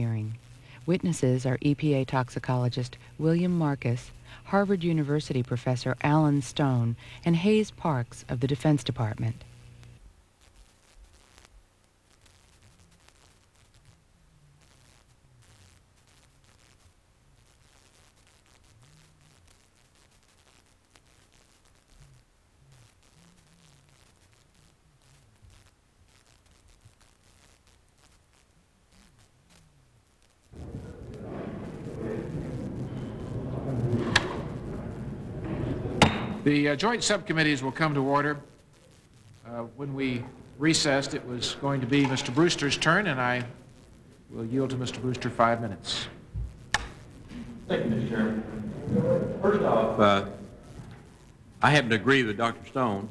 hearing. Witnesses are EPA toxicologist William Marcus, Harvard University professor Alan Stone, and Hayes Parks of the Defense Department. The uh, joint subcommittees will come to order. Uh, when we recessed, it was going to be Mr. Brewster's turn, and I will yield to Mr. Brewster five minutes. Thank you, Mr. Chairman. First off, uh, I happen to agree with Dr. Stone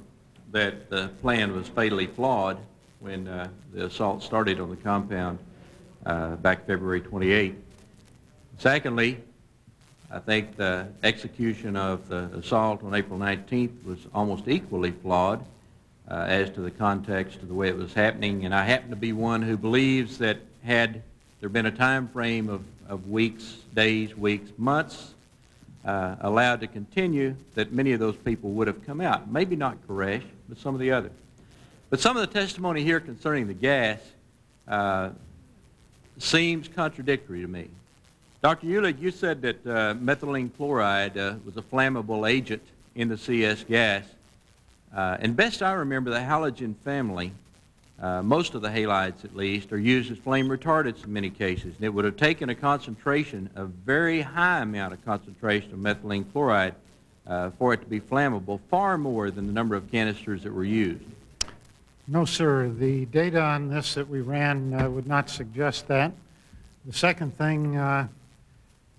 that the plan was fatally flawed when uh, the assault started on the compound uh, back February 28. Secondly, I think the execution of the assault on April 19th was almost equally flawed uh, as to the context of the way it was happening. And I happen to be one who believes that had there been a time frame of, of weeks, days, weeks, months uh, allowed to continue, that many of those people would have come out. Maybe not Koresh, but some of the others. But some of the testimony here concerning the gas uh, seems contradictory to me. Dr. Uhlig, you said that uh, methylene chloride uh, was a flammable agent in the CS gas. Uh, and best I remember, the halogen family, uh, most of the halides at least, are used as flame retardants in many cases. And it would have taken a concentration, a very high amount of concentration of methylene chloride uh, for it to be flammable, far more than the number of canisters that were used. No, sir. The data on this that we ran uh, would not suggest that. The second thing,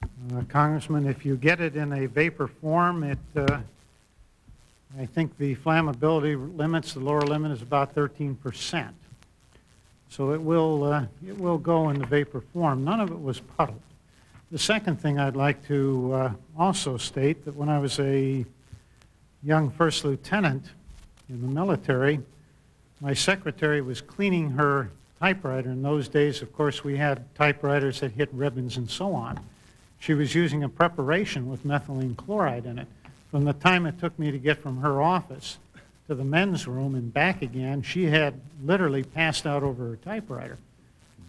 uh, Congressman, if you get it in a vapor form, it, uh, I think the flammability limits, the lower limit is about 13%. So it will, uh, it will go in the vapor form. None of it was puddled. The second thing I'd like to uh, also state that when I was a young first lieutenant in the military, my secretary was cleaning her typewriter. In those days, of course, we had typewriters that hit ribbons and so on. She was using a preparation with methylene chloride in it. From the time it took me to get from her office to the men's room and back again, she had literally passed out over her typewriter.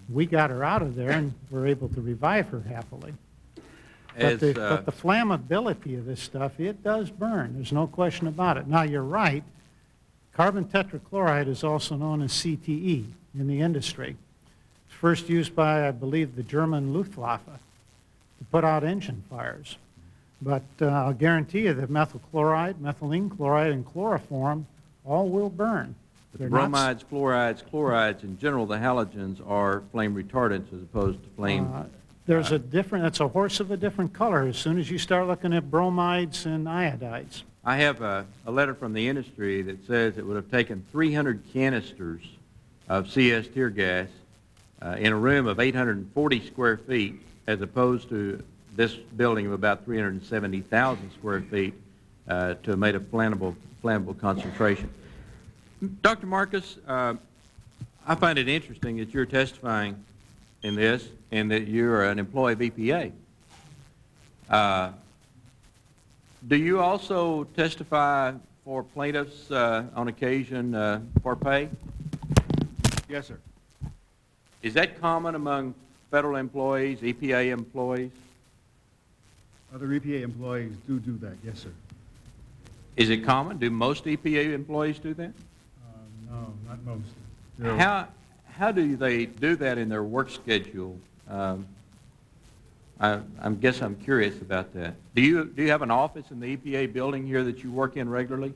We got her out of there and were able to revive her happily. But, the, uh, but the flammability of this stuff, it does burn. There's no question about it. Now, you're right. Carbon tetrachloride is also known as CTE in the industry. It's first used by, I believe, the German Luftwaffe to put out engine fires. But uh, I'll guarantee you that methyl chloride, methylene chloride, and chloroform all will burn. But bromides, fluorides, chlorides, in general, the halogens are flame retardants as opposed to flame. Uh, there's uh, a different, it's a horse of a different color as soon as you start looking at bromides and iodides. I have a, a letter from the industry that says it would have taken 300 canisters of CS tear gas uh, in a room of 840 square feet as opposed to this building of about 370,000 square feet uh, to have made a flammable, flammable concentration. Dr. Marcus, uh, I find it interesting that you're testifying in this and that you're an employee of EPA. Uh, do you also testify for plaintiffs uh, on occasion uh, for pay? Yes, sir. Is that common among federal employees, EPA employees? Other EPA employees do do that, yes, sir. Is it common? Do most EPA employees do that? Uh, no, not most. how, how do they do that in their work schedule? Um, I, I guess I'm curious about that. Do you, do you have an office in the EPA building here that you work in regularly?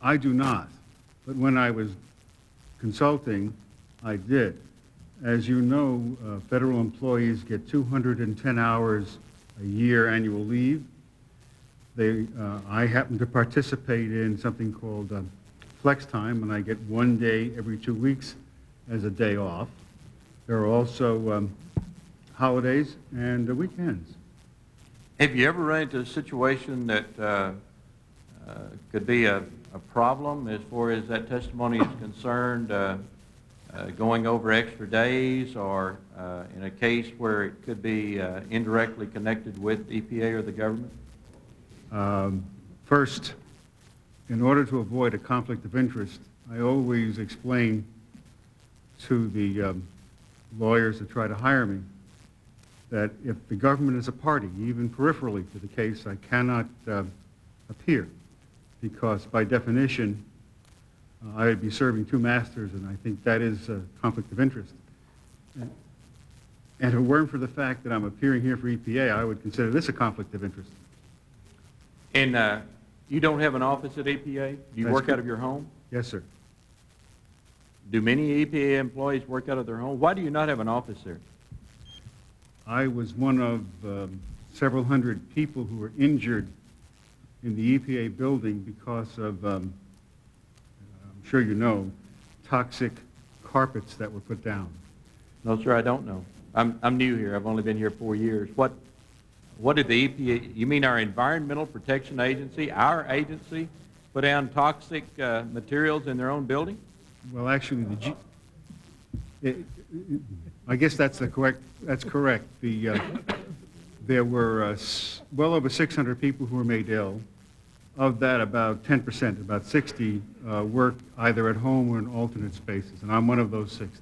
I do not. But when I was consulting, I did. As you know, uh, federal employees get 210 hours a year annual leave. They, uh, I happen to participate in something called uh, flex time, and I get one day every two weeks as a day off. There are also um, holidays and weekends. Have you ever run into a situation that uh, uh, could be a, a, problem as far as that testimony is concerned? Uh, going over extra days or uh, in a case where it could be uh, indirectly connected with EPA or the government? Um, First, in order to avoid a conflict of interest, I always explain to the um, lawyers that try to hire me that if the government is a party, even peripherally to the case, I cannot um, appear because by definition, uh, I would be serving two masters, and I think that is a conflict of interest. And if it weren't for the fact that I'm appearing here for EPA, I would consider this a conflict of interest. And uh, you don't have an office at EPA? Do you That's work out of your home? Yes, sir. Do many EPA employees work out of their home? Why do you not have an office there? I was one of um, several hundred people who were injured in the EPA building because of, um, sure you know, toxic carpets that were put down. No, sir, I don't know. I'm, I'm new here. I've only been here four years. What, what did the EPA, you mean our Environmental Protection Agency, our agency, put down toxic uh, materials in their own building? Well, actually, the G, it- it- I guess that's the correct, that's correct. The, uh, there were uh, well over 600 people who were made ill. Of that, about 10%, about 60, uh, worked either at home or in alternate spaces, and I'm one of those 60.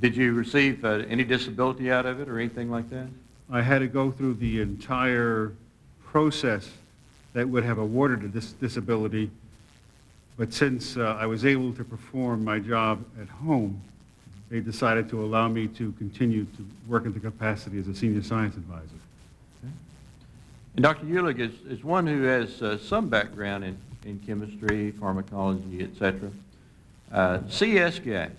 Did you receive uh, any disability out of it or anything like that? I had to go through the entire process that would have awarded a dis- disability, but since uh, I was able to perform my job at home, they decided to allow me to continue to work in the capacity as a senior science advisor. And Dr. Uhlig is, is one who has uh, some background in, in chemistry, pharmacology, et cetera. Uh, CS gas,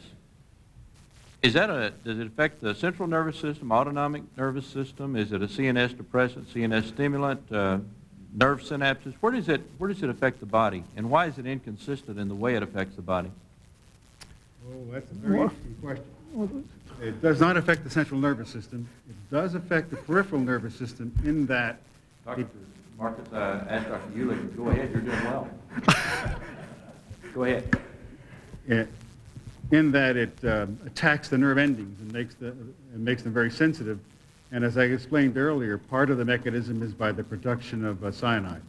is that a, does it affect the central nervous system, autonomic nervous system? Is it a CNS depressant, CNS stimulant, uh, nerve synapses? Where does it, where does it affect the body? And why is it inconsistent in the way it affects the body? Oh, that's a very interesting question. It does not affect the central nervous system. It does affect the peripheral nervous system in that Dr. Marcus, uh, asked Dr. Uhlig, go ahead, you're doing well. Go ahead. in in that it um, attacks the nerve endings and makes, the, and makes them very sensitive. And as I explained earlier, part of the mechanism is by the production of uh, cyanide.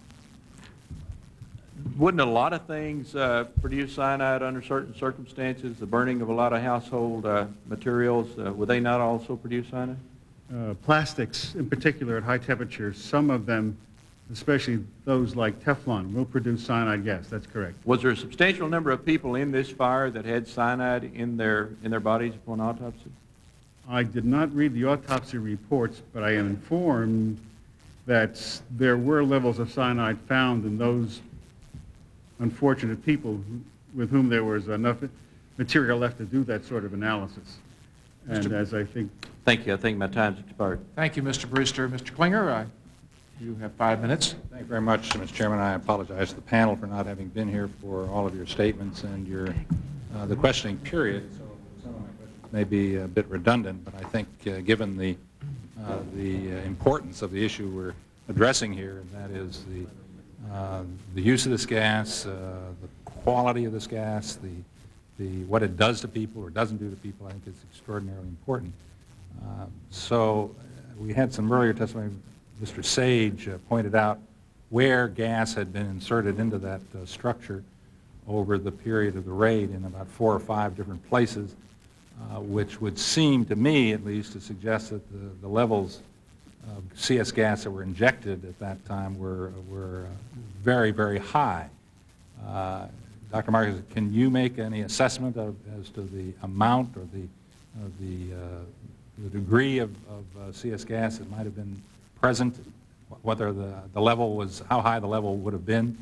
Wouldn't a lot of things uh, produce cyanide under certain circumstances? The burning of a lot of household uh, materials, uh, would they not also produce cyanide? Uh, plastics, in particular at high temperatures, some of them, especially those like Teflon, will produce cyanide gas. That's correct. Was there a substantial number of people in this fire that had cyanide in their, in their bodies upon autopsy? I did not read the autopsy reports, but I am informed that there were levels of cyanide found in those unfortunate people with whom there was enough material left to do that sort of analysis. And Mr. as I think, Thank you, I think my time's expired. Thank you, Mr. Brewster. Mr. Clinger, I- you have five minutes. Thank you very much, Mr. Chairman. I apologize to the panel for not having been here for all of your statements and your, uh, the questioning period, so some of my questions may be a bit redundant, but I think, uh, given the, uh, the uh, importance of the issue we're addressing here, and that is the, uh, the use of this gas, uh, the quality of this gas, the, the, what it does to people or doesn't do to people, I think is extraordinarily important. Uh, So we had some earlier testimony, Mr. Sage uh, pointed out where gas had been inserted into that uh, structure over the period of the raid in about four or five different places, uh, which would seem to me, at least, to suggest that the, the levels of CS gas that were injected at that time were, were uh, very, very high. Uh, Dr. Marcus, can you make any assessment of, as to the amount or the, of the, uh, the degree of, of uh, CS gas that might have been present, whether the, the level was, how high the level would have been?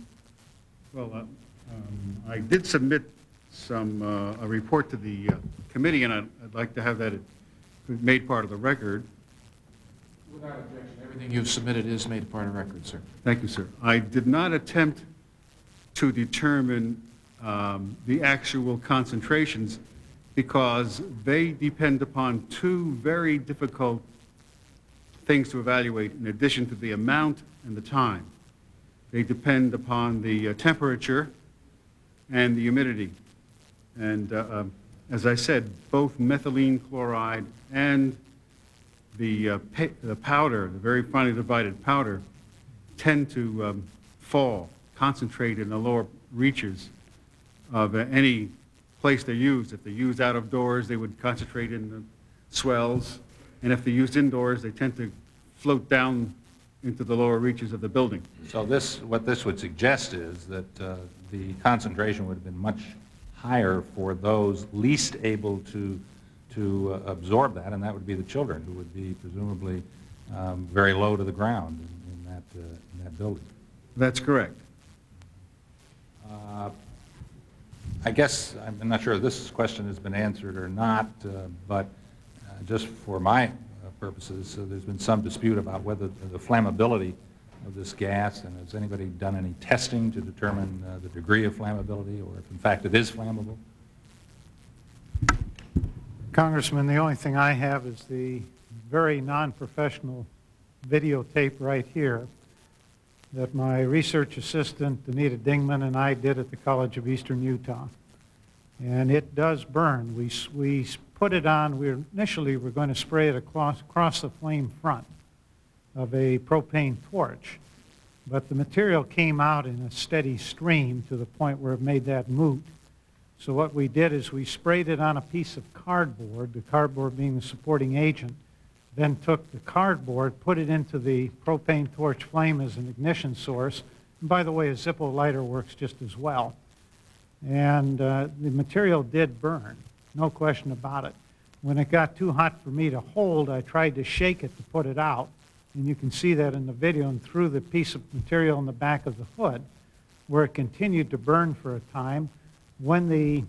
well, uh, um, I did submit some, uh, a report to the uh, committee, and I'd I'd like to have that made part of the record. Without objection, everything you've submitted is made part of the record, sir. Thank you, sir. I did not attempt to determine um, the actual concentrations because they depend upon two very difficult things to evaluate in addition to the amount and the time. They depend upon the uh, temperature and the humidity. And uh, um, as I said, both methylene chloride and the, uh, the powder, the very finely divided powder, tend to um, fall, concentrate in the lower reaches of uh, any place they're used. If they're used out of doors, they would concentrate in the swells, and if they're used indoors, they tend to float down into the lower reaches of the building. So this, what this would suggest is that uh, the concentration would have been much higher for those least able to, to uh, absorb that, and that would be the children, who would be presumably um, very low to the ground in, in that, uh, in that building. That's correct. I guess, I'm not sure if this question has been answered or not, uh, but uh, just for my uh, purposes, there's been some dispute about whether the flammability of this gas, and has anybody done any testing to determine uh, the degree of flammability, or if in fact it is flammable? Congressman, the only thing I have is the very non-professional videotape right here that my research assistant, Anita Dingman, and I did at the College of Eastern Utah. And it does burn. We, we put it on, we initially were going to spray it across, across the flame front of a propane torch. But the material came out in a steady stream to the point where it made that moot. So what we did is we sprayed it on a piece of cardboard, the cardboard being the supporting agent, then took the cardboard, put it into the propane torch flame as an ignition source. And by the way, a Zippo lighter works just as well. And uh, the material did burn, no question about it. When it got too hot for me to hold, I tried to shake it to put it out. And you can see that in the video and through the piece of material in the back of the hood, where it continued to burn for a time. When the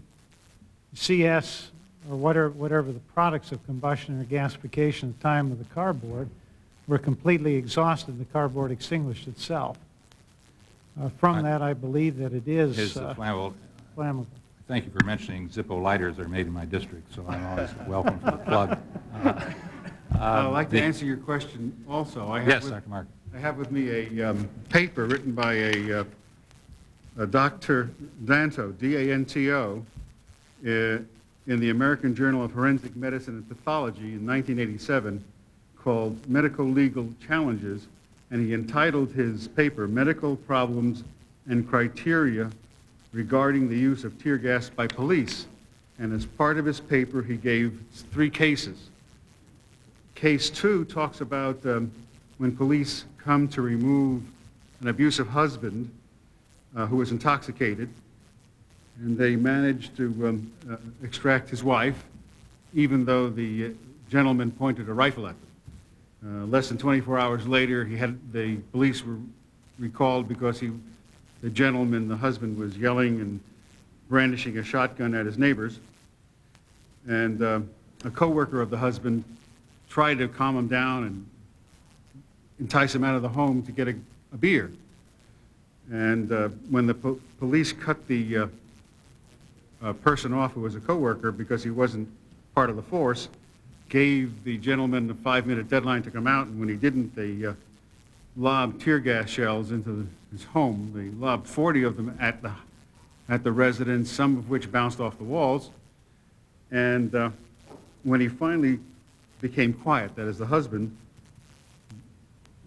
CS or whatever, whatever the products of combustion or gasification at the time of the cardboard were completely exhausted, the cardboard extinguished itself. Uh, From Right. that, I believe that it is Is uh, flammable? flammable. Thank you for mentioning Zippo lighters are made in my district, so I'm always welcome for the plug. I'd like to answer your question also. I have Yes, with- Dr. Mark. I have with me a um, paper written by a, uh, a Dr. Danto, D-A-N-T-O, uh, in the American Journal of Forensic Medicine and Pathology in 1987 called Medical Legal Challenges, and he entitled his paper Medical Problems and Criteria Regarding the Use of Tear Gas by Police. And as part of his paper, he gave three cases. Case two talks about um, when police come to remove an abusive husband uh, who was intoxicated, and they managed to um, uh, extract his wife, even though the uh, gentleman pointed a rifle at them. Uh, less than 24 hours later, he had the police were recalled because he, the gentleman, the husband, was yelling and brandishing a shotgun at his neighbors. And uh, a coworker of the husband tried to calm him down and entice him out of the home to get a, a beer. And uh, when the po- police cut the uh, person off who was a coworker because he wasn't part of the force, gave the gentleman a five-minute deadline to come out, and when he didn't, they uh, lobbed tear gas shells into the, his home. They lobbed 40 of them at the, at the residence, some of which bounced off the walls. And uh, when he finally became quiet, that is the husband,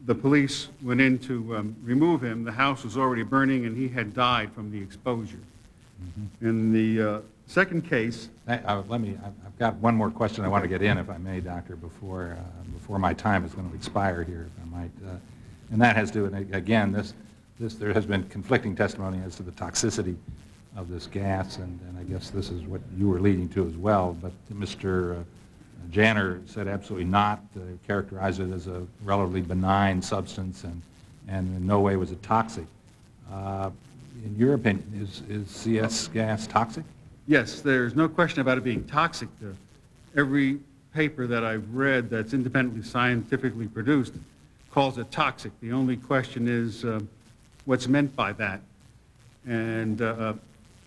the police went in to um, remove him. The house was already burning, and he had died from the exposure. In the uh, second case, Hey, uh, Let me, I've I've got one more question I want to get in, if I may, Doctor, before, uh, before my time is going to expire here, if I might. Uh, And that has to do, again, this, this, there has been conflicting testimony as to the toxicity of this gas, and and I guess this is what you were leading to as well, but Mr. uh, Janner said absolutely not, uh, characterized it as a relatively benign substance, and, and in no way was it toxic. In your opinion, is, is CS gas toxic? yes, there's no question about it being toxic. Uh, Every paper that I've read that's independently scientifically produced calls it toxic. The only question is uh, what's meant by that. And uh, uh,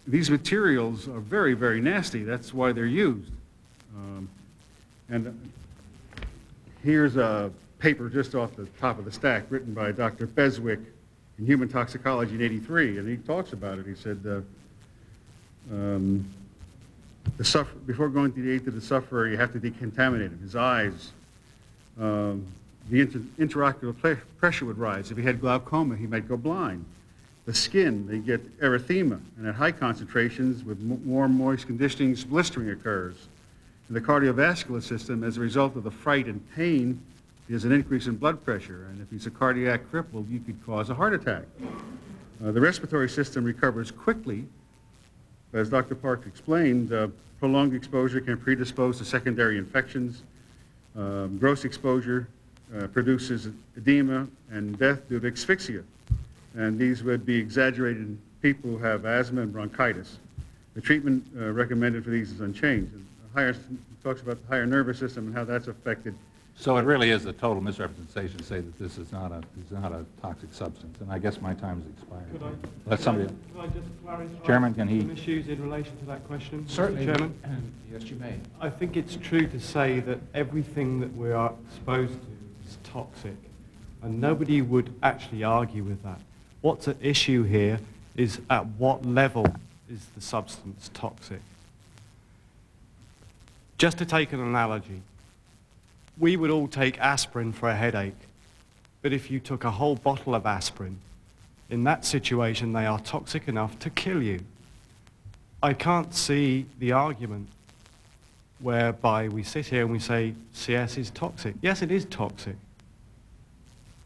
these materials are very, very nasty. That's why they're used. Um, And uh, here's a paper just off the top of the stack written by Dr. Beswick in Human Toxicology in 83, and he talks about it. He said, uh, um, the suffer, before going to the aid to the sufferer, you have to decontaminate him. His eyes, um, the inter intraocular ple- pressure would rise. If he had glaucoma, he might go blind. The skin, they get erythema, and at high concentrations with warm, moist conditions, blistering occurs. In the cardiovascular system, as a result of the fright and pain, there's an increase in blood pressure, and if he's a cardiac cripple, you could cause a heart attack. Uh, the respiratory system recovers quickly. As Dr. Park explained, uh, prolonged exposure can predispose to secondary infections. Um, gross exposure uh, produces edema and death due to asphyxia, and these would be exaggerated in people who have asthma and bronchitis. The treatment uh, recommended for these is unchanged. And higher, talks about the higher nervous system and how that's affected So it really is a total misrepresentation to say that this is not a, is not a toxic substance, and I guess my time has expired. Could I, Let somebody, could I just clarify? Chairman, can he- Some issues in relation to that question? Mr. Certainly. Chairman? Yes, you may. I think it's true to say that everything that we are exposed to is toxic, and nobody would actually argue with that. What's at issue here is at what level is the substance toxic? Just to take an analogy, we would all take aspirin for a headache, but if you took a whole bottle of aspirin, in that situation they are toxic enough to kill you. I can't see the argument whereby we sit here and we say CS is toxic. Yes, it is toxic.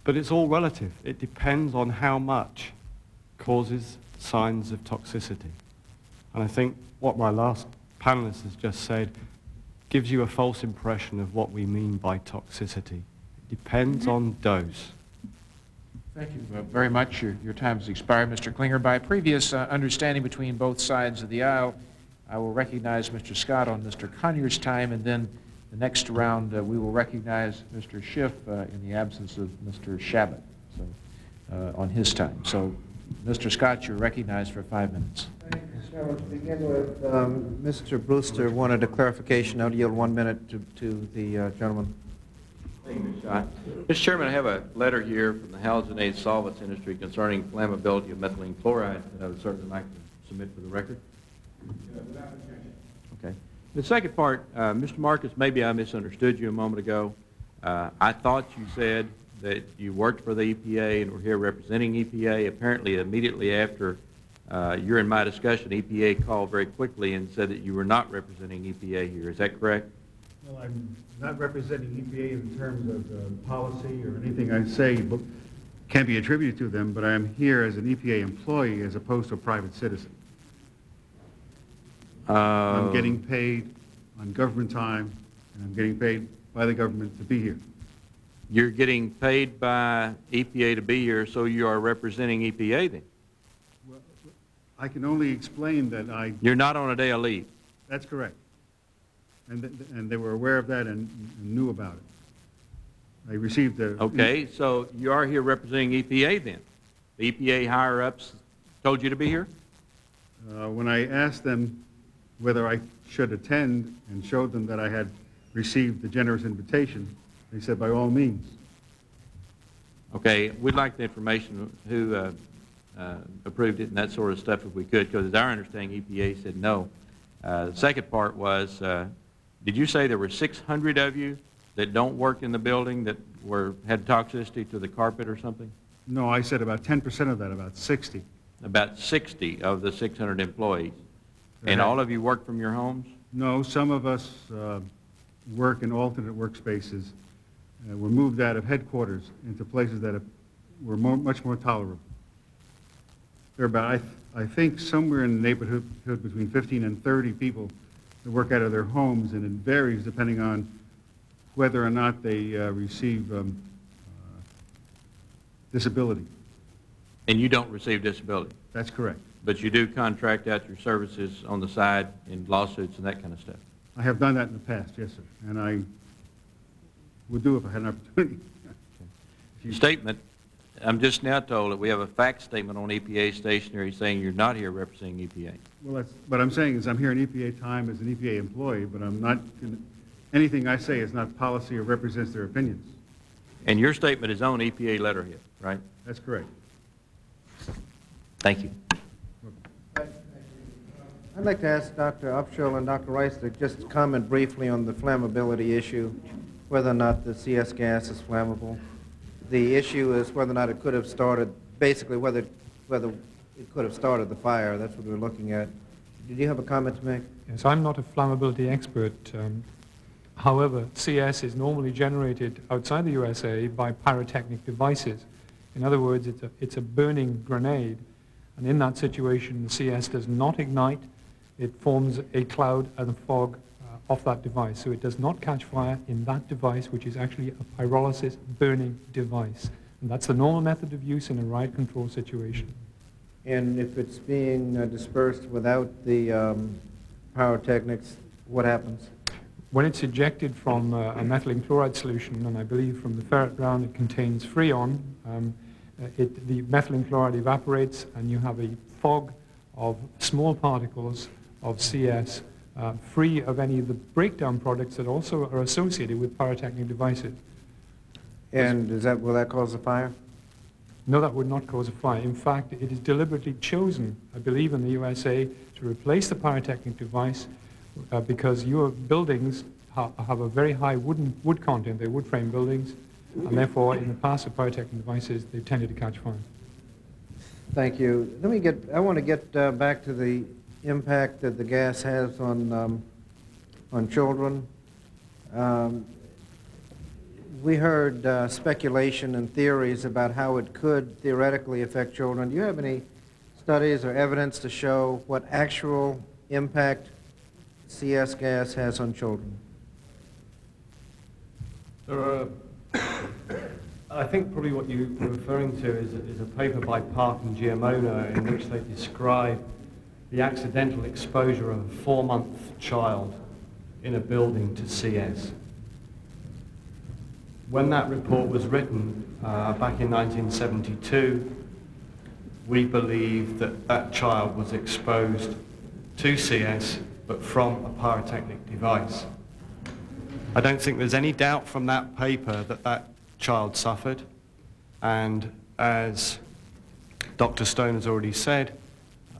But it's all relative. It depends on how much causes signs of toxicity. And I think what my last panelist has just said gives you a false impression of what we mean by toxicity. It depends on dose. Thank you very much. Your, your time has expired, Mr. Clinger. By previous uh, understanding between both sides of the aisle, I will recognize Mr. Scott on Mr. Conyers' time, and then the next round, uh, we will recognize Mr. Schiff uh, in the absence of Mr. Chabot, so, uh, on his time. So, Mr. Scott, you're recognized for five minutes. Chairman, to begin with, um, Mr. Brewster wanted a clarification. I'll yield one minute to, to the uh, gentleman. Thank you, Mr. Scott. Mr. Chairman, I have a letter here from the halogenated solvents industry concerning flammability of methylene chloride that I would certainly like to submit for the record. Okay. The second part, uh, Mr. Marcus, maybe I misunderstood you a moment ago. Uh, I thought you said that you worked for the EPA and were here representing EPA. Apparently, immediately after uh, you're in my discussion, EPA called very quickly and said that you were not representing EPA here. Is that correct? Well, I'm not representing EPA in terms of uh, policy or anything I say but can be attributed to them, but I'm here as an EPA employee as opposed to a private citizen. I'm Uh, getting paid on government time, and I'm getting paid by the government to be here. You're getting paid by EPA to be here, so you are representing EPA then? I can only explain that I, You're not on a day of leave? that's correct. And, th- and they were aware of that and and knew about it. I received a... Okay, so you are here representing EPA then? The EPA higher-ups told you to be here? Uh, When I asked them whether I should attend and showed them that I had received the generous invitation, they said, by all means. Okay, we'd like the information who uh, uh, approved it and that sort of stuff if we could, because as our understanding, EPA said no. Uh, The second part was, uh, did you say there were 600 of you that don't work in the building that were, had toxicity to the carpet or something? No, I said about 10% of that, about 60. About 60 of the 600 employees. And all of you work from your homes? No, some of us uh, work in alternate workspaces. Uh, We're moved out of headquarters into places that are- were more, much more tolerable. There are about, I, th- I think, somewhere in the neighborhood between 15 and 30 people that work out of their homes, and it varies depending on whether or not they uh, receive um, uh, disability. And you don't receive disability? That's correct. But you do contract out your services on the side in lawsuits and that kind of stuff? I have done that in the past, yes, sir, and I would do if I had an opportunity. Statement, I'm just now told that we have a fact statement on EPA stationery saying you're not here representing EPA. Well, that's, what I'm saying is I'm here in EPA time as an EPA employee, but I'm not, anything I say is not policy or represents their opinions. And your statement is on EPA letterhead, right? That's correct. Thank you. I'd like to ask Dr. Upshall and Dr. Rice to just comment briefly on the flammability issue, whether or not the CS gas is flammable. The issue is whether or not it could have started, basically whether, whether it could have started the fire. That's what we're looking at. Did you have a comment to make? Yes, I'm not a flammability expert. Um, however, CS is normally generated outside the USA by pyrotechnic devices. In other words, it's a, it's a burning grenade. And in that situation, the CS does not ignite. It forms a cloud and fog off that device. So it does not catch fire in that device, which is actually a pyrolysis burning device. And that's the normal method of use in a riot control situation. And if it's being uh, dispersed without the um, pyrotechnics, what happens? When it's ejected from uh, a methylene chloride solution, and I believe from the ferret ground it contains freon, um, uh, it, the methylene chloride evaporates and you have a fog of small particles of CS uh, free of any of the breakdown products that also are associated with pyrotechnic devices. And is that, will that cause a fire? No, that would not cause a fire. In fact, it is deliberately chosen, I believe, in the USA to replace the pyrotechnic device uh, because your buildings ha have a very high wooden wood content. They're wood frame buildings, and therefore, in the past with pyrotechnic devices, they've tended to catch fire. Thank you. Let me get, I want to get uh, back to the impact that the gas has on, um, on children. Um, we heard uh, speculation and theories about how it could theoretically affect children. Do you have any studies or evidence to show what actual impact CS gas has on children? There are, I think probably what you're referring to is, is a paper by Park and Giammona in which they describe the accidental exposure of a four-month child in a building to CS. When that report was written uh, back in 1972, we believe that that child was exposed to CS, but from a pyrotechnic device. I don't think there's any doubt from that paper that that child suffered, and as Dr. Stone has already said,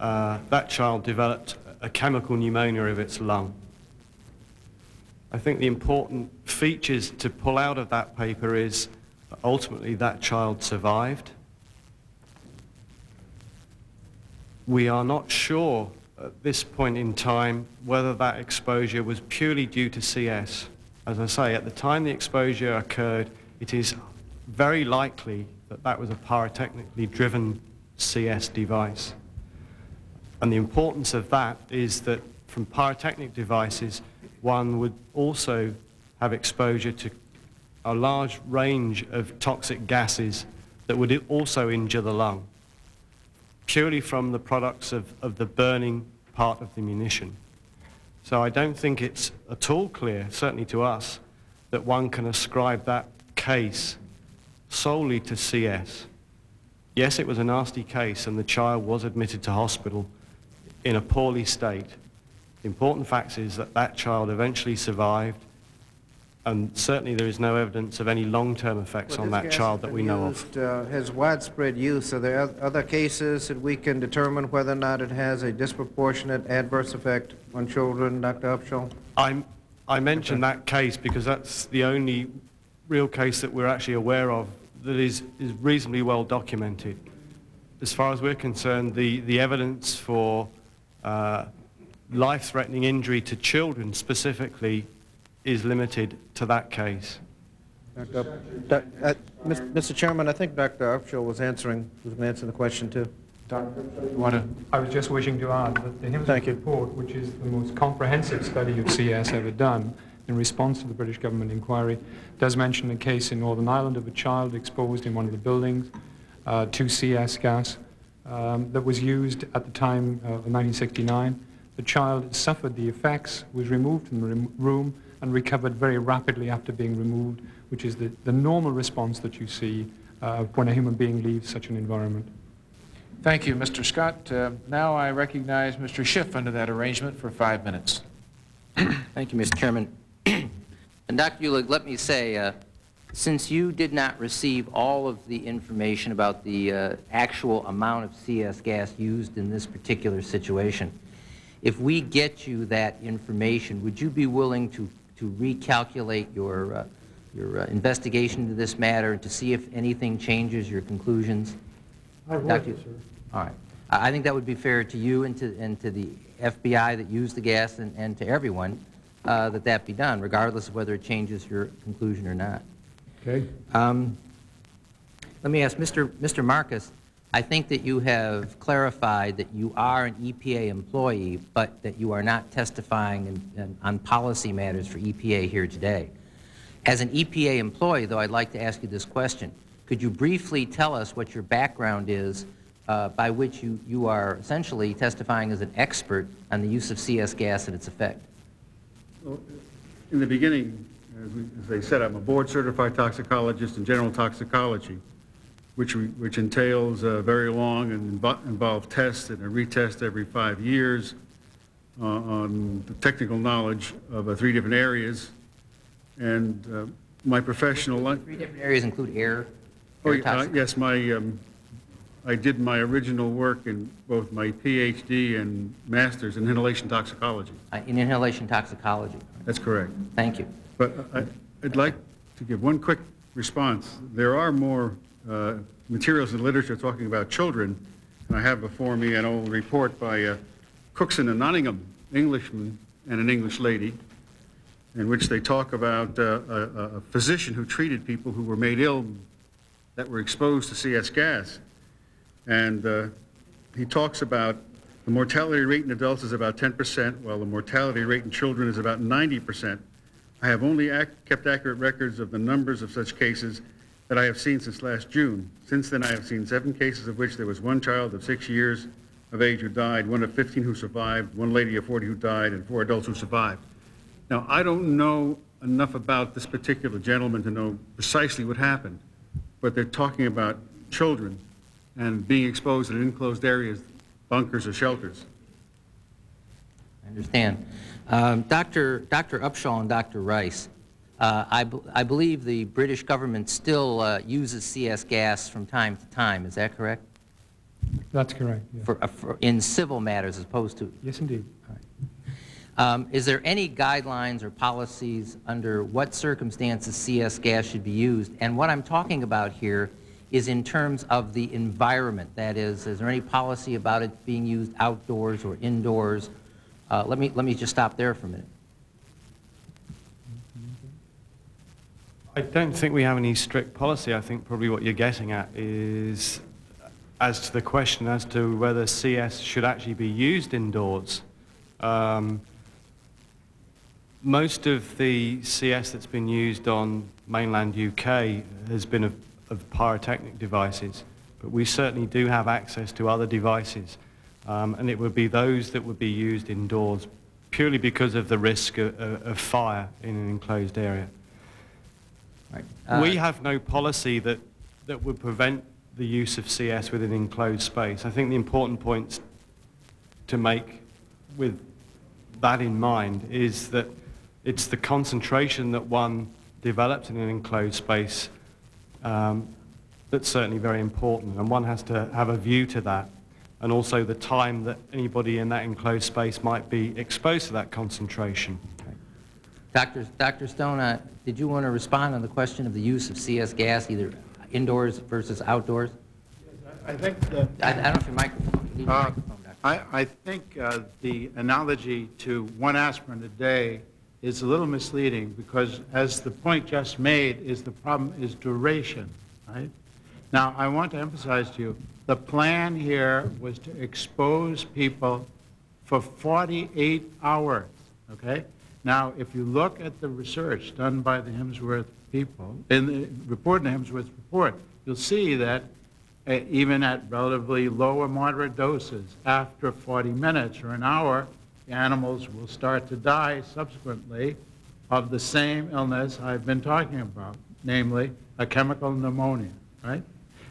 uh, that child developed a chemical pneumonia of its lung. I think the important features to pull out of that paper is that ultimately that child survived. We are not sure at this point in time whether that exposure was purely due to CS. As I say, at the time the exposure occurred, it is very likely that that was a pyrotechnically driven CS device. And the importance of that is that from pyrotechnic devices, one would also have exposure to a large range of toxic gases that would also injure the lung, purely from the products of, of the burning part of the munition. So I don't think it's at all clear, certainly to us, that one can ascribe that case solely to CS. Yes, it was a nasty case and the child was admitted to hospital in a poorly state. The important fact is that that child eventually survived, and certainly there is no evidence of any long-term effects Well, on that child that we know used, of. Uh, has widespread use. Are there other cases that we can determine whether or not it has a disproportionate adverse effect on children, Dr. Upshall? I'm, I mentioned that case because that's the only real case that we're actually aware of that is, is reasonably well documented. As far as we're concerned, the, the evidence for uh, life-threatening injury to children specifically is limited to that case. Dr. Up- Doc- uh, Mr. Chairman, I think Dr. Upshall was answering, was answering the question too. Doctor, you want to? I was just wishing to add that the HIMSS Thank you. report, which is the most comprehensive study of CS ever done in response to the British government inquiry, does mention a case in Northern Ireland of a child exposed in one of the buildings uh, to CS gas um, that was used at the time uh, of 1969. The child suffered the effects, was removed from the rem- room, and recovered very rapidly after being removed, which is the, the normal response that you see uh, when a human being leaves such an environment. Thank you, Mr. Scott. Uh, Now I recognize Mr. Schiff under that arrangement for five minutes. Thank you, Mr. Chairman. and Dr. Uhlig, let me say, uh, since you did not receive all of the information about the uh, actual amount of CS gas used in this particular situation, If we get you that information, would you be willing to, to recalculate your, uh, your uh, investigation into this matter to see if anything changes your conclusions? I would, Dr. sir. All right. I I think that would be fair to you and to, and to the FBI that used the gas and, and to everyone, uh, that that be done, regardless of whether it changes your conclusion or not. Okay. Um, Let me ask, Mr. Mr. Marcus, I think that you have clarified that you are an EPA employee, but that you are not testifying in- in- on policy matters for EPA here today. As an EPA employee, though, I'd like to ask you this question. Could you briefly tell us what your background is uh, by which you, you are essentially testifying as an expert on the use of CS gas and its effect? Well, In the beginning, as we- as they said, I'm a board-certified toxicologist in general toxicology, which we- which entails a very long and invo- involved tests and a retest every five years uh, on the technical knowledge of uh, three different areas. And uh, my professional life... Three different areas include air, Oh, air uh, toxic- yes, my, um, I did my original work in both my PhD and master's in inhalation toxicology. uh, in inhalation toxicology. That's correct. Thank you. But I- I'd like to give one quick response. There are more uh, materials in literature talking about children, and I have before me an old report by uh, Cookson and Nottingham, Englishman and an English lady, in which they talk about uh, a a- a physician who treated people who were made ill that were exposed to CS gas. And uh, he talks about the mortality rate in adults is about 10%, while the mortality rate in children is about 90%. I have only kept accurate records of the numbers of such cases that I have seen since last June. Since then, I have seen seven cases of which there was one child of six years of age who died, one of 15 who survived, one lady of 40 who died, and four adults who survived. Now, I don't know enough about this particular gentleman to know precisely what happened, but they're talking about children and being exposed in enclosed areas, bunkers or shelters. I understand. Um, Dr. Dr. Upshall and Dr. Rice, uh, I, b- I believe the British government still uh, uses CS gas from time to time, is that correct? That's correct, yeah. For, uh, for, in civil matters as opposed to, Yes, indeed. um, is there any guidelines or policies under what circumstances CS gas should be used? And what I'm talking about here is in terms of the environment. That is, is there any policy about it being used outdoors or indoors? Uh, let me, let me just stop there for a minute. I don't think we have any strict policy. I think probably what you're getting at is as to the question as to whether CS should actually be used indoors. Um, most of the CS that's been used on mainland UK has been of, of pyrotechnic devices, but we certainly do have access to other devices, um, and it would be those that would be used indoors purely because of the risk of, of fire in an enclosed area. Right. we Uh, have no policy that, that would prevent the use of CS within enclosed space. I think the important points to make with that in mind is that it's the concentration that one develops in an enclosed space um, that's certainly very important, and one has to have a view to that, and also the time that anybody in that enclosed space might be exposed to that concentration. Dr. Dr. Stone, uh, did you want to respond on the question of the use of CS gas, either indoors versus outdoors? I think that, I, I don't know if your microphone, you need Uh, microphone, I, I think uh, the analogy to one aspirin a day is a little misleading because as the point just made is the problem is duration, right? Now, I want to emphasize to you, the plan here was to expose people for 48 hours, okay? Now, if you look at the research done by the Himsworth people, in the report in the Himsworth report, you'll see that uh, even at relatively low or moderate doses, after 40 minutes or an hour, the animals will start to die subsequently of the same illness I've been talking about, namely a chemical pneumonia, right?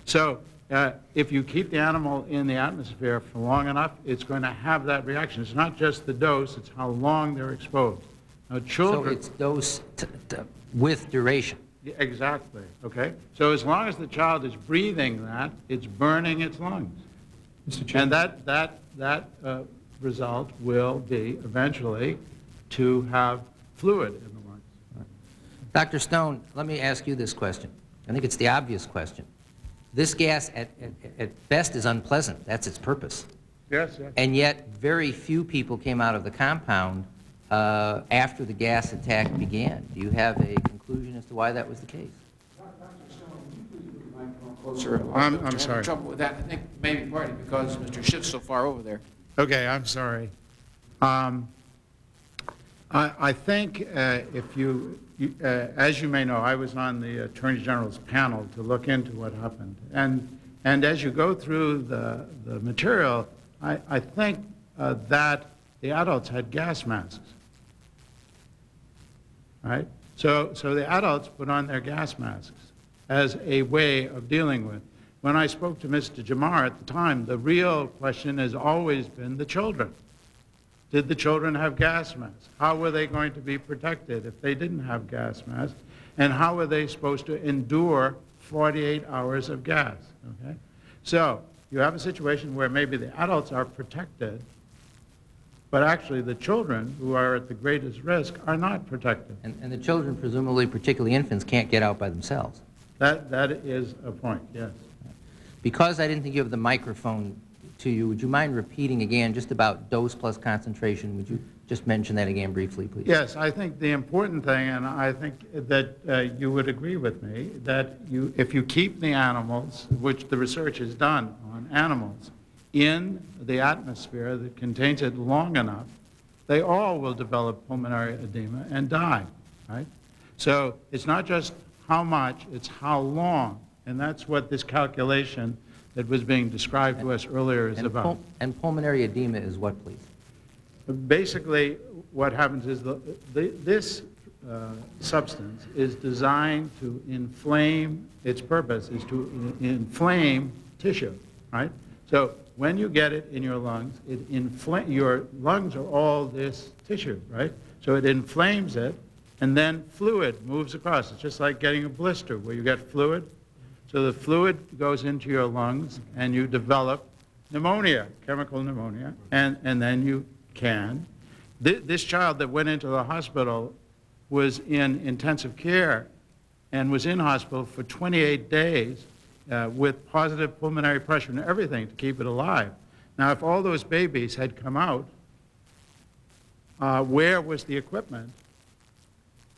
So uh, if you keep the animal in the atmosphere for long enough, it's going to have that reaction. It's not just the dose, it's how long they're exposed. Now, So it's dose t- t- with duration. Yeah, Exactly, okay? So as long as the child is breathing that, it's burning its lungs. Mr. And that, that, that uh, result will be eventually to have fluid in the lungs. Dr. Stone, let me ask you this question. I think it's the obvious question. This gas, at, at, at best, is unpleasant. That's its purpose. Yes, yes. And yet, very few people came out of the compound uh, after the gas attack began. Do you have a conclusion as to why that was the case? Closer. I'm- I'm having sorry. Trouble with that, I think maybe partly because Mr. Schiff's so far over there. Okay, I'm sorry. Um, I, I think uh, if you, you- uh, as you may know, I was on the Attorney General's panel to look into what happened. And, and as you go through the, the material, I, I think uh, that the adults had gas masks. Right? So, so the adults put on their gas masks as a way of dealing with. When I spoke to Mr. Jamar at the time, the real question has always been the children. Did the children have gas masks? How were they going to be protected if they didn't have gas masks? And how were they supposed to endure 48 hours of gas? Okay? So you have a situation where maybe the adults are protected, but actually the children who are at the greatest risk are not protected. And, and the children, presumably, particularly infants, can't get out by themselves. That, that is a point, yes. Because I didn't think you have the microphone to you, would you mind repeating again just about dose plus concentration? Would you just mention that again briefly, please? Yes, I think the important thing, and I think that uh, you would agree with me, that you, if you keep the animals, which the research is done on animals, in the atmosphere that contains it long enough, they all will develop pulmonary edema and die, right? So it's not just how much, it's how long. And that's what this calculation that was being described to us earlier is And about. pul- And pulmonary edema is what, please? Basically, what happens is the, the, this uh, substance is designed to inflame, its purpose is to in- inflame tissue, right? So when you get it in your lungs, it inflame, your lungs are all this tissue, right? So it inflames it, and then fluid moves across. It's just like getting a blister where you get fluid. So the fluid goes into your lungs, and you develop pneumonia, chemical pneumonia, and, and then you can. Th- This child that went into the hospital was in intensive care and was in hospital for 28 days uh, with positive pulmonary pressure and everything to keep it alive. Now, if all those babies had come out, uh, where was the equipment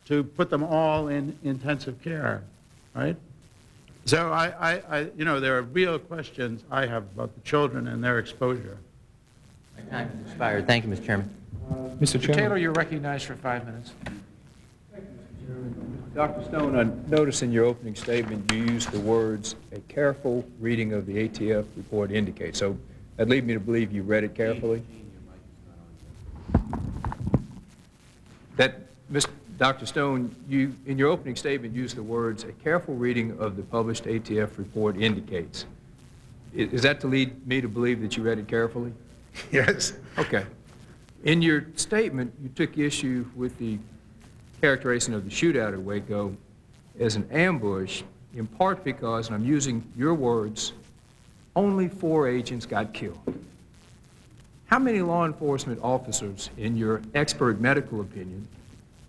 to put them all in intensive care, right? So I, I, I, you know, there are real questions I have about the children and their exposure. My time has expired. Thank you, Mr. Chairman. Uh, Mr. Mr. Taylor, Chairman, you're recognized for five minutes. Thank you, Mr. Chairman. Dr. Stone, I noticed in your opening statement you used the words, "A careful reading of the ATF report indicates." So that lead me to believe you read it carefully? That, Ms. Dr. Stone, you, in your opening statement, used the words, "A careful reading of the published ATF report indicates." Is that to lead me to believe that you read it carefully? Yes. Okay. In your statement, you took issue with the characterization of the shootout at Waco as an ambush, in part because, and I'm using your words, only four agents got killed. How many law enforcement officers, in your expert medical opinion,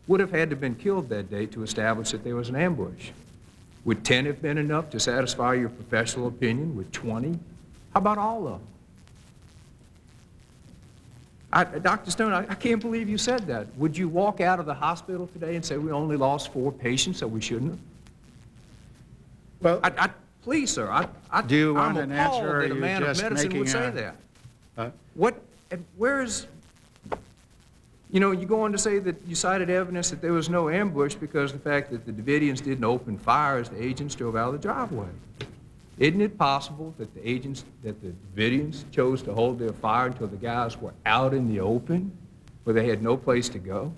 would have had to have been killed that day to establish that there was an ambush? Would 10 have been enough to satisfy your professional opinion? Would 20? How about all of them? I, Dr. Stone, I, I can't believe you said that. Would you walk out of the hospital today and say we only lost four patients, so we shouldn't have? Well, I, I, please, sir, I, I, Do you I'm want an answer, or that a man of medicine would say a- that. Uh, What, and where is, you know, you go on to say that you cited evidence that there was no ambush because the fact that the Davidians didn't open fire as the agents drove out of the driveway. Isn't it possible that the agents, that the Davidians chose to hold their fire until the guys were out in the open, where they had no place to go?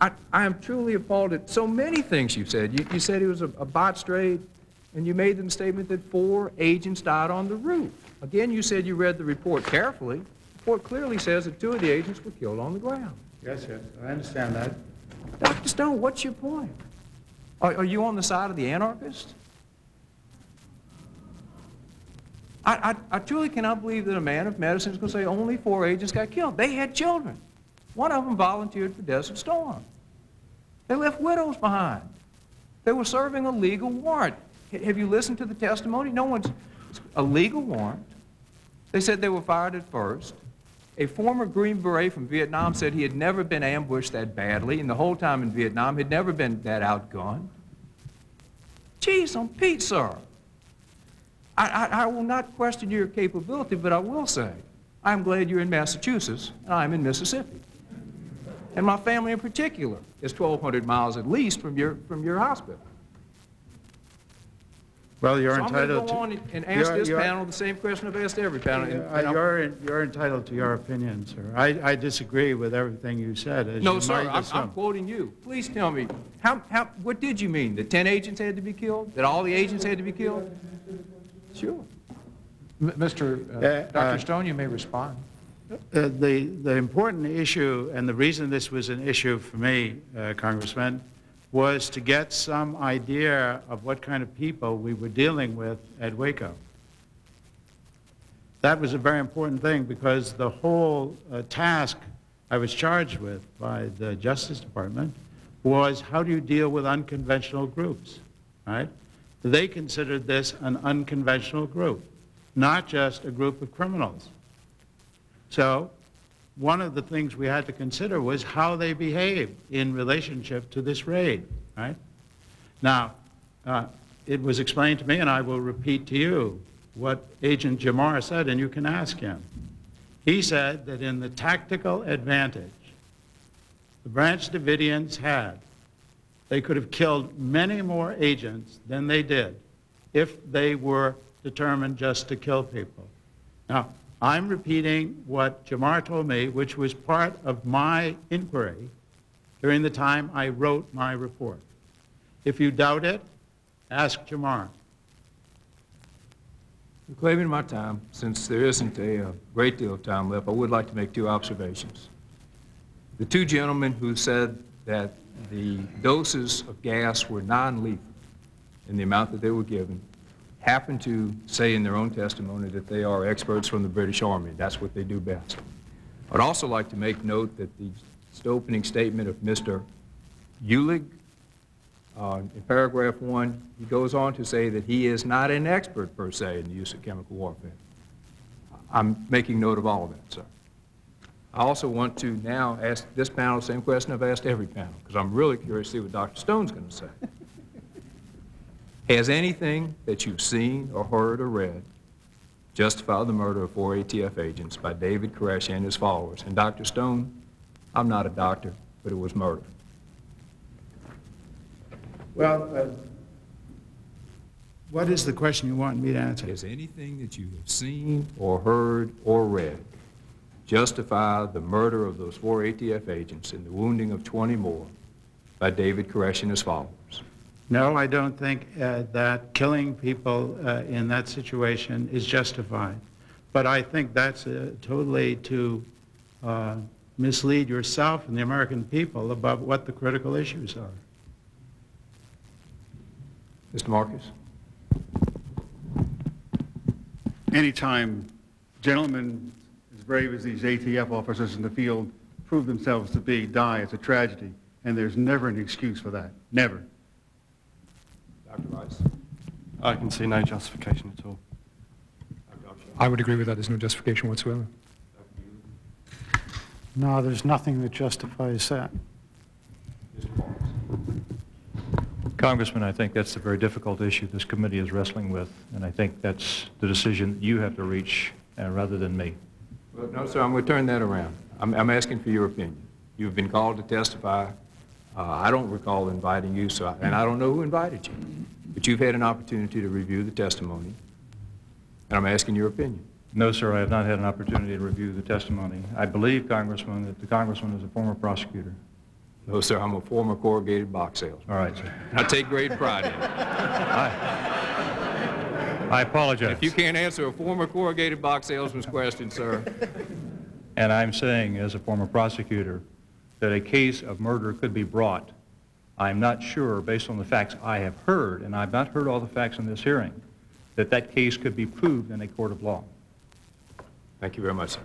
I, I am truly appalled at so many things you said. You, you said it was a, a botched raid, and you made the statement that four agents died on the roof. Again, you said you read the report carefully. The report clearly says that two of the agents were killed on the ground. Yes, sir. I understand that. Dr. Stone, what's your point? Are, are you on the side of the anarchists? I, I, I truly cannot believe that a man of medicine is going to say only four agents got killed. They had children. One of them volunteered for Desert Storm. They left widows behind. They were serving a legal warrant. H- have you listened to the testimony? No one's a legal warrant. They said they were fired at first. A former Green Beret from Vietnam said he had never been ambushed that badly, and the whole time in Vietnam he'd never been that outgunned. Jeez, on sir. I, I, I will not question your capability, but I will say, I'm glad you're in Massachusetts, and I'm in Mississippi. And my family in particular is 1,200 miles at least from your, from your hospital. Well, you're so entitled to... I'm going to go on and ask you're- this you're- panel the same question I've asked every panel. and- and I'm- You're, you're entitled to your opinion, sir. I, I disagree with everything you said, as No, you sir, might I'm, I'm quoting you. Please tell me, how, how, what did you mean? That 10 agents had to be killed? That all the agents had to be killed? Sure. M- Mr. uh, Uh, Dr. Stone, you may respond. Uh, The, the important issue, and the reason this was an issue for me, uh, Congressman, was to get some idea of what kind of people we were dealing with at Waco. That was a very important thing because the whole uh, task I was charged with by the Justice Department was how do you deal with unconventional groups, right? They considered this an unconventional group, not just a group of criminals. So one of the things we had to consider was how they behaved in relationship to this raid, right? Now, uh, it was explained to me, and I will repeat to you what Agent Jamar said, and you can ask him. He said that in the tactical advantage the Branch Davidians had, they could have killed many more agents than they did if they were determined just to kill people. Now, I'm repeating what Jamar told me, which was part of my inquiry during the time I wrote my report. If you doubt it, ask Jamar. Claiming my time, since there isn't a uh, great deal of time left, I would like to make two observations. The two gentlemen who said that the doses of gas were non-lethal in the amount that they were given happen to say in their own testimony that they are experts from the British Army. That's what they do best. I'd also like to make note that the opening statement of Mr. Uhlig, uh, in paragraph one, he goes on to say that he is not an expert per se in the use of chemical warfare. I'm making note of all of that, sir. I also want to now ask this panel the same question I've asked every panel, because I'm really curious to see what Dr. Stone's going to say. Has anything that you've seen or heard or read justified the murder of four ATF agents by David Koresh and his followers? And Dr. Stone, I'm not a doctor, but it was murder. Well, uh, what is the question you want me to answer? Has anything that you have seen or heard or read justify the murder of those four ATF agents and the wounding of 20 more by David Koresh and his followers? No, I don't think uh, that killing people uh, in that situation is justified. But I think that's uh, totally to uh, mislead yourself and the American people about what the critical issues are. Mr. Marcus? Anytime gentlemen as brave as these ATF officers in the field prove themselves to be die, it's a tragedy. And there's never an excuse for that. Never. Dr. Rice? I can see no justification at all. I would agree with that. There's no justification whatsoever. No, there's nothing that justifies that. Congressman, I think that's a very difficult issue this committee is wrestling with, and I think that's the decision you have to reach uh, rather than me. Well, no, sir, I'm going to turn that around. I'm, I'm asking for your opinion. You've been called to testify. Uh, I don't recall inviting you, so I, and I don't know who invited you. But you've had an opportunity to review the testimony, and I'm asking your opinion. No, sir, I have not had an opportunity to review the testimony. I believe, Congressman, that the Congressman is a former prosecutor. No, sir, I'm a former corrugated box salesman. All right, sir. I take great pride in it. I apologize. If you can't answer a former corrugated box salesman's question, sir, And I'm saying, as a former prosecutor, that a case of murder could be brought. I'm not sure, based on the facts I have heard, and I've not heard all the facts in this hearing, that that case could be proved in a court of law. Thank you very much, sir.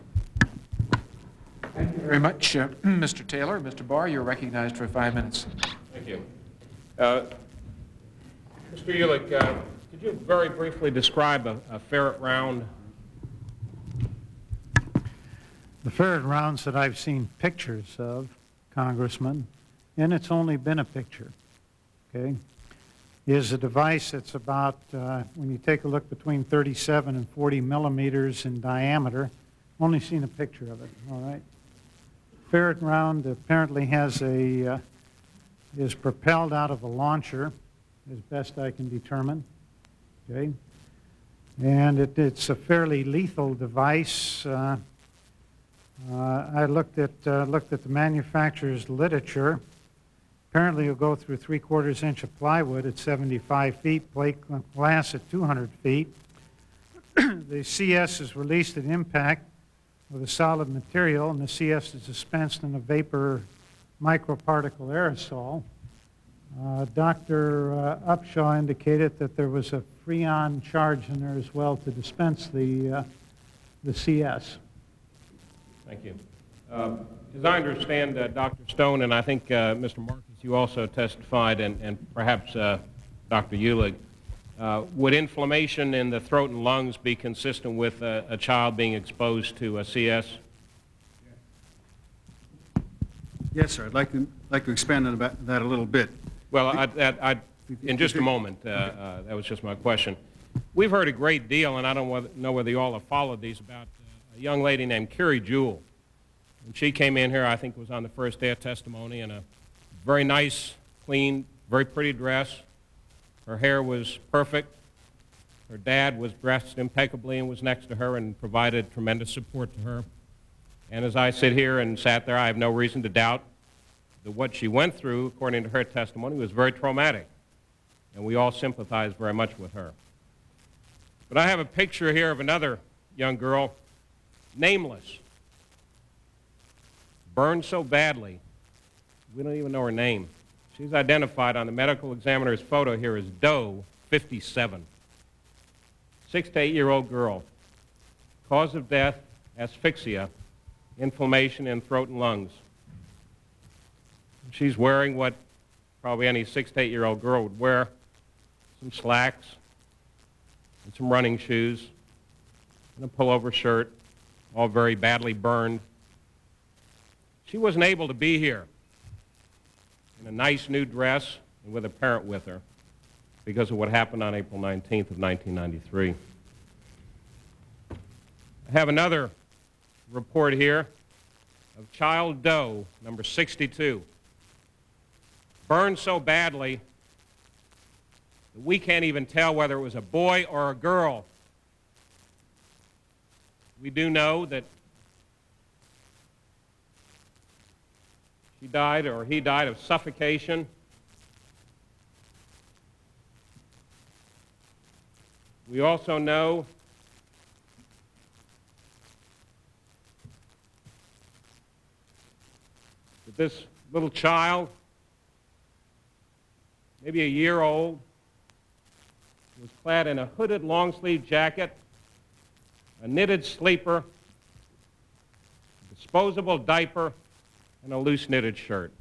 Thank you very much, uh, Mr. Taylor. Mr. Barr, you're recognized for five minutes. Thank you. Uh, Mr. Uhlig, uh, could you very briefly describe a, a ferret round? The ferret rounds that I've seen pictures of, Congressman, and it's only been a picture, okay, is a device that's about, uh, when you take a look between 37 and 40 millimeters in diameter, only seen a picture of it, all right? Ferret round apparently has a, uh, is propelled out of a launcher, as best I can determine, okay? And it, it's a fairly lethal device. Uh, I looked at, uh, looked at the manufacturer's literature. Apparently it'll go through three quarters inch of plywood at 75 feet, plate glass at 200 feet. the CS is released at impact with a solid material, and the CS is dispensed in a vapor microparticle aerosol. Uh, Dr. Uh, Upshall indicated that there was a freon charge in there as well to dispense the, uh, the CS. Thank you. Um, as I understand, uh, Dr. Stone, and I think uh, Mr. Marcus, you also testified, and, and perhaps uh, Dr. Uhlig, uh, would inflammation in the throat and lungs be consistent with a child being exposed to a CS? Yes, sir. I'd like to, like to expand on that a little bit. Well, I, I, I, in just a moment, uh, uh, that was just my question. We've heard a great deal, and I don't know whether you all have followed these, about a young lady named Kiri Jewell. And she came in here, I think was on the first day of testimony, in a very nice, clean, very pretty dress. Her hair was perfect. Her dad was dressed impeccably and was next to her and provided tremendous support to her. And as I sit here and sat there, I have no reason to doubt that what she went through, according to her testimony, was very traumatic. And we all sympathize very much with her. But I have a picture here of another young girl nameless, burned so badly, we don't even know her name. She's identified on the medical examiner's photo here as Doe 57. Six to eight year old girl. Cause of death, asphyxia, inflammation in throat and lungs. She's wearing what probably any six to eight year old girl would wear some slacks and some running shoes and a pullover shirt all very badly burned. She wasn't able to be here in a nice new dress and with a parent with her because of what happened on April 19th of 1993. I have another report here of child Doe, number 62, burned so badly that we can't even tell whether it was a boy or a girl we do know that she died or he died of suffocation. We also know that this little child, maybe a year old, was clad in a hooded long sleeve jacket a knitted sleeper, a disposable diaper, and a loose knitted shirt.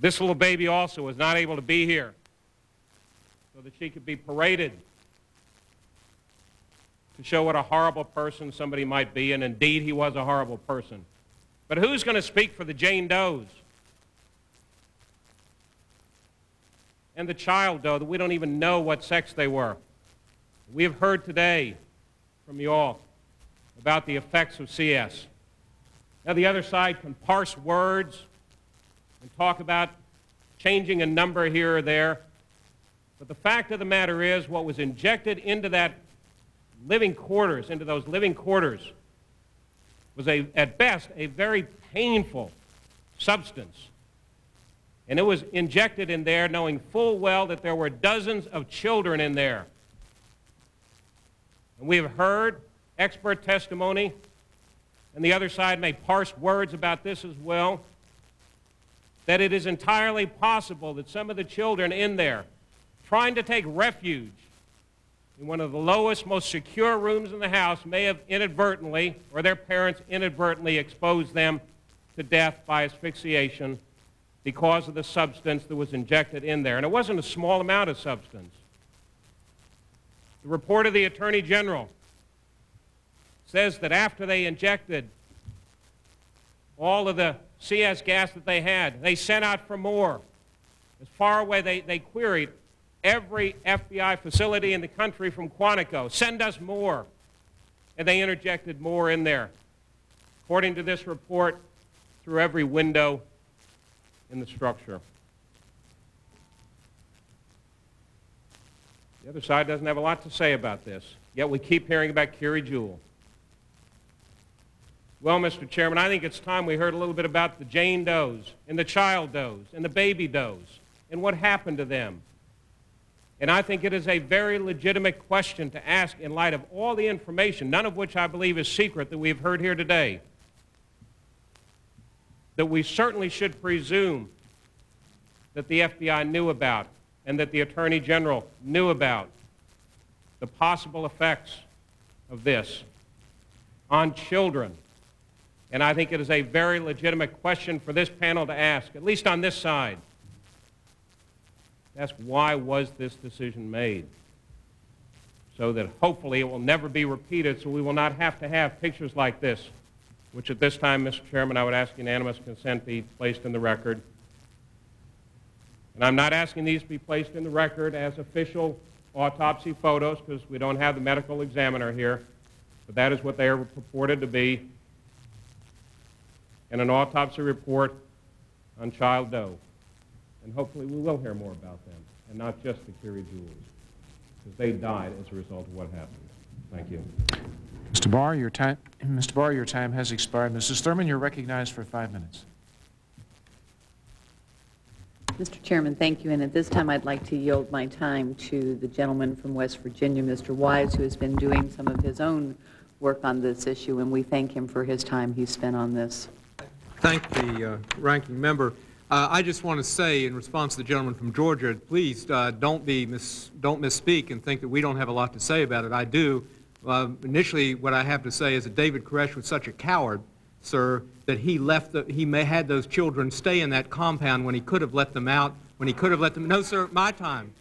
This little baby also was not able to be here so that she could be paraded to show what a horrible person somebody might be, and indeed he was a horrible person. But who's going to speak for the Jane Does? And the child Doe that we don't even know what sex they were. We have heard today from you all about the effects of CS. Now, the other side can parse words and talk about changing a number here or there. But the fact of the matter is, what was injected into that living quarters, into those living quarters, was a, at best a very painful substance. And it was injected in there knowing full well that there were dozens of children in there. And we have heard expert testimony, and the other side may parse words about this as well, that it is entirely possible that some of the children in there trying to take refuge in one of the lowest, most secure rooms in the house may have inadvertently, or their parents inadvertently, exposed them to death by asphyxiation because of the substance that was injected in there. And it wasn't a small amount of substance. The report of the Attorney General says that after they injected all of the CS gas that they had, they sent out for more. As far away, they, they queried every FBI facility in the country from Quantico. Send us more. And they interjected more in there. According to this report, through every window in the structure. The other side doesn't have a lot to say about this, yet we keep hearing about Kiri Jewell. Well, Mr. Chairman, I think it's time we heard a little bit about the Jane Does and the child Does and the baby Does and what happened to them. And I think it is a very legitimate question to ask in light of all the information, none of which I believe is secret, that we've heard here today. That we certainly should presume that the FBI knew about and that the Attorney General knew about the possible effects of this on children. And I think it is a very legitimate question for this panel to ask, at least on this side. Ask why was this decision made? So that hopefully it will never be repeated, so we will not have to have pictures like this, which at this time, Mr. Chairman, I would ask unanimous consent be placed in the record. And I'm not asking these to be placed in the record as official autopsy photos because we don't have the medical examiner here, but that is what they are purported to be in an autopsy report on child Doe and hopefully we will hear more about them, and not just the Kiri Jewells, because they died as a result of what happened. Thank you. Mr. Barr, your time, Mr. Barr, your time has expired. Mrs. Thurman, you're recognized for five minutes. Mr. Chairman, thank you. And at this time, I'd like to yield my time to the gentleman from West Virginia, Mr. Wise, who has been doing some of his own work on this issue, and we thank him for his time he spent on this. Thank the uh, ranking member. Uh, I just want to say, in response to the gentleman from Georgia, please uh, don't be mis don't misspeak and think that we don't have a lot to say about it. I do. Uh, initially, what I have to say is that David Koresh was such a coward, sir, that he left. The, he may had those children stay in that compound when he could have let them out. When he could have let them. No, sir, my time.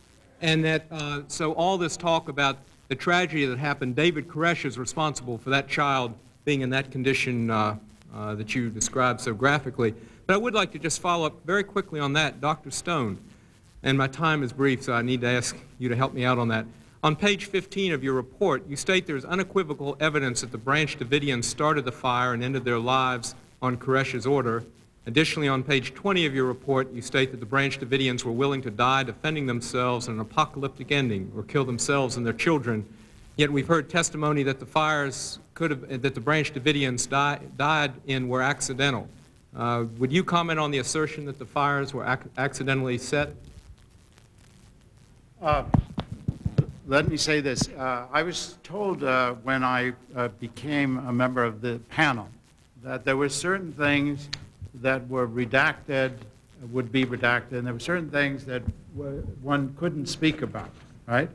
And that uh, so all this talk about the tragedy that happened, David Koresh is responsible for that child being in that condition uh, uh, that you described so graphically. But I would like to just follow up very quickly on that, Dr. Stone. And my time is brief, so I need to ask you to help me out on that. On page 15 of your report, you state there is unequivocal evidence that the Branch Davidians started the fire and ended their lives on Koresh's order. Additionally, on page 20 of your report, you state that the Branch Davidians were willing to die defending themselves in an apocalyptic ending or kill themselves and their children. Yet we've heard testimony that the fires could have, that the Branch Davidians die, died in were accidental. Uh, would you comment on the assertion that the fires were ac accidentally set? Uh, let me say this. Uh, I was told uh, when I uh, became a member of the panel that there were certain things that were redacted, would be redacted, and there were certain things that one couldn't speak about, right?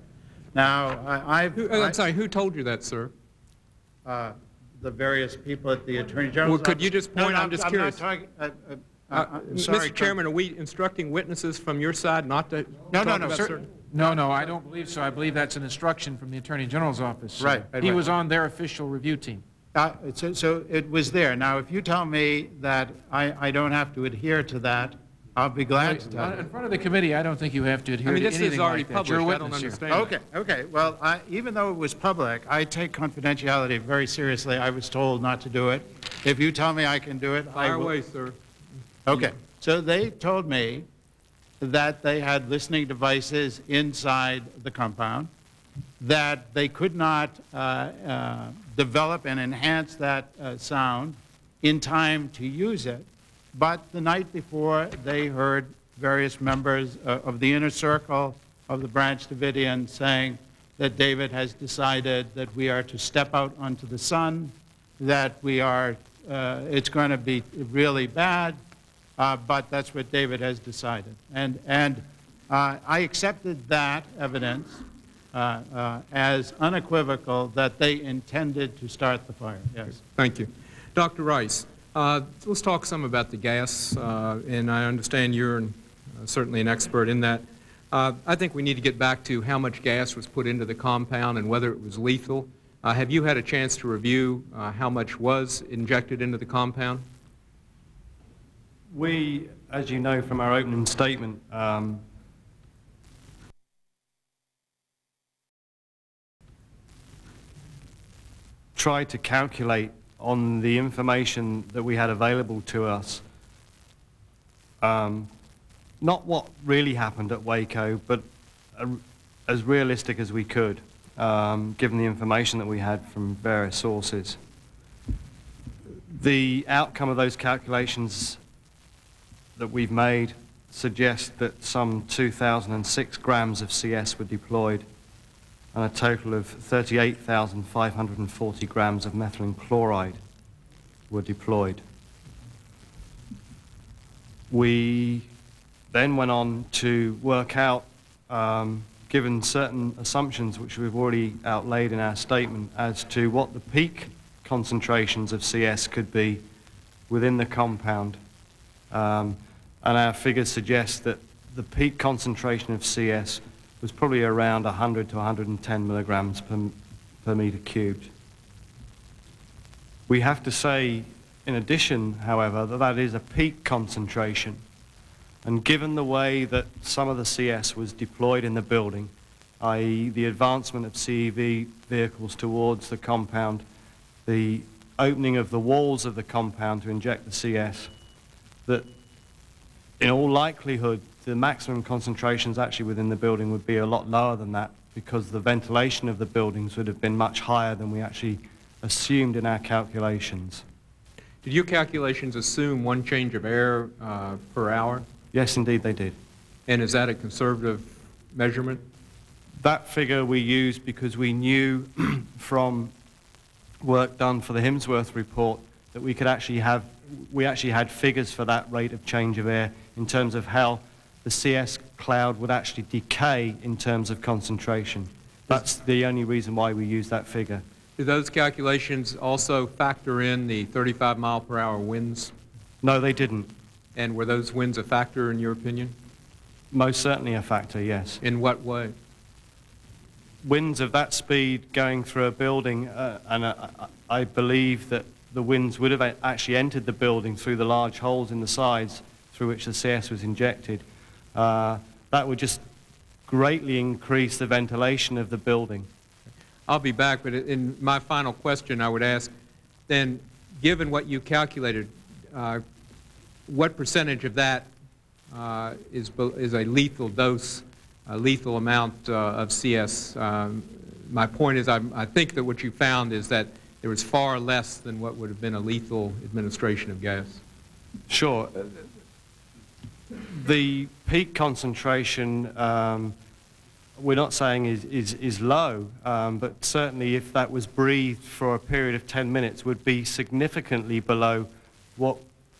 Now, I, have uh, I'm sorry, who told you that, sir? the various people at the Attorney General's Well, could you just point, no, no, I'm just I'm curious. Talking, uh, uh, uh, sorry, Mr. Chairman, are we instructing witnesses from your side not to no, no, no, sir, no, no, I don't believe so. I believe that's an instruction from the Attorney General's office. Right. right he right. was on their official review team. Uh, so, so, it was there. Now, if you tell me that I, I don't have to adhere to that, I'll be glad to tell In front of the committee, I don't think you have to adhere I mean, to this anything is already like published. You're I a don't witness understand. Okay, okay. Well, I, even though it was public, I take confidentiality very seriously. I was told not to do it. If you tell me I can do it, Fire I will. away, sir. Okay. So they told me that they had listening devices inside the compound, that they could not uh, uh, develop and enhance that uh, sound in time to use it. But the night before, they heard various members uh, of the inner circle of the Branch Davidians saying that David has decided that we are to step out onto the sun, that we are, uh, it's going to be really bad, uh, but that's what David has decided. And, and uh, I accepted that evidence uh, uh, as unequivocal that they intended to start the fire, yes. Thank you. Dr. Rice, uh, let's talk some about the gas, uh, and I understand you're an, certainly an expert in that. I think we need to get back to how much gas was put into the compound and whether it was lethal. Have you had a chance to review how much was injected into the compound? We, as you know from our opening statement, um, tried to calculate on the information that we had available to us, um, not what really happened at Waco, but a, as realistic as we could, um, given the information that we had from various sources. The outcome of those calculations that we've made suggest that some 2,006 grams of CS were deployed and a total of 38,540 grams of methylene chloride were deployed. We then went on to work out, um, given certain assumptions which we've already outlaid in our statement, as to what the peak concentrations of CS could be within the compound. Um, and our figures suggest that the peak concentration of CS was probably around 100 to 110 milligrams per, per meter cubed. We have to say, in addition, however, that that is a peak concentration. And given the way that some of the CS was deployed in the building, i.e. the advancement of CEV vehicles towards the compound, the opening of the walls of the compound to inject the CS, that in all likelihood the maximum concentrations actually within the building would be a lot lower than that because the ventilation of the buildings would have been much higher than we actually assumed in our calculations. Did your calculations assume one change of air uh, per hour? Yes, indeed they did. And is that a conservative measurement? That figure we used because we knew from work done for the Himsworth report that we could actually have, we actually had figures for that rate of change of air in terms of how the CS cloud would actually decay in terms of concentration. That's the only reason why we use that figure. Do those calculations also factor in the 35 mile per hour winds? No, they didn't. And were those winds a factor in your opinion? Most certainly a factor, yes. In what way? Winds of that speed going through a building, uh, and uh, I believe that the winds would have actually entered the building through the large holes in the sides through which the CS was injected. Uh, that would just greatly increase the ventilation of the building. I'll be back, but in my final question, I would ask, then, given what you calculated, uh, what percentage of that uh, is, is a lethal dose, a lethal amount uh, of CS? Um, my point is, I, I think that what you found is that there was far less than what would have been a lethal administration of gas. Sure the peak concentration, um, we're not saying is, is, is low, um, but certainly if that was breathed for a period of 10 minutes would be significantly below what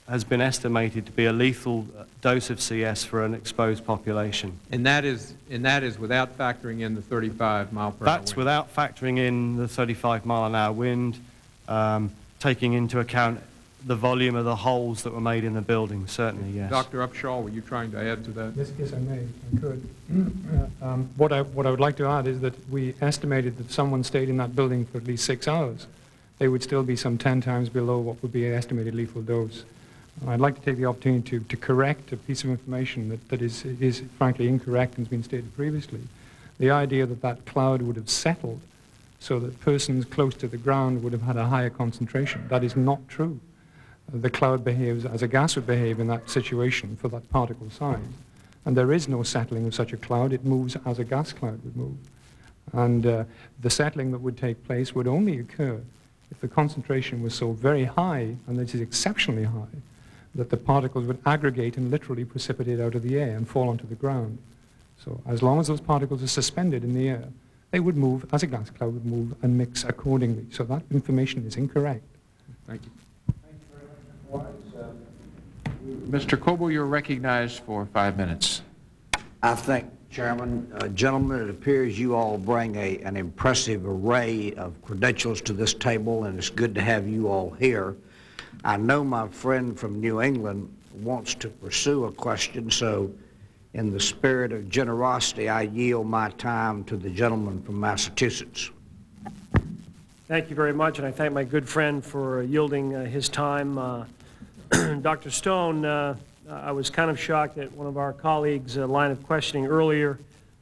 has been estimated to be a lethal dose of CS for an exposed population. And that is, and that is without factoring in the 35 mile per That's hour That's without factoring in the 35 mile an hour wind, um, taking into account the volume of the holes that were made in the building, certainly, yes. Dr. Upshall, were you trying to add to that? Yes, yes, I may, I could. Uh, um, what, I, what I would like to add is that we estimated that if someone stayed in that building for at least six hours. They would still be some 10 times below what would be an estimated lethal dose. I'd like to take the opportunity to, to correct a piece of information that, that is, is frankly incorrect and has been stated previously. The idea that that cloud would have settled so that persons close to the ground would have had a higher concentration. That is not true the cloud behaves as a gas would behave in that situation for that particle size. And there is no settling of such a cloud. It moves as a gas cloud would move. And uh, the settling that would take place would only occur if the concentration was so very high, and this is exceptionally high, that the particles would aggregate and literally precipitate out of the air and fall onto the ground. So as long as those particles are suspended in the air, they would move as a gas cloud would move and mix accordingly. So that information is incorrect. Thank you. Mr. Coble, you're recognized for five minutes. I think, Chairman, uh, gentlemen, it appears you all bring a, an impressive array of credentials to this table, and it's good to have you all here. I know my friend from New England wants to pursue a question, so in the spirit of generosity, I yield my time to the gentleman from Massachusetts. Thank you very much, and I thank my good friend for yielding uh, his time. Uh, Dr. Stone, uh, I was kind of shocked at one of our colleagues' uh, line of questioning earlier.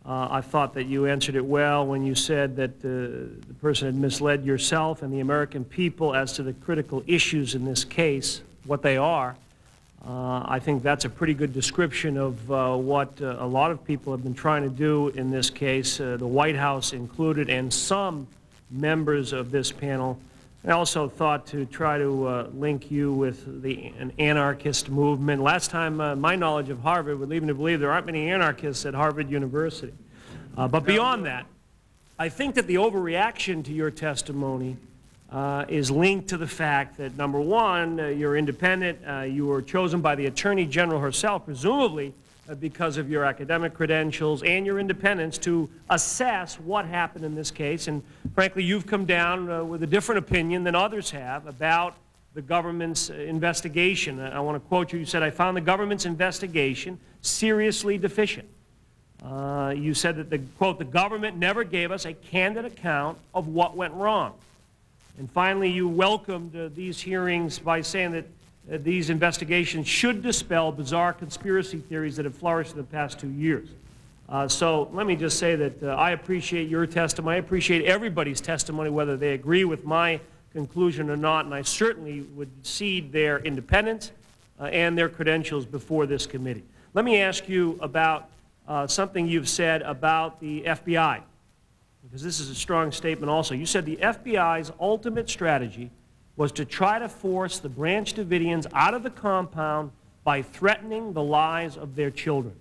Uh, I thought that you answered it well when you said that uh, the person had misled yourself and the American people as to the critical issues in this case, what they are. Uh, I think that's a pretty good description of uh, what a lot of people have been trying to do in this case, the White House included, and some members of this panel. I also thought to try to uh, link you with the an anarchist movement. Last time, uh, my knowledge of Harvard would lead me to believe there aren't many anarchists at Harvard University. but beyond that, I think that the overreaction to your testimony uh, is linked to the fact that, number one, uh, you're independent. Uh, you were chosen by the Attorney General herself, presumably uh, because of your academic credentials and your independence to assess what happened in this case. And frankly, you've come down uh, with a different opinion than others have about the government's uh, investigation. I want to quote you. You said, I found the government's investigation seriously deficient. you said that, the, quote, the government never gave us a candid account of what went wrong. And finally, you welcomed uh, these hearings by saying that uh, these investigations should dispel bizarre conspiracy theories that have flourished in the past two years. Uh, so let me just say that uh, I appreciate your testimony. I appreciate everybody's testimony, whether they agree with my conclusion or not, and I certainly would cede their independence uh, and their credentials before this committee. Let me ask you about uh, something you've said about the FBI because this is a strong statement also. You said the FBI's ultimate strategy was to try to force the Branch Davidians out of the compound by threatening the lives of their children.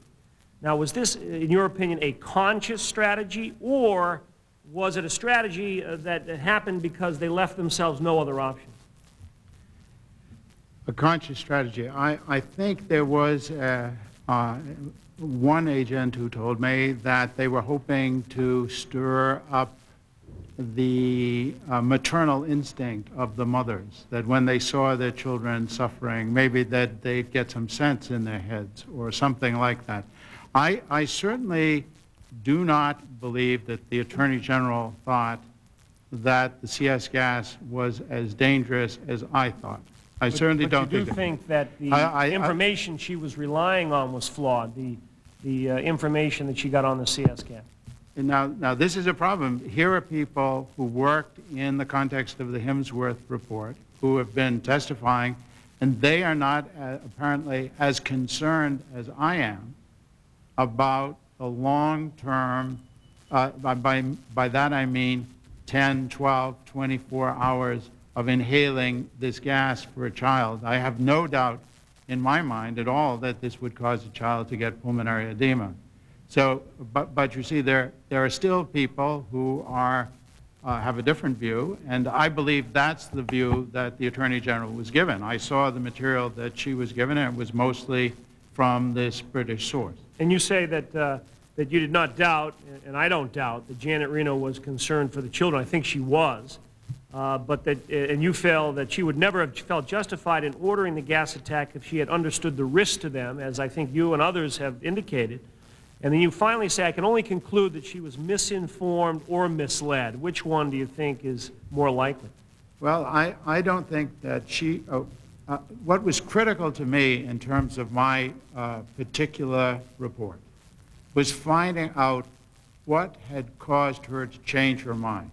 Now, was this, in your opinion, a conscious strategy, or was it a strategy uh, that happened because they left themselves no other option? A conscious strategy. I, I think there was, uh, uh, one agent who told me that they were hoping to stir up the uh, maternal instinct of the mothers, that when they saw their children suffering, maybe that they'd get some sense in their heads or something like that. I, I certainly do not believe that the Attorney General thought that the CS gas was as dangerous as I thought. I but, certainly but don't you do think, think that the I, I, information she was relying on was flawed, the, the uh, information that she got on the CS gas. Now, now, this is a problem. Here are people who worked in the context of the Himsworth report who have been testifying, and they are not uh, apparently as concerned as I am about the long-term, uh, by, by, by that I mean 10, 12, 24 hours of inhaling this gas for a child. I have no doubt in my mind at all that this would cause a child to get pulmonary edema. So, but, but you see, there, there are still people who are, uh, have a different view, and I believe that's the view that the Attorney General was given. I saw the material that she was given, and it was mostly from this British source. And you say that, uh, that you did not doubt, and I don't doubt, that Janet Reno was concerned for the children. I think she was. Uh, but that, and you feel that she would never have felt justified in ordering the gas attack if she had understood the risk to them, as I think you and others have indicated. And then you finally say, I can only conclude that she was misinformed or misled. Which one do you think is more likely? Well, I, I don't think that she, oh, uh, what was critical to me in terms of my uh, particular report was finding out what had caused her to change her mind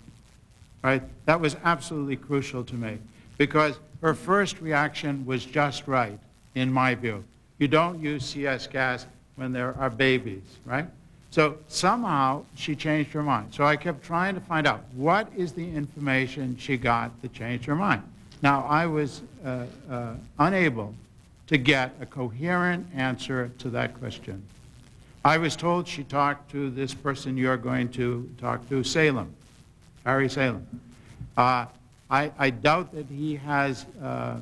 right? That was absolutely crucial to me because her first reaction was just right, in my view. You don't use CS gas when there are babies, right? So somehow she changed her mind. So I kept trying to find out what is the information she got that changed her mind. Now, I was uh, uh, unable to get a coherent answer to that question. I was told she talked to this person you're going to talk to, Salem. Harry Salem. Uh, I, I, doubt that he has uh,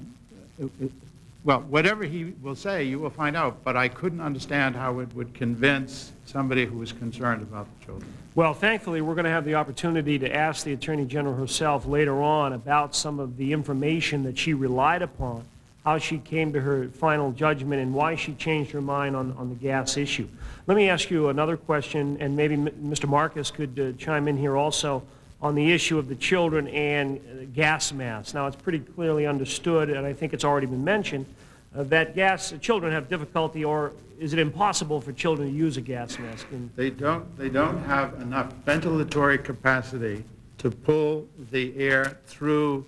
well, whatever he will say, you will find out, but I couldn't understand how it would convince somebody who was concerned about the children. Well, thankfully, we're going to have the opportunity to ask the Attorney General herself later on about some of the information that she relied upon, how she came to her final judgment, and why she changed her mind on, on the gas issue. Let me ask you another question, and maybe Mr. Marcus could uh, chime in here also on the issue of the children and uh, gas masks. Now, it's pretty clearly understood, and I think it's already been mentioned, uh, that gas children have difficulty, or is it impossible for children to use a gas mask? And They don't, they don't have enough ventilatory capacity to pull the air through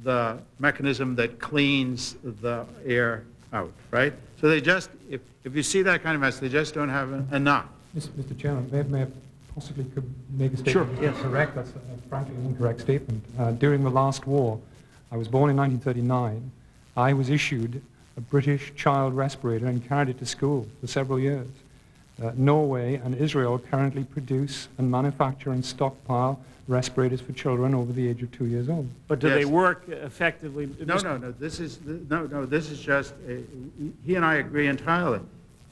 the mechanism that cleans the air out, right? So they just, if, if you see that kind of mess, they just don't have enough. Mr. Chairman, may, may I possibly could make a statement Sure, statement? yes. Correct, that's a, frankly an incorrect statement. Uh, during the last war, I was born in 1939. I was issued a British child respirator and carried it to school for several years. Uh, Norway and Israel currently produce and manufacture and stockpile respirators for children over the age of two years old. But do they work effectively? No, no, no, this is, no, no, this is just, a- he and I agree entirely.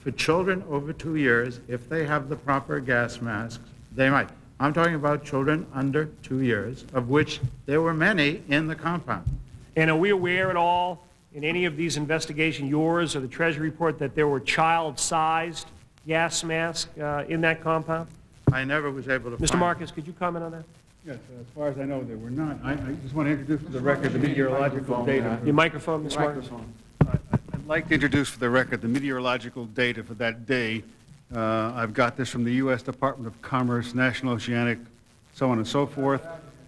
For children over two years, if they have the proper gas masks, they might. I'm talking about children under two years, of which there were many in the compound. And are we aware at all, in any of these investigations, yours or the Treasury report, that there were child-sized gas masks uh, in that compound? I never was able to Mr. find- Marcus, could you comment on that? Yes, as far as I know, there were not. I, I just want to introduce for the record the meteorological data. Your microphone, Mr. Marcus. I'd like to introduce for the record the meteorological data for that day. Uh, I've got this from the U.S. Department of Commerce, National Oceanic, so on and so forth,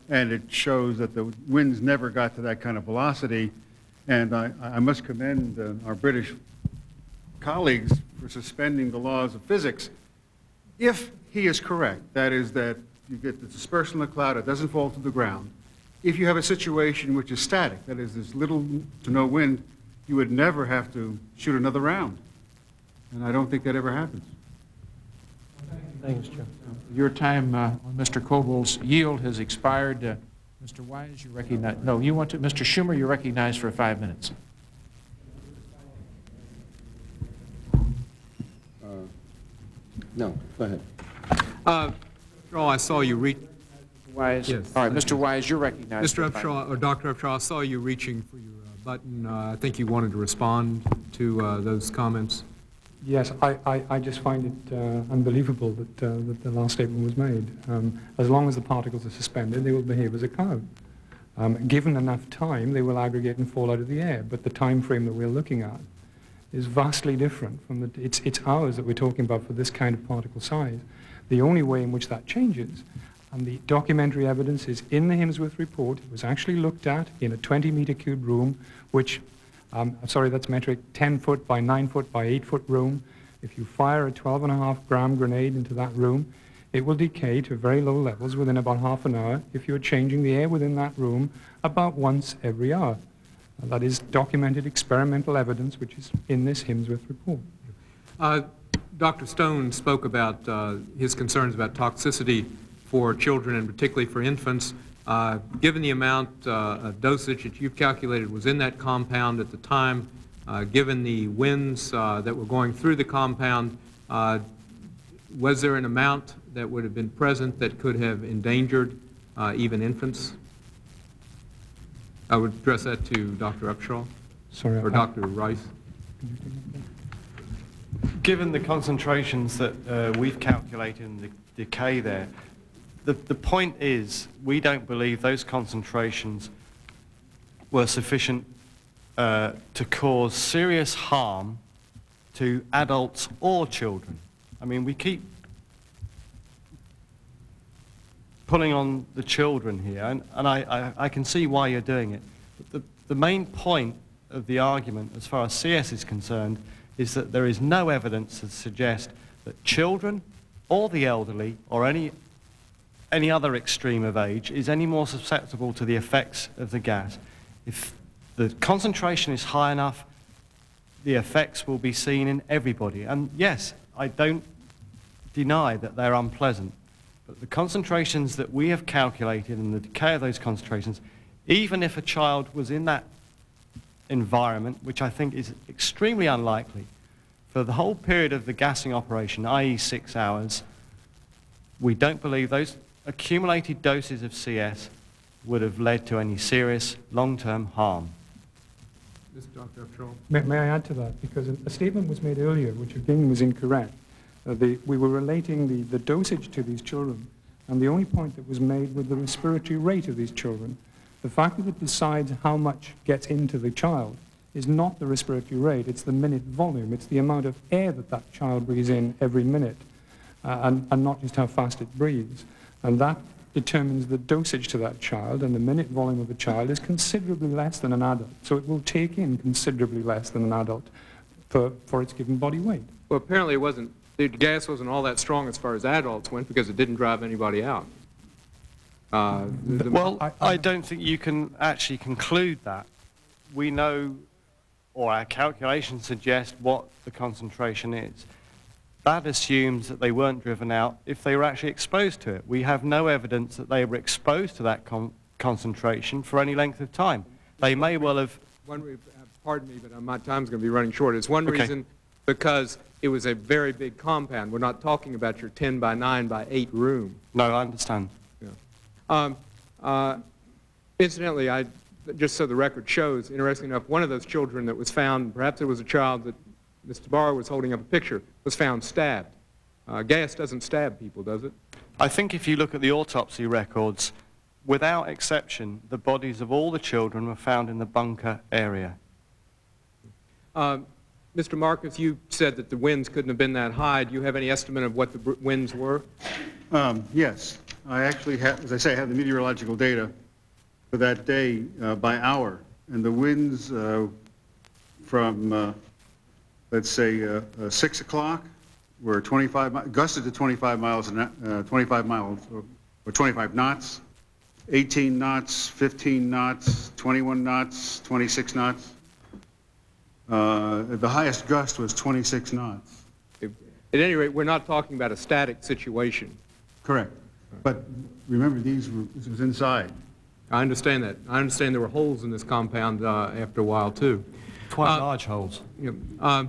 and it shows that the winds never got to that kind of velocity. And I, I must commend uh, our British colleagues for suspending the laws of physics. If he is correct, that is that you get the dispersion of the cloud, it doesn't fall to the ground. If you have a situation which is static, that is, there's little to no wind, you would never have to shoot another round. And I don't think that ever happens. Thanks, Joe. Your time uh, on Mr. Coble's yield has expired. Uh, Mr. Wise, you recognize, no, you want to, Mr. Schumer, you're recognized for five minutes. No, go ahead. Uh, Upshall, I saw you reach. Wise. Yes. All right, Mr. Wise, you're recognized. Mr. for five Upshall, or Dr. Upshall, I saw you reaching for your uh, button. Uh, I think you wanted to respond to uh, those comments. Yes, I, I, I just find it uh, unbelievable that, uh, that the last statement was made. Um, as long as the particles are suspended, they will behave as a cloud. Um, given enough time, they will aggregate and fall out of the air. But the time frame that we're looking at is vastly different from the, it's, it's hours that we're talking about for this kind of particle size. The only way in which that changes, and the documentary evidence is in the Himsworth report, it was actually looked at in a 20 meter cube room, which, um, sorry, that's metric, 10 foot by 9 foot by 8 foot room. If you fire a 12 and a half gram grenade into that room, it will decay to very low levels within about half an hour if you're changing the air within that room about once every hour. That is documented experimental evidence which is in this Himsworth report. Uh, Dr. Stone spoke about uh, his concerns about toxicity for children and particularly for infants. Uh, given the amount uh, of dosage that you've calculated was in that compound at the time, uh, given the winds uh, that were going through the compound, uh, was there an amount that would have been present that could have endangered uh, even infants? I would address that to Dr. Upshall. Sorry, Or I- Dr. Rice. Given the concentrations that uh, we've calculated in the decay there, the, the point is we don't believe those concentrations were sufficient uh, to cause serious harm to adults or children. I mean, we keep pulling on the children here, and, and I, I, I can see why you're doing it. But the, the main point of the argument, as far as CS is concerned, is that there is no evidence to suggest that children or the elderly or any, any other extreme of age is any more susceptible to the effects of the gas. If the concentration is high enough, the effects will be seen in everybody. And yes, I don't deny that they're unpleasant, but the concentrations that we have calculated and the decay of those concentrations, even if a child was in that environment, which I think is extremely unlikely, for the whole period of the gassing operation, i.e. six hours, we don't believe those accumulated doses of CS would have led to any serious long-term harm. Dr. May, may, I add to that? Because a, a, statement was made earlier, which again was incorrect. Uh, the, we were relating the, the dosage to these children, and the only point that was made was the respiratory rate of these children. The factor that decides how much gets into the child is not the respiratory rate, it's the minute volume, it's the amount of air that that child breathes in every minute, uh, and, and not just how fast it breathes. And that determines the dosage to that child, and the minute volume of a child is considerably less than an adult. So it will take in considerably less than an adult for, for its given body weight. Well, apparently it wasn't, the gas wasn't all that strong as far as adults went because it didn't drive anybody out. Uh, well, I, I don't think you can actually conclude that. We know, or our calculations suggest what the concentration is. That assumes that they weren't driven out if they were actually exposed to it. We have no evidence that they were exposed to that con concentration for any length of time. They may well have... One, pardon me, but my time's going to be running short. It's one okay. reason because it was a very big compound. We're not talking about your 10 by 9 by 8 room. No, I understand. Yeah. Um, uh, incidentally, I, just so the record shows, interesting enough, one of those children that was found, perhaps it was a child that Mr. Barr was holding up a picture, was found stabbed. Uh, gas doesn't stab people, does it? I think if you look at the autopsy records, without exception, the bodies of all the children were found in the bunker area. Uh, Mr. Marcus, you said that the winds couldn't have been that high. Do you have any estimate of what the winds were? Um, yes. I actually have, as I say, I have the meteorological data for that day uh, by hour. And the winds uh, from uh, let's say, uh, uh, 6 o'clock, we're 25, gusted to 25 miles, an, uh, 25 miles, or, or 25 knots, 18 knots, 15 knots, 21 knots, 26 knots. Uh, the highest gust was 26 knots. At any rate, we're not talking about a static situation. Correct. But remember, these were, this was inside. I understand that. I understand there were holes in this compound uh, after a while, too. Quite uh, large holes. Yeah, um,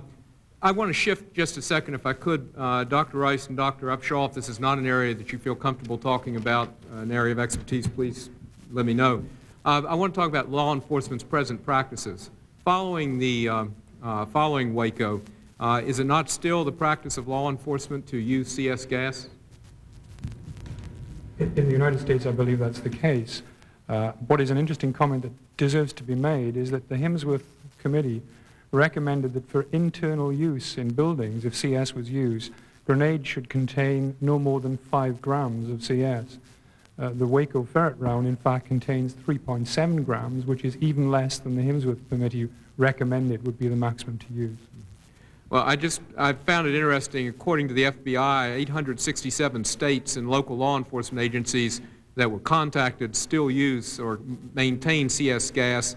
I want to shift just a second, if I could. Uh, Dr. Rice and Dr. Upshall, if this is not an area that you feel comfortable talking about, uh, an area of expertise, please let me know. Uh, I want to talk about law enforcement's present practices. Following, the, um, uh, following Waco, uh, is it not still the practice of law enforcement to use CS gas? In the United States, I believe that's the case. Uh, what is an interesting comment that deserves to be made is that the Himsworth Committee recommended that for internal use in buildings, if CS was used, grenades should contain no more than 5 grams of CS. Uh, the Waco ferret round, in fact, contains 3.7 grams, which is even less than the Himsworth Committee recommended would be the maximum to use. Well, I just I found it interesting. According to the FBI, 867 states and local law enforcement agencies that were contacted still use or maintain CS gas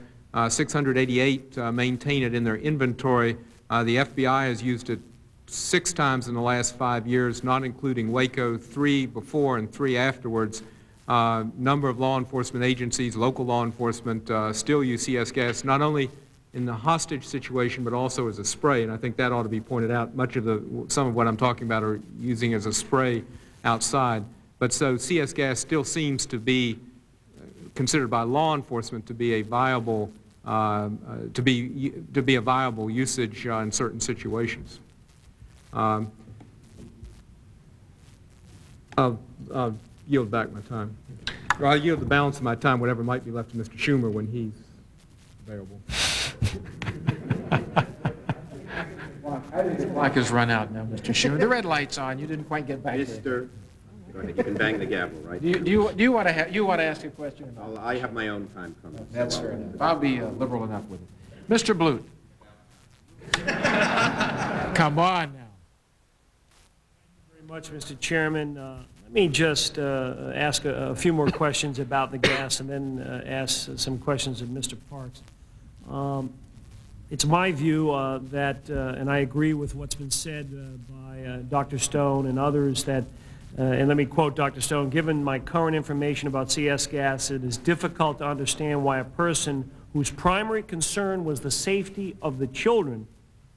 688 uh, maintain it in their inventory. Uh, the FBI has used it six times in the last five years, not including Waco, three before and three afterwards. Uh, number of law enforcement agencies, local law enforcement, uh, still use CS gas, not only in the hostage situation, but also as a spray, and I think that ought to be pointed out. Much of the, some of what I'm talking about are using as a spray outside. But so CS gas still seems to be considered by law enforcement to be a viable, uh, uh, to, be, to be a viable usage uh, in certain situations. Um, I'll, I'll, yield back my time. Or I'll yield the balance of my time, whatever might be left to Mr. Schumer when he's available. The clock has run out now, Mr. Schumer. The red light's on. You didn't quite get back Mr. There. Go ahead. You can bang the gavel, right? Do you, do you, do you want to you want to ask a question? I'll, I have my own time coming. That's so fair enough. I'll be uh, liberal enough with it. Mr. Blute. Come on now. Thank you very much, Mr. Chairman. Uh, let me just uh, ask a, a, few more questions about the gas and then uh, ask some questions of Mr. Parks. Um, it's my view uh, that, uh, and I agree with what's been said by Dr. Stone and others, that uh, and let me quote Dr. Stone, given my current information about CS gas, it is difficult to understand why a person whose primary concern was the safety of the children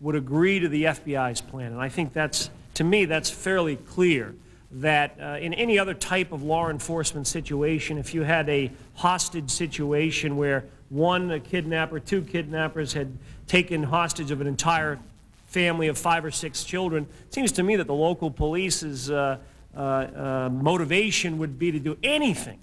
would agree to the FBI's plan. And I think that's, to me, that's fairly clear that uh, in any other type of law enforcement situation, if you had a hostage situation where one kidnapper, two kidnappers had taken hostage of an entire family of five or six children, it seems to me that the local police uh, uh, motivation would be to do anything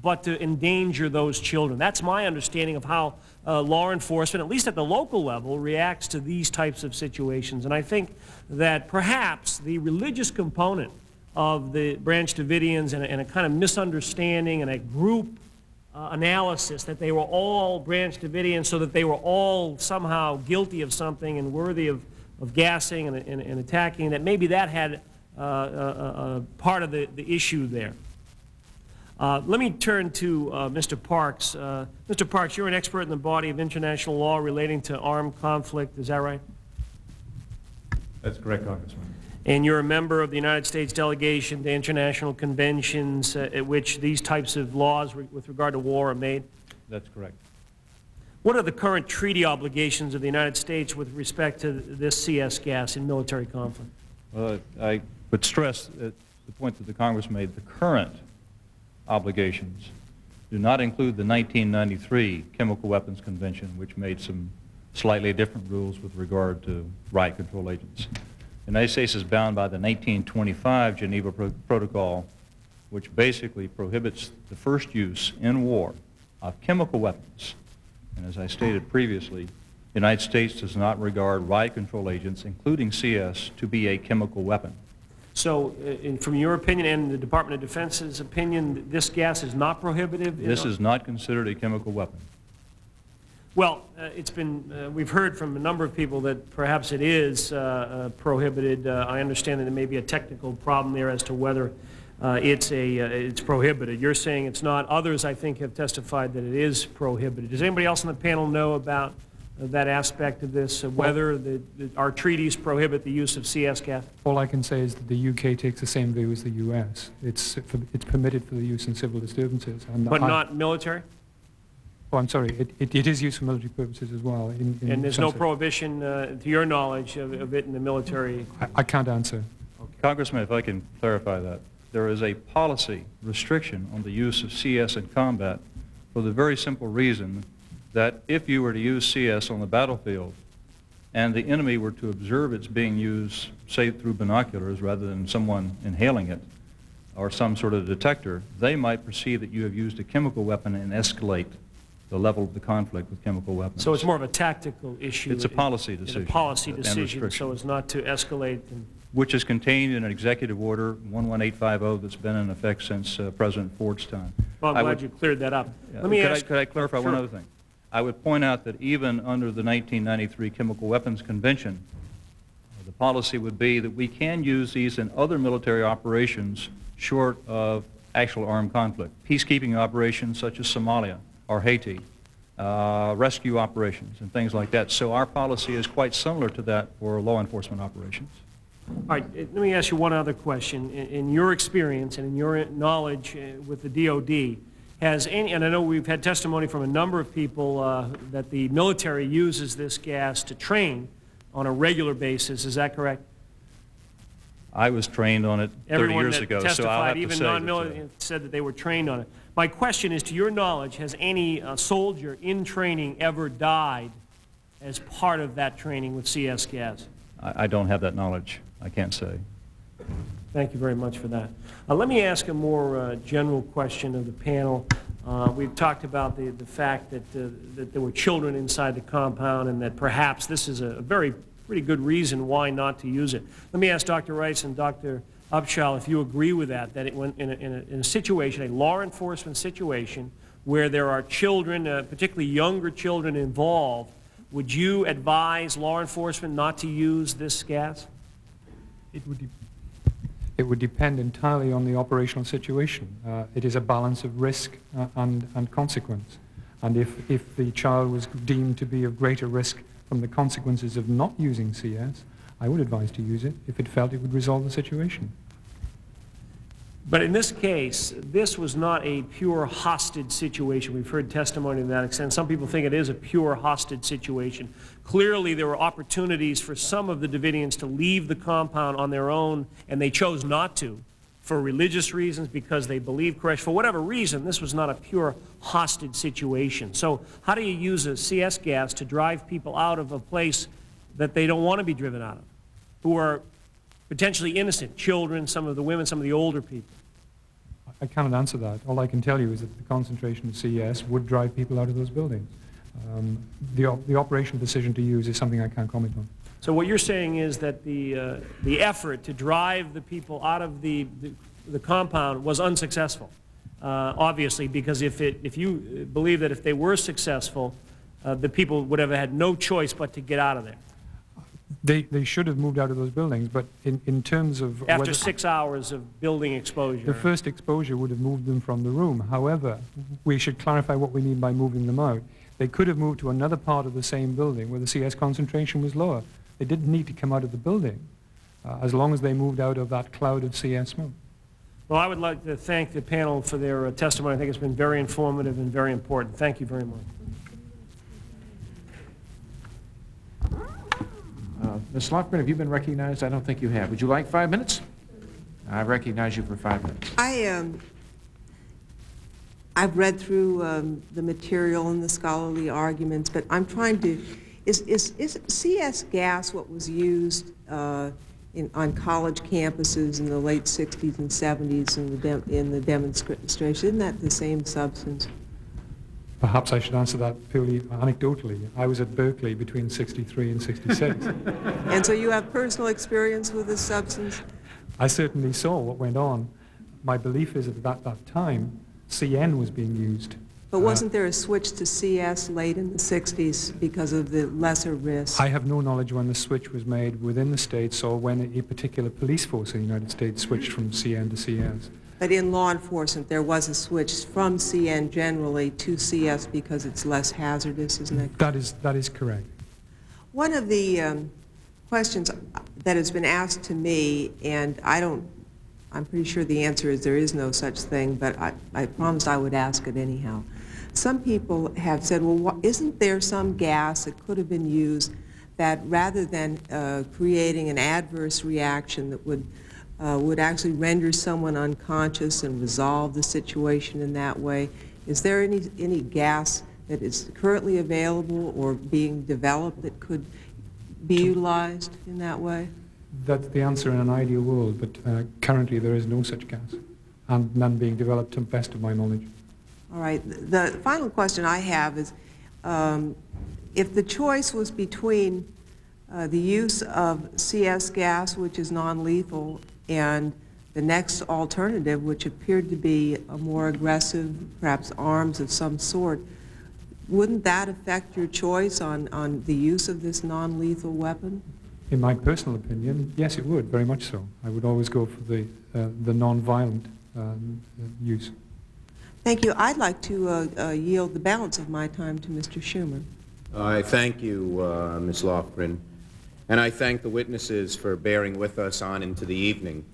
but to endanger those children. That's my understanding of how uh, law enforcement, at least at the local level, reacts to these types of situations. And I think that perhaps the religious component of the Branch Davidians and a, and a kind of misunderstanding and a group uh, analysis that they were all Branch Davidians so that they were all somehow guilty of something and worthy of, of gassing and, and, and attacking, that maybe that had uh, part of the, the issue there. Uh, let me turn to uh, Mr. Parks. Uh, Mr. Parks, you're an expert in the body of international law relating to armed conflict. Is that right? That's correct, Congressman. And you're a member of the United States delegation to international conventions uh, at which these types of laws re with regard to war are made? That's correct. What are the current treaty obligations of the United States with respect to this CS gas in military conflict? Well, I would stress the point that the Congress made, the current obligations do not include the 1993 Chemical Weapons Convention, which made some slightly different rules with regard to riot control agents. The United States is bound by the 1925 Geneva Pro Protocol, which basically prohibits the first use in war of chemical weapons. And as I stated previously, the United States does not regard riot control agents, including CS, to be a chemical weapon. So, uh, in, from your opinion and the Department of Defense's opinion, this gas is not prohibitive? This is not considered a chemical weapon. Well, uh, it's been, uh, we've heard from a number of people that perhaps it is uh, uh prohibited. Uh, I understand that there may be a technical problem there as to whether it's, a, it's prohibited. You're saying it's not. Others, I think, have testified that it is prohibited. Does anybody else on the panel know about that aspect of this, whether the, the, our treaties prohibit the use of CS gas? All I can say is that the UK takes the same view as the US. It's, it's permitted for the use in civil disturbances. And but I, not military? Oh, I'm sorry. It, it, it is used for military purposes as well. In, in and there's no prohibition, uh, to your knowledge, of, of, it in the military? I, I can't answer. Okay. Congressman, if I can clarify that. There is a policy restriction on the use of CS in combat for the very simple reason that if you were to use CS on the battlefield and the enemy were to observe it's being used, say, through binoculars rather than someone inhaling it or some sort of detector, they might perceive that you have used a chemical weapon and escalate the level of the conflict with chemical weapons. So it's more of a tactical issue. It's a policy decision. It's a policy decision, so as not to escalate. Which is contained in an executive order, 11850, that's been in effect since uh, President Ford's time. Well, I'm glad would, you cleared that up. Yeah, Let me could ask, I, could I clarify sure. one other thing? I would point out that even under the 1993 Chemical Weapons Convention, the policy would be that we can use these in other military operations short of actual armed conflict. Peacekeeping operations such as Somalia or Haiti, uh, rescue operations and things like that. So our policy is quite similar to that for law enforcement operations. All right, let me ask you one other question. In, in your experience and in your knowledge uh, with the DOD, has any, and I know we've had testimony from a number of people uh, that the military uses this gas to train on a regular basis. Is that correct? I was trained on it 30 Everyone years that ago, testified, so I'll have even to say non-military, said that they were trained on it. My question is, to your knowledge, has any uh, soldier in training ever died as part of that training with CS gas? I, I don't have that knowledge. I can't say. Thank you very much for that. Uh, let me ask a more uh, general question of the panel. Uh, we've talked about the, the fact that, uh, that there were children inside the compound and that perhaps this is a, very pretty good reason why not to use it. Let me ask Dr. Rice and Dr. Upshall if you agree with that, that it, in, a, in, a, in a situation, a law enforcement situation, where there are children, uh, particularly younger children involved, would you advise law enforcement not to use this gas? It would it would depend entirely on the operational situation. Uh, it is a balance of risk uh, and, and consequence. And if, if the child was deemed to be of greater risk from the consequences of not using CS, I would advise to use it if it felt it would resolve the situation. But in this case, this was not a pure hostage situation. We've heard testimony to that extent. Some people think it is a pure hostage situation. Clearly, there were opportunities for some of the Davidians to leave the compound on their own, and they chose not to for religious reasons, because they believed Koresh. For whatever reason, this was not a pure hostage situation. So how do you use a CS gas to drive people out of a place that they don't want to be driven out of, who are potentially innocent, children, some of the women, some of the older people? I cannot answer that. All I can tell you is that the concentration of CES would drive people out of those buildings. Um, the, op the operational decision to use is something I can't comment on. So what you're saying is that the, uh, the effort to drive the people out of the, the, the compound was unsuccessful, uh, obviously, because if, it, if you believe that if they were successful, uh, the people would have had no choice but to get out of there. They, they should have moved out of those buildings, but in, in terms of After six hours of building exposure. The first exposure would have moved them from the room. However, we should clarify what we mean by moving them out. They could have moved to another part of the same building where the CS concentration was lower. They didn't need to come out of the building, uh, as long as they moved out of that cloud of CS smoke. Well, I would like to thank the panel for their uh, testimony. I think it's been very informative and very important. Thank you very much. Uh, Ms. Lofgren, have you been recognized? I don't think you have. Would you like five minutes? I recognize you for five minutes. I, um, I've read through um, the material and the scholarly arguments, but I'm trying to, is, is, is CS gas what was used uh, in, on college campuses in the late 60s and 70s in the, in the demonstration? Isn't that the same substance? Perhaps I should answer that purely anecdotally. I was at Berkeley between 63 and 66. And so you have personal experience with this substance? I certainly saw what went on. My belief is that at that time, CN was being used. But uh, wasn't there a switch to CS late in the 60s because of the lesser risk? I have no knowledge when the switch was made within the States or when a particular police force in the United States switched from CN to CS. But in law enforcement, there was a switch from CN generally to CS because it's less hazardous, isn't it? That is, that is correct. One of the um, questions that has been asked to me, and I don't, I'm pretty sure the answer is there is no such thing, but I, I promised I would ask it anyhow. Some people have said, well, isn't there some gas that could have been used that rather than uh, creating an adverse reaction that would, uh, would actually render someone unconscious and resolve the situation in that way, is there any, any gas that is currently available or being developed that could be utilized in that way? That's the answer in an ideal world, but uh, currently there is no such gas, and none being developed to the best of my knowledge. All right. The final question I have is, um, if the choice was between uh, the use of CS gas, which is non-lethal, and the next alternative, which appeared to be a more aggressive, perhaps arms of some sort, wouldn't that affect your choice on, on the use of this non-lethal weapon? In my personal opinion, yes, it would, very much so. I would always go for the, uh, the non-violent um, uh, use. Thank you. I'd like to uh, uh, yield the balance of my time to Mr. Schumer. I thank you, uh, Ms. Lofgren, and I thank the witnesses for bearing with us on into the evening.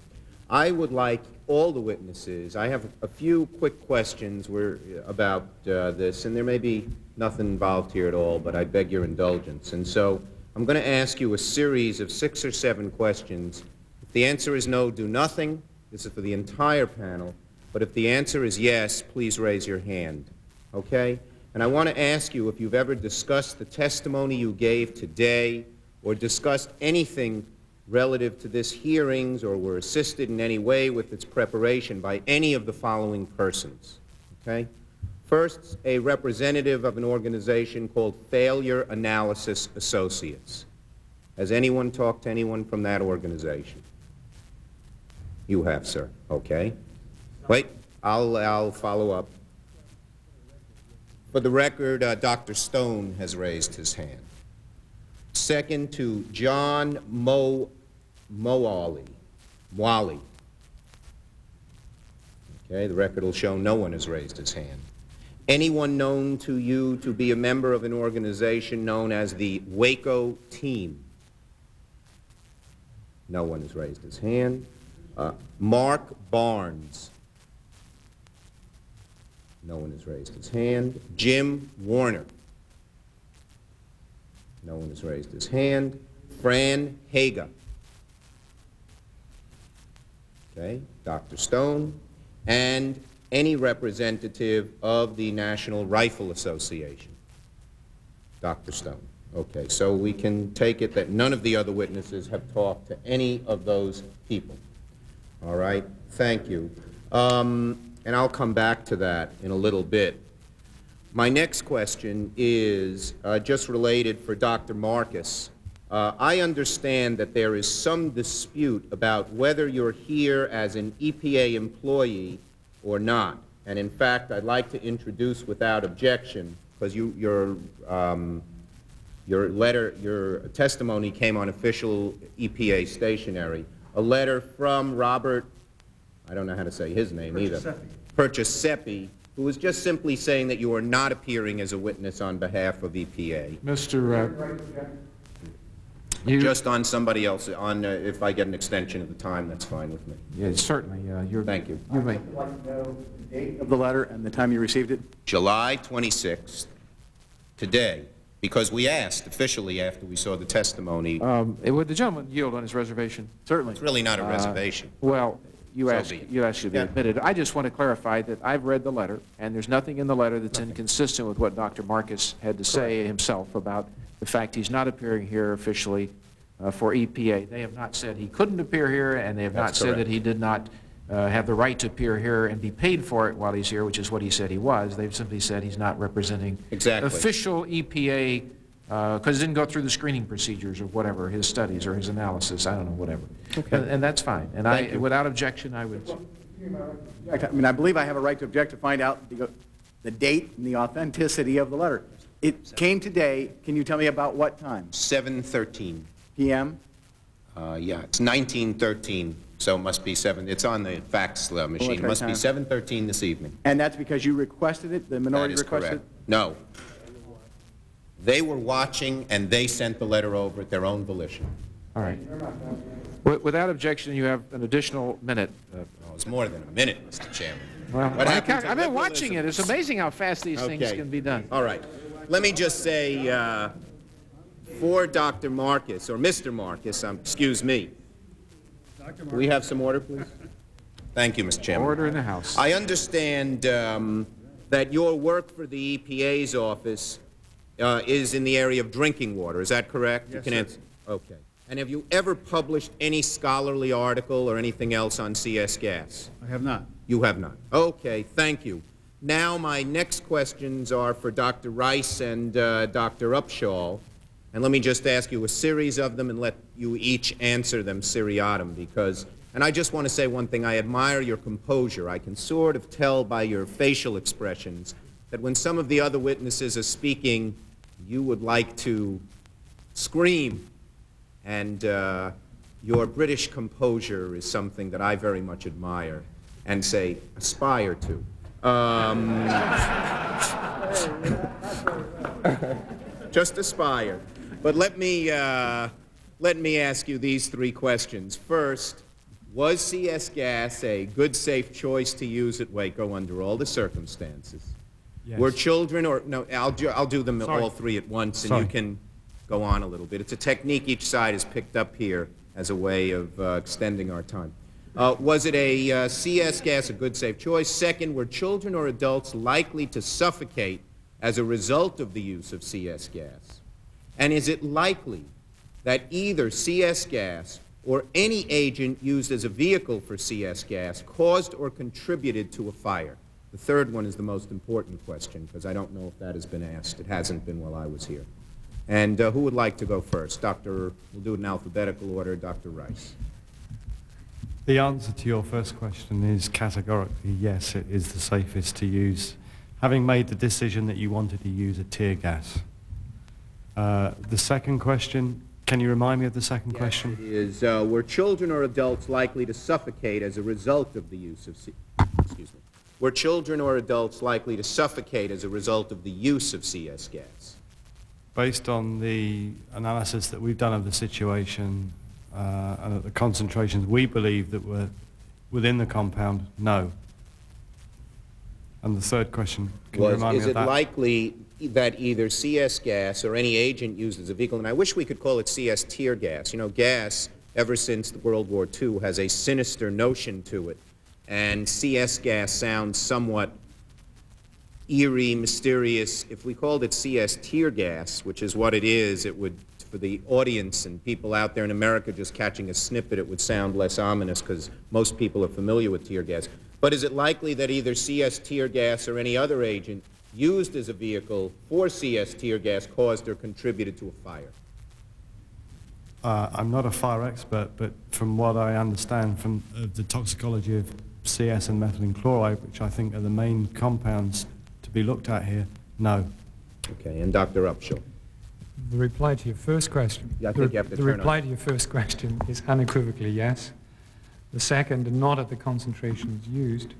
I would like all the witnesses, I have a few quick questions about uh, this, and there may be nothing involved here at all, but I beg your indulgence. And so I'm going to ask you a series of six or seven questions. If the answer is no, do nothing. This is for the entire panel. But if the answer is yes, please raise your hand. Okay? And I want to ask you if you've ever discussed the testimony you gave today or discussed anything relative to this hearings or were assisted in any way with its preparation by any of the following persons. Okay? First, a representative of an organization called Failure Analysis Associates. Has anyone talked to anyone from that organization? You have, sir. Okay. Wait, I'll, I'll follow up. For the record, uh, Dr. Stone has raised his hand. Second to John Mo, Moali. Moali. Okay, the record will show no one has raised his hand. Anyone known to you to be a member of an organization known as the Waco Team? No one has raised his hand. Uh, Mark Barnes. No one has raised his hand. Jim Warner. No one has raised his hand. Fran Haga. Okay, Dr. Stone. And any representative of the National Rifle Association. Dr. Stone. Okay, so we can take it that none of the other witnesses have talked to any of those people. All right, thank you. Um, and I'll come back to that in a little bit. My next question is uh, just related for Dr. Marcus. Uh, I understand that there is some dispute about whether you're here as an EPA employee or not. And in fact, I'd like to introduce without objection, because you, your, um, your letter, your testimony came on official EPA stationery, a letter from Robert, I don't know how to say his name either, Perciasepi, who was just simply saying that you are not appearing as a witness on behalf of EPA. Mr. Uh, you, Just on somebody else, on, uh, if I get an extension of the time, that's fine with me. yeah, certainly, uh, you're... Thank you. You may. of the letter and the time you received it? July 26th, today, because we asked officially after we saw the testimony. Um, Would the gentleman yield on his reservation? Certainly. It's really not a Uh, reservation. Well, you So asked, be it. you asked to be Yeah. admitted. I just want to clarify that I've read the letter, and there's nothing in the letter that's inconsistent with what Dr. Marcus had to say himself about the fact he's not appearing here officially uh, for EPA. They have not said he couldn't appear here, and they have not That's said that he did not uh, have the right to appear here and be paid for it while he's here, which is what he said he was. They've simply said he's not representing Exactly. official EPA, because it didn't go through the screening procedures or whatever, his studies or his analysis, I don't know, whatever. And and that's fine. And I, you. without objection, I would, I mean, I believe I have a right to object to find out the, the date and the authenticity of the letter. It came today. Can you tell me about what time? 7:13. PM? Uh, Yeah, it's 1913, so it must be 7, it's on the fax uh, machine. It right must be 7:13 this evening. And that's because you requested it? The minority requested correct. No. They were watching, and they sent the letter over at their own volition. all right. Wi- Without objection, you have an additional minute. uh, Oh, It's more than a minute, Mr. Chairman. Well, What I I've been watching it. It's amazing how fast these things can be done. All right. Let me just say, uh, for Dr. Marcus, or Mr. Marcus, um, excuse me. We have some order, please? Thank you, Mr. Chairman. Order in the House. I understand um, that your work for the EPA's office uh, is in the area of drinking water. Is that correct? You can sir. answer. Okay. And have you ever published any scholarly article or anything else on CS gas? I have not. You have not. Okay, thank you. Now, my next questions are for Dr. Rice and uh, Dr. Upshall. And let me just ask you a series of them and let you each answer them seriatim because, and I just want to say one thing, I admire your composure. I can sort of tell by your facial expressions that when some of the other witnesses are speaking, you would like to scream. And uh, your British composure is something that I very much admire and say, aspire to. Um, just aspire. But let me, uh, let me ask you these three questions. First, was CS gas a good, safe choice to use at Waco under all the circumstances? Yes. Were children or, no, I'll do, I'll do them Sorry. all three at once and Sorry. you can go on a little bit. It's a technique each side has picked up here as a way of uh, extending our time. Uh, was it a uh, CS gas a good, safe choice? Second, were children or adults likely to suffocate as a result of the use of CS gas? And is it likely that either CS gas or any agent used as a vehicle for CS gas caused or contributed to a fire? The third one is the most important question because I don't know if that has been asked. It hasn't been while I was here. And uh, who would like to go first? Dr. We'll do it in alphabetical order. Dr. Rice. The answer to your first question is categorically yes, it is the safest to use, having made the decision that you wanted to use a tear gas. Uh, the second question, can you remind me of the second question? Is uh, were children or adults likely to suffocate as a result of the use of excuse me? Were children or adults likely to suffocate as a result of the use of CS gas? Based on the analysis that we've done of the situation uh, and at the concentrations we believe that were within the compound, no. And the third question, can you remind is me it of that? likely that either CS gas or any agent used as a vehicle, and I wish we could call it CS tear gas. You know, gas, ever since World War II, has a sinister notion to it. And CS gas sounds somewhat eerie, mysterious. If we called it CS tear gas, which is what it is, it would, for the audience and people out there in America just catching a snippet, it would sound less ominous because most people are familiar with tear gas. But is it likely that either CS tear gas or any other agent used as a vehicle for CS tear gas caused or contributed to a fire? Uh, I'm not a fire expert, but from what I understand from uh, the toxicology of CS and methylene chloride, which I think are the main compounds to be looked at here, no. Okay, and Dr. Upshall? The reply to your first question. Yeah, I the, think you have to the turn on- reply to your first question is unequivocally yes. The second, not at the concentrations used.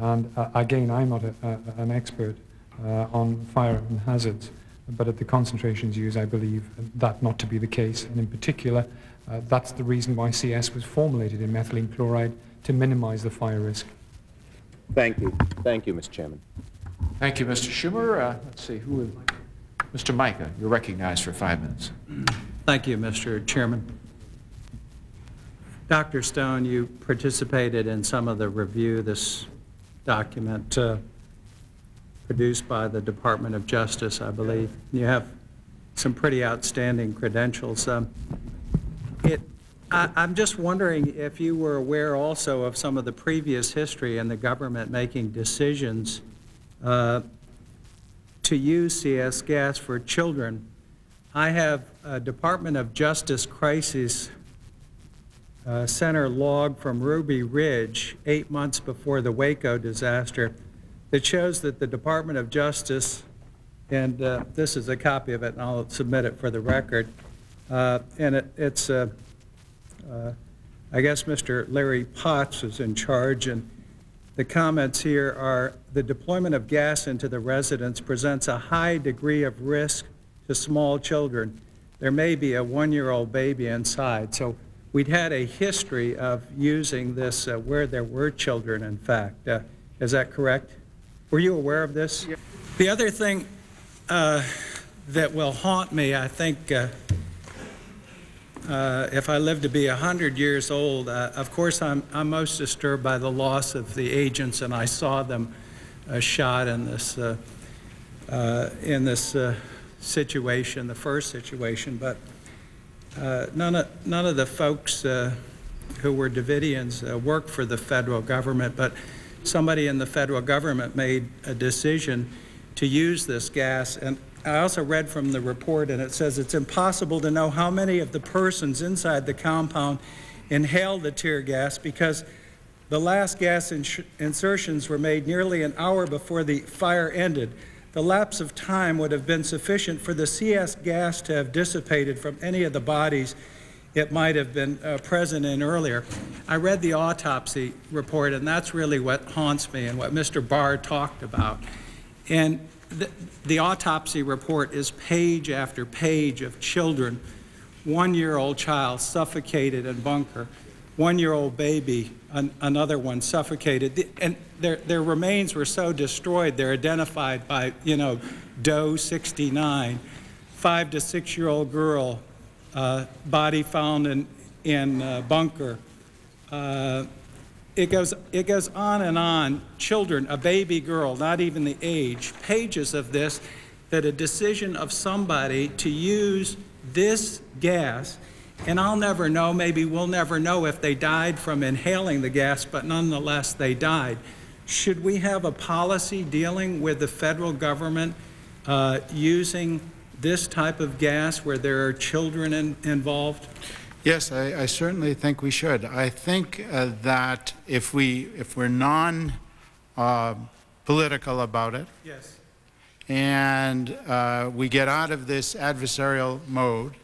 And uh, again, I'm not a, a, an expert uh, on fire and hazards, but at the concentrations used, I believe that not to be the case. And in particular, uh, that's the reason why CS was formulated in methylene chloride to minimize the fire risk. Thank you. Thank you, Mr. Chairman. Thank you, Mr. Schumer. Uh, let's see, who would, Mr. Mica, you're recognized for five minutes. Thank you, Mr. Chairman. Dr. Stone, you participated in some of the review, this document uh, produced by the Department of Justice, I believe. You have some pretty outstanding credentials. Um, It, I, I'm just wondering if you were aware also of some of the previous history in the government making decisions uh, to use CS gas for children. I have a Department of Justice crisis uh, center log from Ruby Ridge, eight months before the Waco disaster, that shows that the Department of Justice, and uh, this is a copy of it, and I'll submit it for the record, uh, and it, it's, uh, uh, I guess Mr. Larry Potts is in charge, and the comments here are, the deployment of gas into the residence presents a high degree of risk to small children. There may be a one-year-old baby inside. So we'd had a history of using this uh, where there were children, in fact. Uh, Is that correct? Were you aware of this? The other thing uh, that will haunt me, I think, uh, if I live to be 100 years old, uh, of course, I'm, I'm most disturbed by the loss of the agents, and I saw them uh, shot in this, uh, uh, in this situation, the first situation. But none, of, none of the folks who were Davidians worked for the federal government, but somebody in the federal government made a decision to use this gas. And I also read from the report, and it says it's impossible to know how many of the persons inside the compound inhaled the tear gas because the last gas insertions were made nearly an hour before the fire ended. The lapse of time would have been sufficient for the CS gas to have dissipated from any of the bodies it might have been uh, present in earlier. I read the autopsy report, and that's really what haunts me and what Mr. Barr talked about. And the, the autopsy report is page after page of children, one-year-old child suffocated in bunker, one-year-old baby, an, another one suffocated, and their, their remains were so destroyed, they're identified by, you know, Doe 69, five to six-year-old girl, uh, body found in, in uh, bunker, uh, it goes, it goes on and on. Children, a baby girl, not even the age, pages of this, that a decision of somebody to use this gas, and I'll never know, maybe we'll never know if they died from inhaling the gas, but nonetheless they died. Should we have a policy dealing with the federal government uh, using this type of gas where there are children in, involved? Yes, I, I certainly think we should. I think uh, that if we, if we're non-political about it, Yes. and uh, we get out of this adversarial mode,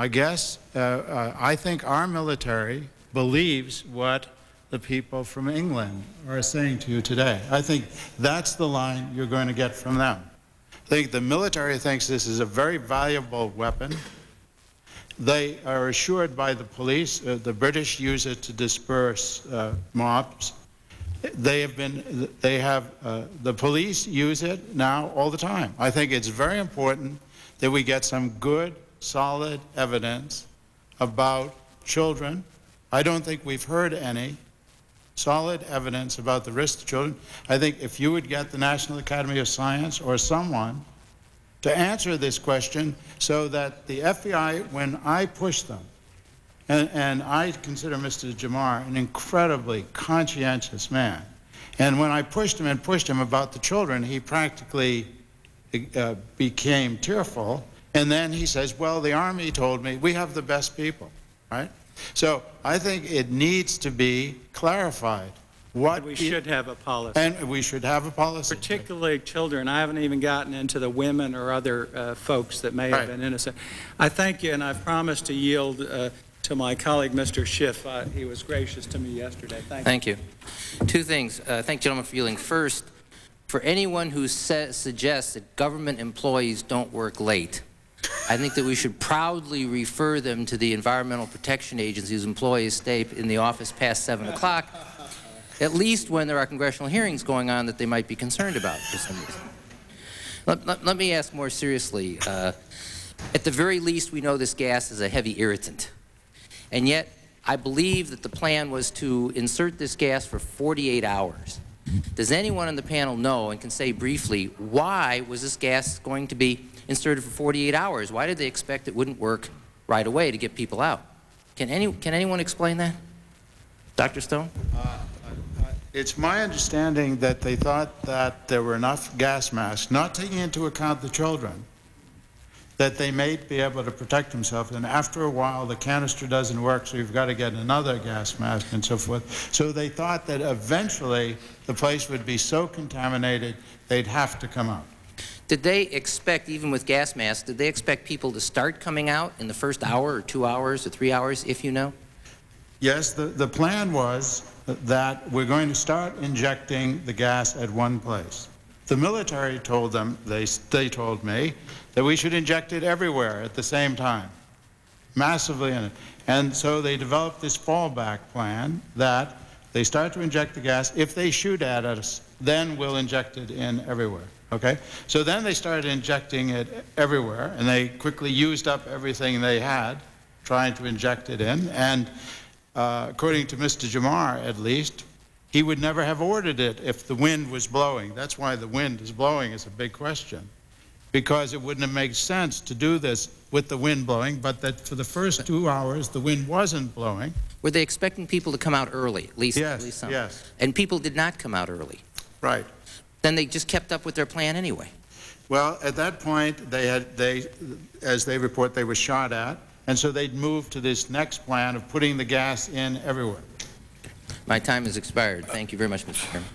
I guess, uh, uh, I think our military believes what the people from England are saying to you today. I think that's the line you're going to get from them. I think the military thinks this is a very valuable weapon, they are assured by the police, uh, the British use it to disperse uh, mobs. They have been, they have, uh, the police use it now all the time. I think it's very important that we get some good, solid evidence about children. I don't think we've heard any solid evidence about the risk to children. I think if you would get the National Academy of Science or someone to answer this question so that the FBI, when I push them, and, and I consider Mr. Jamar an incredibly conscientious man, and when I pushed him and pushed him about the children, he practically uh, became tearful. And then he says, well, the Army told me we have the best people, right? So I think it needs to be clarified what We it- should have a policy. and we should have a policy. Particularly children. I haven't even gotten into the women or other uh, folks that may have Right. been innocent. I thank you, and I promise to yield uh, to my colleague, Mr. Schiff. Uh, He was gracious to me yesterday. Thank you. Thank you. Two things. Uh, Thank gentlemen for yielding. First, for anyone who says, suggests that government employees don't work late, I think that we should proudly refer them to the Environmental Protection Agency, whose employees stay in the office past 7 o'clock, at least when there are congressional hearings going on that they might be concerned about for some reason. Let, let- let me ask more seriously. Uh, at the very least, we know this gas is a heavy irritant. And yet, I believe that the plan was to insert this gas for 48 hours. Does anyone on the panel know and can say briefly why was this gas going to be inserted for 48 hours? Why did they expect it wouldn't work right away to get people out? Can, any, can anyone explain that? Dr. Stone? It's my understanding that they thought that there were enough gas masks, not taking into account the children, that they may be able to protect themselves. And after a while, the canister doesn't work, so you've got to get another gas mask and so forth. So they thought that eventually the place would be so contaminated, they'd have to come out. Did they expect, even with gas masks, did they expect people to start coming out in the first hour or two hours or three hours, if you know? Yes, the, the plan was that we're going to start injecting the gas at one place. The military told them, they, they told me, that we should inject it everywhere at the same time, massively in it. And so they developed this fallback plan that they start to inject the gas. If they shoot at us, then we'll inject it in everywhere. Okay? So then they started injecting it everywhere, and they quickly used up everything they had trying to inject it in. And uh, according to Mr. Jamar, at least, he would never have ordered it if the wind was blowing. That's why the wind is blowing is a big question. Because it wouldn't have made sense to do this with the wind blowing, but that for the first two hours, the wind wasn't blowing. Were they expecting people to come out early, at least, Yes, at least some? yes. And people did not come out early. Right. Then they just kept up with their plan anyway. Well, at that point, they had, they, as they report, they were shot at, and so they'd moved to this next plan of putting the gas in everywhere. My time has expired. Thank you very much, Mr. Chairman.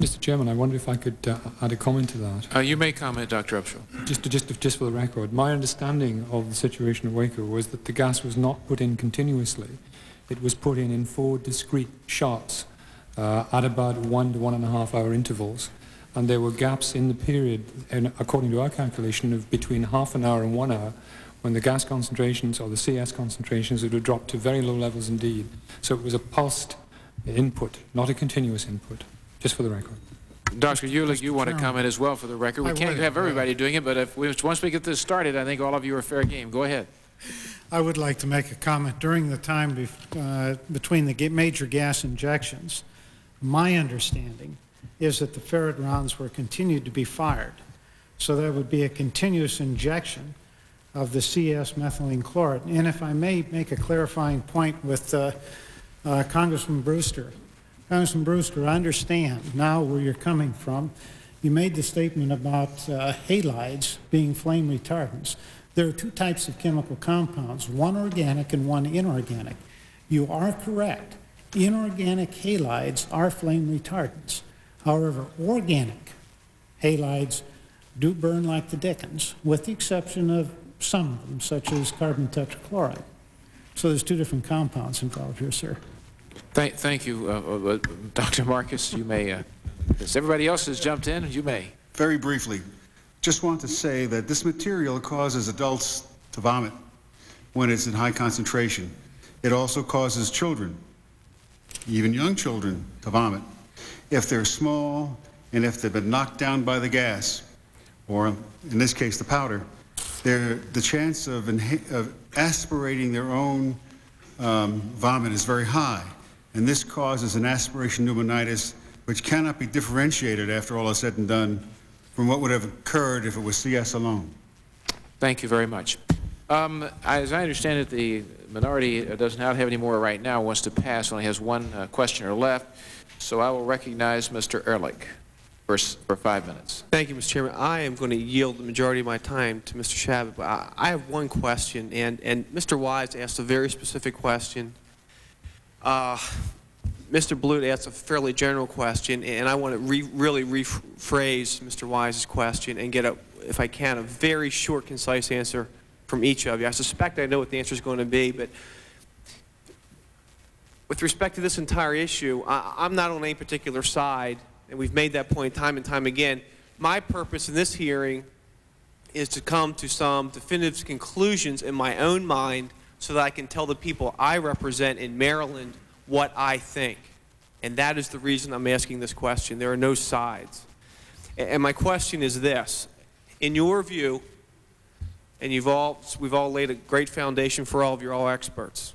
Mr. Chairman, I wonder if I could uh, add a comment to that. Uh, you may comment, Dr. Upshall. Just, to, just, just for the record, my understanding of the situation at Waco was that the gas was not put in continuously. It was put in in four discrete shots uh, at about one to one and a half hour intervals. And there were gaps in the period, and according to our calculation, of between half an hour and one hour when the gas concentrations or the CS concentrations would have dropped to very low levels indeed. So it was a pulsed input, not a continuous input, just for the record. Dr. Uhlig, you want to comment as well for the record. We I can't would, have everybody doing it, but if we, once we get this started, I think all of you are fair game. Go ahead. I would like to make a comment. During the time bef- uh, between the major gas injections, my understanding is that the ferret rounds were continued to be fired. So there would be a continuous injection of the CS methylene chloride. And if I may make a clarifying point with uh, uh, Congressman Brewster. Congressman Brewster, I understand now where you're coming from. You made the statement about uh, halides being flame retardants. There are two types of chemical compounds, one organic and one inorganic. You are correct. Inorganic halides are flame retardants. However, organic halides do burn like the dickens, with the exception of some of them, such as carbon tetrachloride. So there's two different compounds involved here, sir. Thank, thank you, uh, uh, Dr. Marcus. You may, uh, as everybody else has jumped in, you may. Very briefly, just want to say that this material causes adults to vomit. when it's in high concentration. It also causes children, even young children, to vomit if they're small and if they've been knocked down by the gas, or in this case, the powder. The chance of, of aspirating their own um, vomit is very high, and this causes an aspiration pneumonitis which cannot be differentiated after all is said and done from what would have occurred if it was CS alone. Thank you very much. Um, as I understand it, the minority does not have any more right now, wants to pass, only has one uh, questioner left. So I will recognize Mr. Ehrlich for, for five minutes. Thank you, Mr. Chairman. I am going to yield the majority of my time to Mr. Chabot, but I I have one question, and, and Mr. Wise asked a very specific question. Uh, Mr. Blute asked a fairly general question, and I want to re really rephrase Mr. Wise's question and get a, if I can, a very short, concise answer from each of you. I suspect I know what the answer is going to be, but with respect to this entire issue, I, I'm not on any particular side, and we've made that point time and time again. My purpose in this hearing is to come to some definitive conclusions in my own mind so that I can tell the people I represent in Maryland what I think. And that is the reason I'm asking this question. There are no sides. And my question is this. In your view, and you've all, we've all laid a great foundation for all of you, all experts.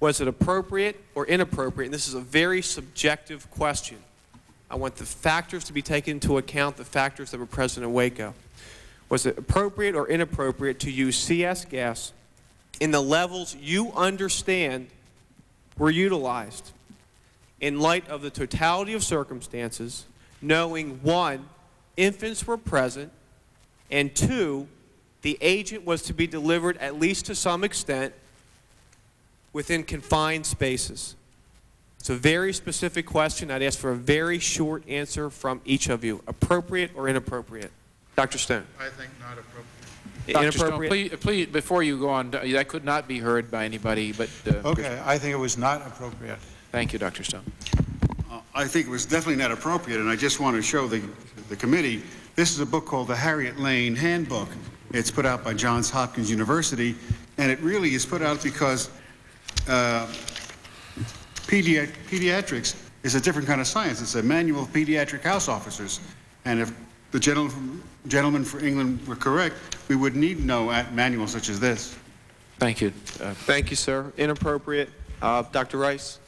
Was it appropriate or inappropriate? And this is a very subjective question. I want the factors to be taken into account, the factors that were present in Waco. Was it appropriate or inappropriate to use CS gas in the levels you understand were utilized in light of the totality of circumstances, knowing one, infants were present, and two, the agent was to be delivered at least to some extent within confined spaces. It's a very specific question. I'd ask for a very short answer from each of you. Appropriate or inappropriate? Dr. Stone. I think not appropriate. Dr. Stone, please, please, before you go on, that could not be heard by anybody, but... uh, Okay, I think it was not appropriate. Thank you, Dr. Stone. Uh, I think it was definitely not appropriate, and I just want to show the, the committee, this is a book called the Harriet Lane Handbook. It's put out by Johns Hopkins University, and it really is put out because uh, pedi- pediatrics is a different kind of science. It's a manual of pediatric house officers. And if the gentleman, gentleman for England were correct, we would need no manual such as this. Thank you. Thank you, sir. Inappropriate. Uh, Dr. Rice?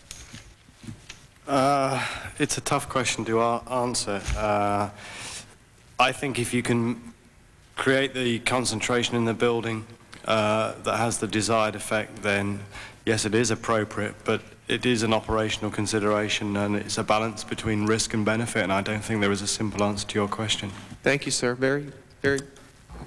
Uh, it's a tough question to a- answer. Uh, I think if you can create the concentration in the building uh, that has the desired effect, then yes, it is appropriate, but it is an operational consideration and it's a balance between risk and benefit, and I don't think there is a simple answer to your question. Thank you, sir. Very, very,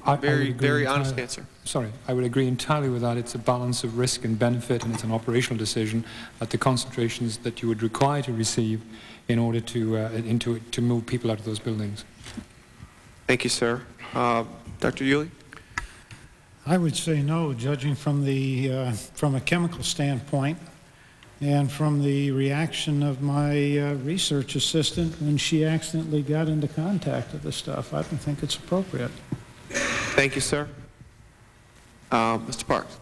I- I very, agree very honest answer. Sorry, I would agree entirely with that. It's a balance of risk and benefit, and it's an operational decision at the concentrations that you would require to receive in order to, uh, into, to move people out of those buildings. Thank you, sir. Uh, Dr. Uhlig? I would say no, judging from the, uh, from a chemical standpoint and from the reaction of my uh, research assistant when she accidentally got into contact with the stuff. I don't think it's appropriate. Thank you, sir. Uh, Mr. Parks?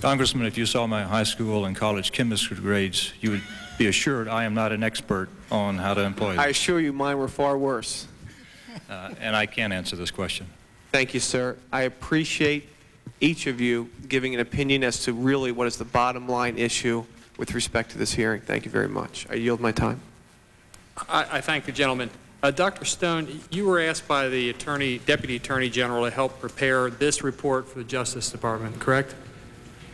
Congressman, if you saw my high school and college chemistry grades, you would be assured I am not an expert on how to employ them. I assure you mine were far worse. Uh, and I can't answer this question. Thank you, sir. I appreciate each of you giving an opinion as to really what is the bottom line issue with respect to this hearing. Thank you very much. I yield my time. I, I thank the gentleman. Uh, Dr. Stone, you were asked by the Attorney, Deputy Attorney General to help prepare this report for the Justice Department, correct?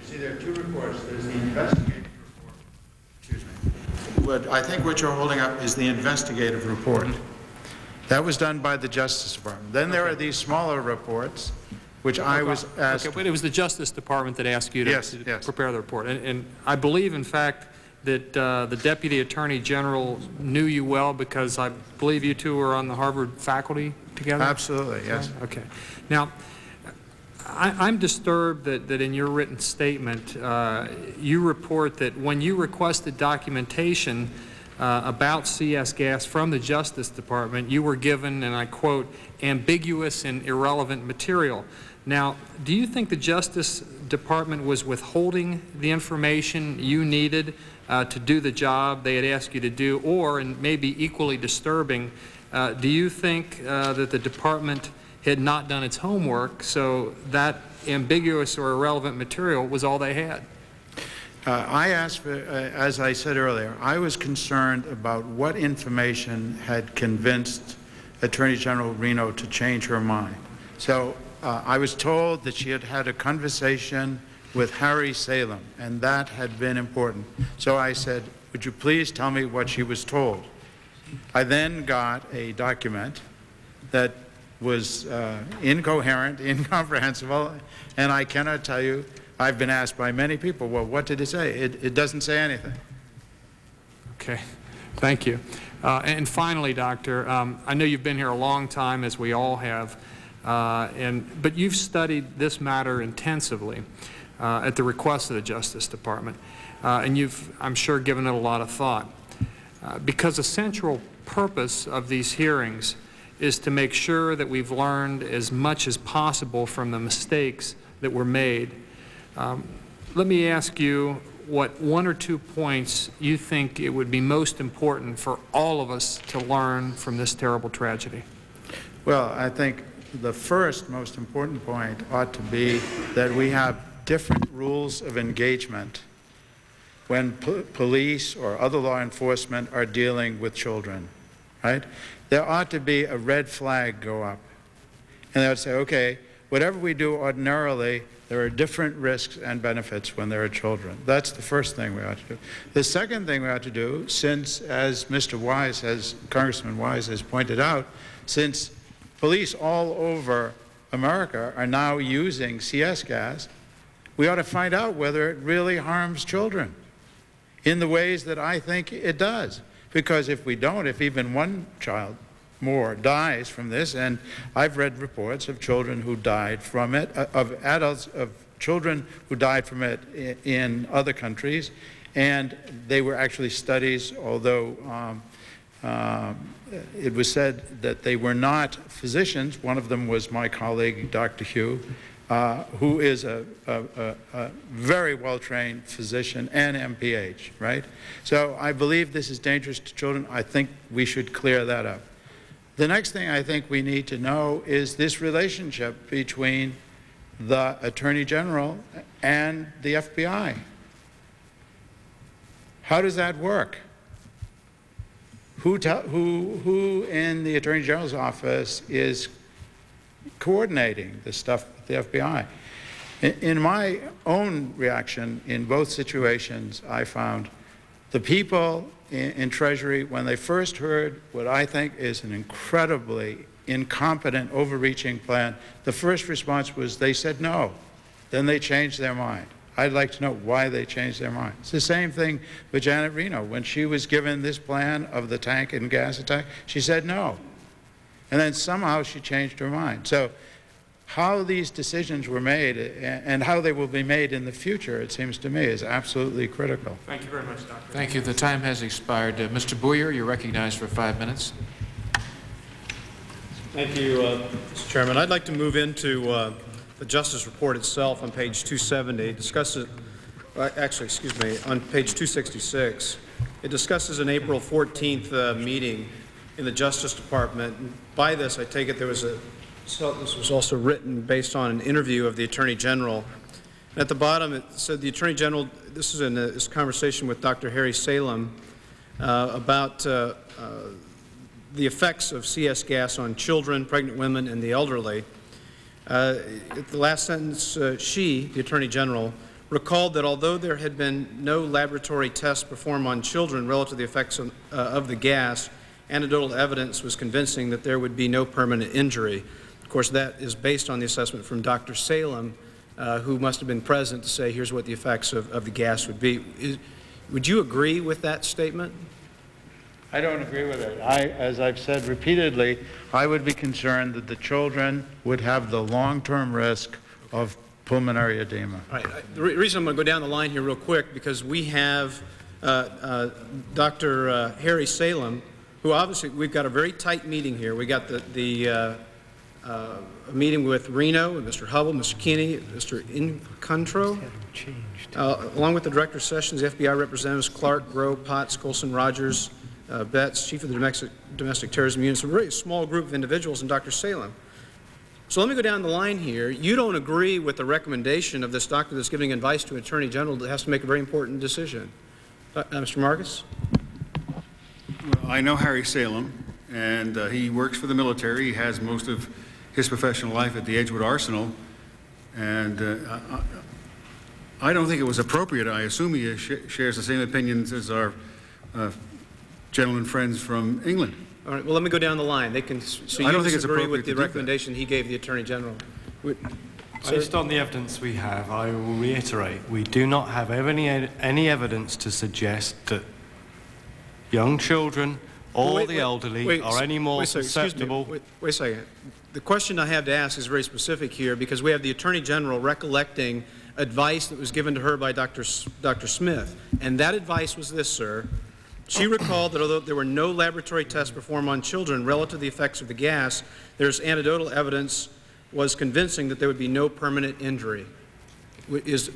You see, there are two reports. There's the investigative report. Excuse me. What I think what you're holding up is the investigative report. That was done by the Justice Department. Then there are these smaller reports, which I was asked. Okay, but it was the Justice Department that asked you to Yes, to yes. prepare the report. And, and I believe, in fact, that uh, the Deputy Attorney General knew you well because I believe you two were on the Harvard faculty together? Absolutely, yes. Okay. Now, I, I'm disturbed that, that in your written statement, uh, you report that when you requested documentation, uh, about CS gas from the Justice Department, you were given, and I quote, ambiguous and irrelevant material. Now, do you think the Justice Department was withholding the information you needed uh, to do the job they had asked you to do, or, and maybe equally disturbing, uh, do you think uh, that the department had not done its homework, so that ambiguous or irrelevant material was all they had? Uh, I asked for, uh, as I said earlier, I was concerned about what information had convinced Attorney General Reno to change her mind. So uh, I was told that she had had a conversation with Harry Salem, and that had been important. So I said, would you please tell me what she was told? I then got a document that was uh, incoherent, incomprehensible, and I cannot tell you, I've been asked by many people, well, what did it say? It, it doesn't say anything. Okay, thank you. Uh, and finally, Doctor, um, I know you've been here a long time, as we all have, uh, and, but you've studied this matter intensively uh, at the request of the Justice Department, uh, and you've, I'm sure, given it a lot of thought. Uh, because a central purpose of these hearings is to make sure that we've learned as much as possible from the mistakes that were made. Um, let me ask you what one or two points you think it would be most important for all of us to learn from this terrible tragedy. Well, I think the first most important point ought to be that we have different rules of engagement when po police or other law enforcement are dealing with children, right? There ought to be a red flag go up. And they would say, okay, whatever we do ordinarily, there are different risks and benefits when there are children. That's the first thing we ought to do. The second thing we ought to do, since, as Mr. Wise has, Congressman Wise has pointed out, since police all over America are now using CS gas, we ought to find out whether it really harms children in the ways that I think it does. Because if we don't, if even one child more dies from this, and I've read reports of children who died from it, uh, of adults, of children who died from it in, other countries, and they were actually studies, although um, um, it was said that they were not physicians. One of them was my colleague, Dr. Hugh, uh, who is a, a, a, a very well-trained physician and MPH, right? So I believe this is dangerous to children. I think we should clear that up. The next thing I think we need to know is this relationship between the Attorney General and the FBI. How does that work? Who, who, who in the Attorney General's office is coordinating this stuff with the FBI. In, in my own reaction in both situations, I found the people in, in Treasury, when they first heard what I think is an incredibly incompetent, overreaching plan, the first response was they said no. Then they changed their mind. I'd like to know why they changed their mind. It's the same thing with Janet Reno. When she was given this plan of the tank and gas attack, she said no. And then somehow she changed her mind. So how these decisions were made and how they will be made in the future, it seems to me, is absolutely critical. Thank you very much, Doctor. Thank you. The time has expired. Uh, Mr. Buyer, you're recognized for five minutes. Thank you, uh, Mr. Chairman. I'd like to move into uh, the Justice Report itself on page 270. Discusses, uh, actually, excuse me, on page 266. It discusses an April 14th uh, meeting in the Justice Department. By this, I take it there was a, so this was also written based on an interview of the Attorney General. And at the bottom, it said the Attorney General, this is in a, this conversation with Dr. Harry Salem uh, about uh, uh, the effects of CS gas on children, pregnant women, and the elderly. Uh, the last sentence, uh, she, the Attorney General, recalled that although there had been no laboratory tests performed on children relative to the effects of, uh, of the gas, anecdotal evidence was convincing that there would be no permanent injury. Of course, that is based on the assessment from Dr. Salem, uh, who must have been present to say, here's what the effects of, of the gas would be. Is, would you agree with that statement? I don't agree with it. I, as I've said repeatedly, I would be concerned that the children would have the long-term risk of pulmonary edema. All right. The re reason I'm going to go down the line here real quick, because we have uh, uh, Dr. uh, Harry Salem, who obviously, we've got a very tight meeting here. We got the, the uh, uh, a meeting with Reno, and Mr. Hubbell, Mr. Keeney, Mr. Incontro, uh, along with the Director of Sessions, FBI Representatives Clark, Grove, Potts, Coulson, Rogers, uh, Betts, Chief of the Domestic, Domestic Terrorism Unit. A very small group of individuals, and Dr. Salem. So let me go down the line here. You don't agree with the recommendation of this doctor that's giving advice to Attorney General that has to make a very important decision. Uh, uh, Mr. Marcus? Well, I know Harry Salem, and uh, he works for the military. He has most of his professional life at the Edgewood Arsenal, and uh, I, I don't think it was appropriate. I assume he sh shares the same opinions as our gentlemen friends from England. All right, well, let me go down the line. They can, so you I don't think it's disagree appropriate with the to recommendation he gave the Attorney General? Would- Sir? Based on the evidence we have, I will reiterate, we do not have any, any evidence to suggest that young children or Wait, the wait, elderly wait, are any more wait a second, me. susceptible. Wait, wait a second. The question I have to ask is very specific here because we have the Attorney General recollecting advice that was given to her by Dr. S- Dr. Smith. And that advice was this, sir. She recalled that although there were no laboratory tests performed on children relative to the effects of the gas, there's anecdotal evidence was convincing that there would be no permanent injury. Is,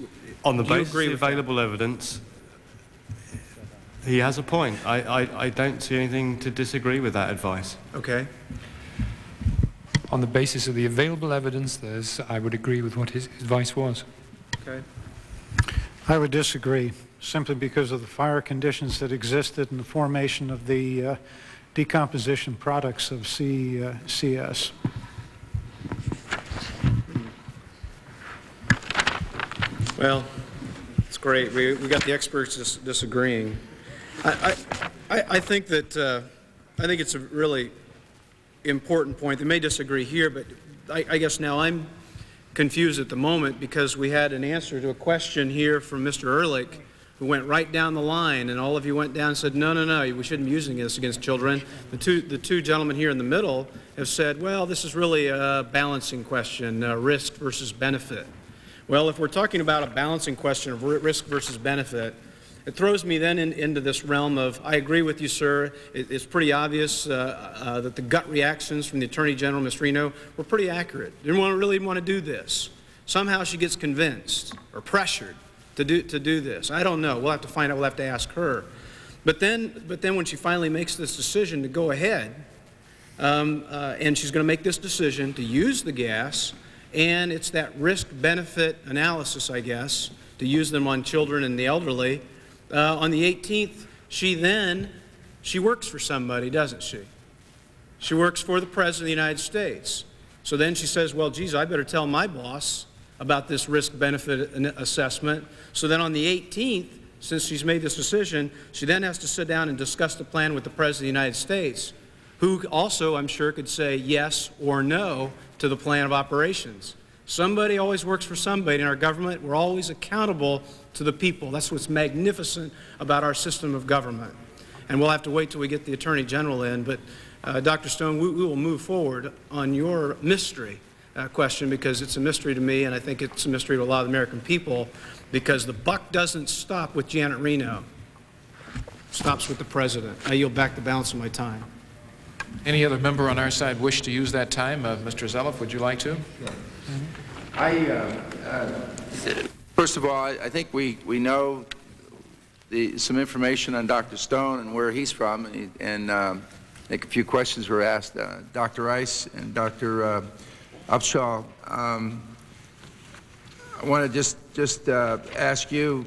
On the basis agree of with that? available evidence, he has a point. I, I, I don't see anything to disagree with that advice. Okay. On the basis of the available evidence, there's, I would agree with what his advice was. Okay. I would disagree, simply because of the fire conditions that existed and the formation of the uh, decomposition products of C, uh, CS. Well, it's great. We, we got the experts dis- disagreeing. I, I, I- think that, uh, I think it's a really important point. They may disagree here, but I, I guess now I'm confused at the moment because we had an answer to a question here from Mr. Ehrlich who went right down the line, and all of you went down and said, no, no, no, we shouldn't be using this against children. The two, the two gentlemen here in the middle have said, well, this is really a balancing question, uh, risk versus benefit. Well, if we're talking about a balancing question of risk versus benefit, it throws me then in, into this realm of, I agree with you, sir. It, it's pretty obvious uh, uh, that the gut reactions from the Attorney General, Ms. Reno, were pretty accurate. Didn't want, really want to do this. Somehow she gets convinced or pressured to do, to do this. I don't know. We'll have to find out. We'll have to ask her. But then, but then when she finally makes this decision to go ahead, um, uh, and she's going to make this decision to use the gas, and it's that risk-benefit analysis, I guess, to use them on children and the elderly. Uh, on the 18th, she then, she works for somebody, doesn't she? She works for the President of the United States. So then she says, well, geez, I better tell my boss about this risk-benefit assessment. So then on the 18th, since she's made this decision, she then has to sit down and discuss the plan with the President of the United States, who also, I'm sure, could say yes or no to the plan of operations. Somebody always works for somebody in our government. We're always accountable to the people. That's what's magnificent about our system of government. And we'll have to wait till we get the Attorney General in. But, uh, Dr. Stone, we, we will move forward on your mystery uh, question because it's a mystery to me, and I think it's a mystery to a lot of the American people because the buck doesn't stop with Janet Reno. It stops with the President. I yield back the balance of my time. Any other member on our side wish to use that time? Uh, Mr. Zeliff, would you like to? I, uh, uh, first of all, I I think we, we know the, some information on Dr. Stone and where he's from, and and um, I think a few questions were asked. Uh, Dr. Rice and Dr. uh, Upshall, um, I want to just, just uh, ask you,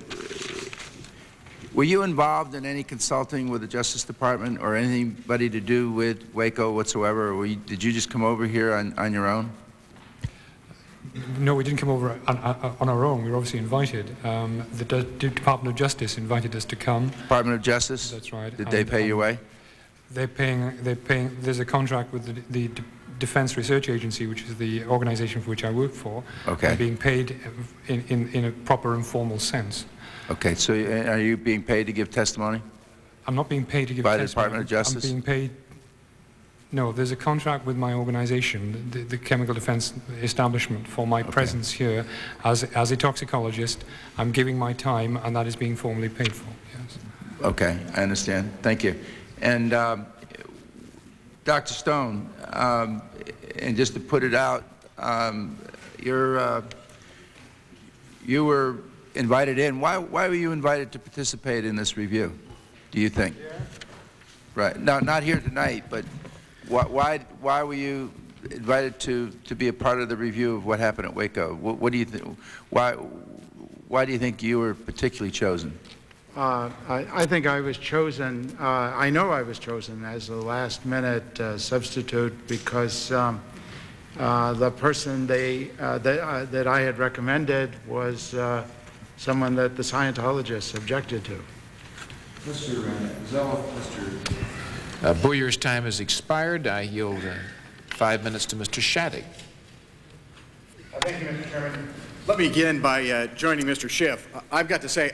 were you involved in any consulting with the Justice Department or anybody to do with Waco whatsoever, or were you, did you just come over here on, on your own? No, we didn't come over on, on our own. We were obviously invited. Um, the D- D- Department of Justice invited us to come. Department of Justice? That's right. Did they pay um, your way? They're paying. They're paying. There's a contract with the, the Defense Research Agency, which is the organisation for which I work for. Okay. and being paid in, in, in a proper and formal sense. Okay, so uh, are you being paid to give testimony? I'm not being paid to give By the. Department of Justice? I'm being paid. No, there's a contract with my organisation, the, the Chemical Defence Establishment, for my presence here as, as a toxicologist. I'm giving my time, and that is being formally paid for. Yes. Okay, I understand. Thank you. And um, Dr. Stone, um, and just to put it out, um, you're, uh, you were invited in. Why, why were you invited to participate in this review, do you think? Right. No, not here tonight, but why, why, why were you invited to, to be a part of the review of what happened at Waco? What, what do you think? Why, why do you think you were particularly chosen? Uh, I, I think I was chosen, uh, I know I was chosen as a last minute uh, substitute because um, uh, the person they, uh, that, uh, that I had recommended was uh, someone that the Scientologists objected to. Mr. Zell, Mr. Uh, Buyer's time has expired. I yield uh, five minutes to Mr. Shadegg. Thank you, Mr. Chairman. Let me begin by uh, joining Mr. Schiff. I've got to say,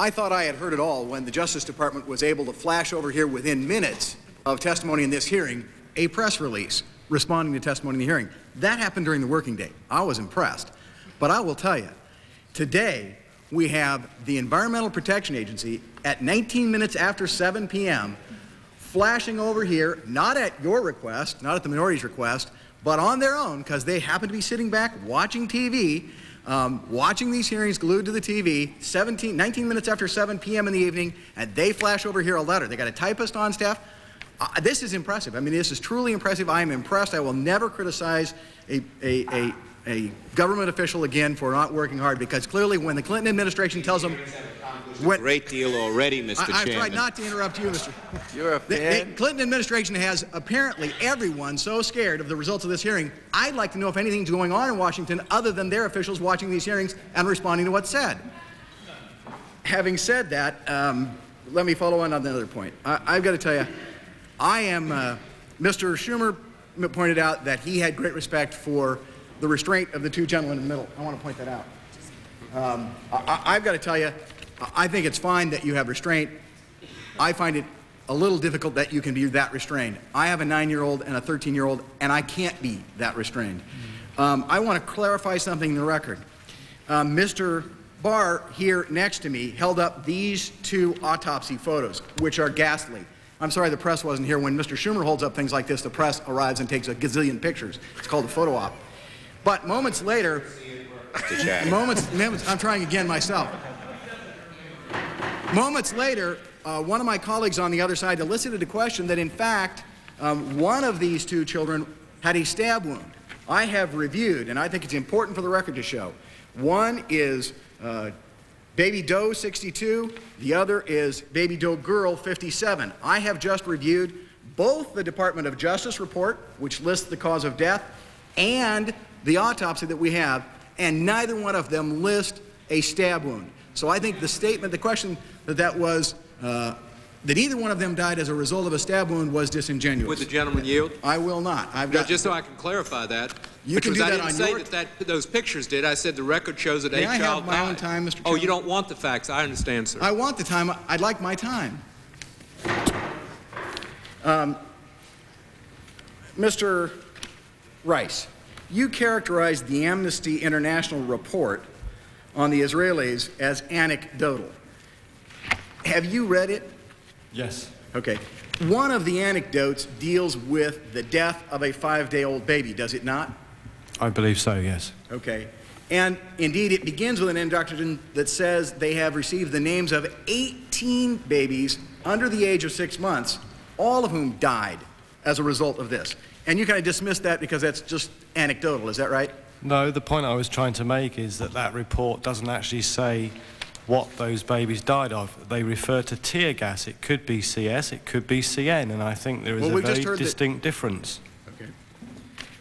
I thought I had heard it all when the Justice Department was able to flash over here within minutes of testimony in this hearing a press release responding to testimony in the hearing. That happened during the working day. I was impressed. But I will tell you, today we have the Environmental Protection Agency at 19 minutes after 7 p.m. flashing over here, not at your request, not at the minority's request, but on their own because they happen to be sitting back watching TV, um, watching these hearings glued to the TV, 17, 19 minutes after 7 p.m. in the evening, and they flash over here a letter. They got a typist on staff. Uh, this is impressive. I mean, this is truly impressive. I am impressed. I will never criticize a, a, a, a government official again for not working hard because clearly when the Clinton administration tells them a great deal already, Mr. I, I've Chairman. tried not to interrupt you, Mr. You're a The, the Clinton administration has apparently everyone so scared of the results of this hearing. I'd like to know if anything's going on in Washington other than their officials watching these hearings and responding to what's said. Having said that, um, let me follow on on another point. I, I've got to tell you, I am, uh, Mr. Schumer pointed out that he had great respect for the restraint of the two gentlemen in the middle. I want to point that out. Um, I, I've got to tell you, I think it's fine that you have restraint. I find it a little difficult that you can be that restrained. I have a nine-year-old and a 13-year-old, and I can't be that restrained. Um, I want to clarify something in the record. Um, Mr. Barr here next to me held up these two autopsy photos, which are ghastly. I'm sorry the press wasn't here. When Mr. Schumer holds up things like this, the press arrives and takes a gazillion pictures. It's called a photo op. But moments later, moments, moments, I'm trying again myself. Moments later, uh, one of my colleagues on the other side elicited a question that, in fact, um, one of these two children had a stab wound. I have reviewed, and I think it's important for the record to show. One is uh, Baby Doe 62, the other is Baby Doe Girl 57. I have just reviewed both the Department of Justice report, which lists the cause of death, and the autopsy that we have, and neither one of them list a stab wound. So I think the statement, the question that that was, uh, that either one of them died as a result of a stab wound was disingenuous. Would the gentleman yield? I will not. I've No, got, just so I can clarify that. You can do I that didn't on say your- that, that those pictures did. I said the record shows that May a I have my died. own time, Mr. Oh, you don't want the facts. I understand, sir. I want the time. I'd like my time. Um, Mr. Rice, you characterized the Amnesty International report on the Israelis as anecdotal. Have you read it? Yes. Okay. One of the anecdotes deals with the death of a five-day-old baby, does it not? I believe so, yes. Okay. And indeed, it begins with an introduction that says they have received the names of 18 babies under the age of six months, all of whom died as a result of this. And you kind of dismiss that because that's just anecdotal, is that right? No, the point I was trying to make is that that report doesn't actually say what those babies died of. They refer to tear gas. It could be CS, it could be CN, and I think there is Well, a very distinct difference. Okay.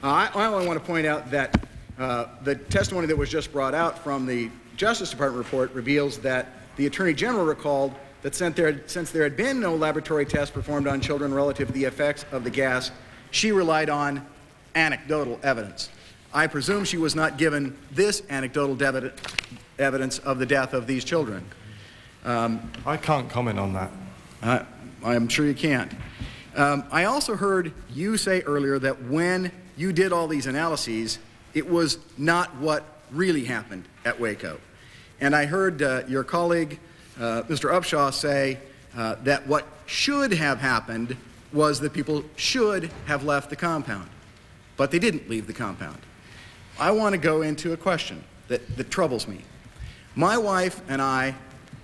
Uh, I, I only want to point out that uh, the testimony that was just brought out from the Justice Department report reveals that the Attorney General recalled that since there, since there had been no laboratory tests performed on children relative to the effects of the gas, she relied on anecdotal evidence. I presume she was not given this anecdotal evidence of the death of these children. Um, I can't comment on that. I, I'm sure you can't. Um, I also heard you say earlier that when you did all these analyses, it was not what really happened at Waco. And I heard uh, your colleague, uh, Mr. Upshall, say uh, that what should have happened was that people should have left the compound, but they didn't leave the compound. I want to go into a question that, that troubles me. My wife and I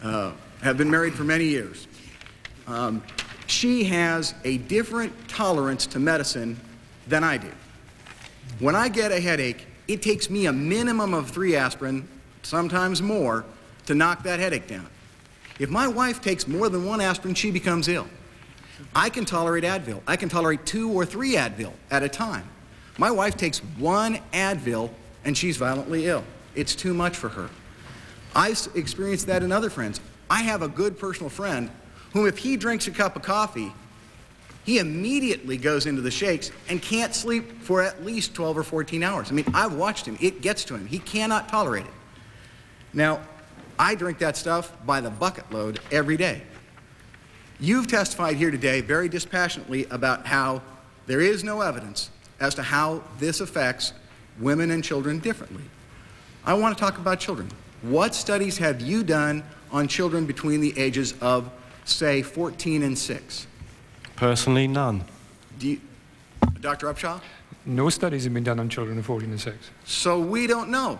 uh, have been married for many years. Um, she has a different tolerance to medicine than I do. When I get a headache, it takes me a minimum of three aspirin, sometimes more, to knock that headache down. If my wife takes more than one aspirin, she becomes ill. I can tolerate Advil. I can tolerate two or three Advil at a time. My wife takes one Advil and she's violently ill. It's too much for her. I've experienced that in other friends. I have a good personal friend whom if he drinks a cup of coffee, he immediately goes into the shakes and can't sleep for at least 12 or 14 hours. I mean, I've watched him. It gets to him. He cannot tolerate it. Now, I drink that stuff by the bucket load every day. You've testified here today very dispassionately about how there is no evidence as to how this affects women and children differently. I want to talk about children. What studies have you done on children between the ages of, say, 14 and 6? Personally, none. Do you, Dr. Upshall? No studies have been done on children of 14 and 6. So we don't know.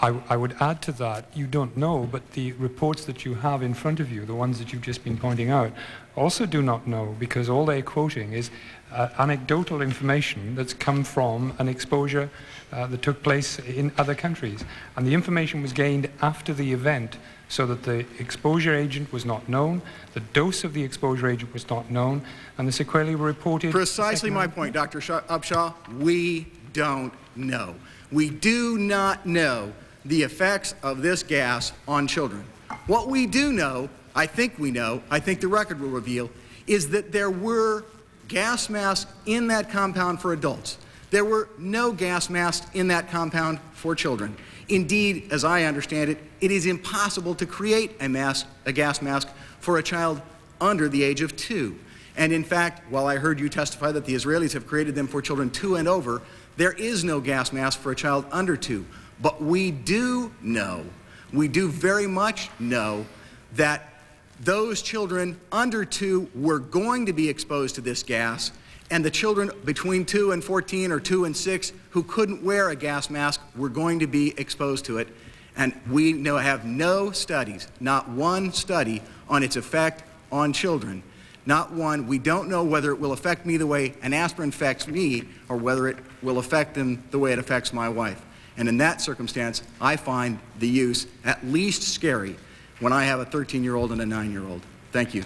I, I, would add to that, you don't know, but the reports that you have in front of you, the ones that you've just been pointing out, also do not know because all they're quoting is uh, anecdotal information that's come from an exposure uh, that took place in other countries. And the information was gained after the event so that the exposure agent was not known, the dose of the exposure agent was not known, and the sequelae were reported. Precisely my point, Dr. Upshall. We don't know. We do not know the effects of this gas on children. What we do know, I think we know, I think the record will reveal, is that there were gas masks in that compound for adults. There were no gas masks in that compound for children. Indeed, as I understand it, it is impossible to create a, mask, a gas mask for a child under the age of two. And in fact, while I heard you testify that the Israelis have created them for children two and over, there is no gas mask for a child under two. But we do know, we do very much know that those children under two were going to be exposed to this gas, and the children between 2 and 14 or 2 and 6 who couldn't wear a gas mask were going to be exposed to it. And we know, have no studies, not one study, on its effect on children. Not one. We don't know whether it will affect me the way an aspirin affects me or whether it will affect them the way it affects my wife. And in that circumstance, I find the use at least scary when I have a 13-year-old and a 9-year-old. Thank you.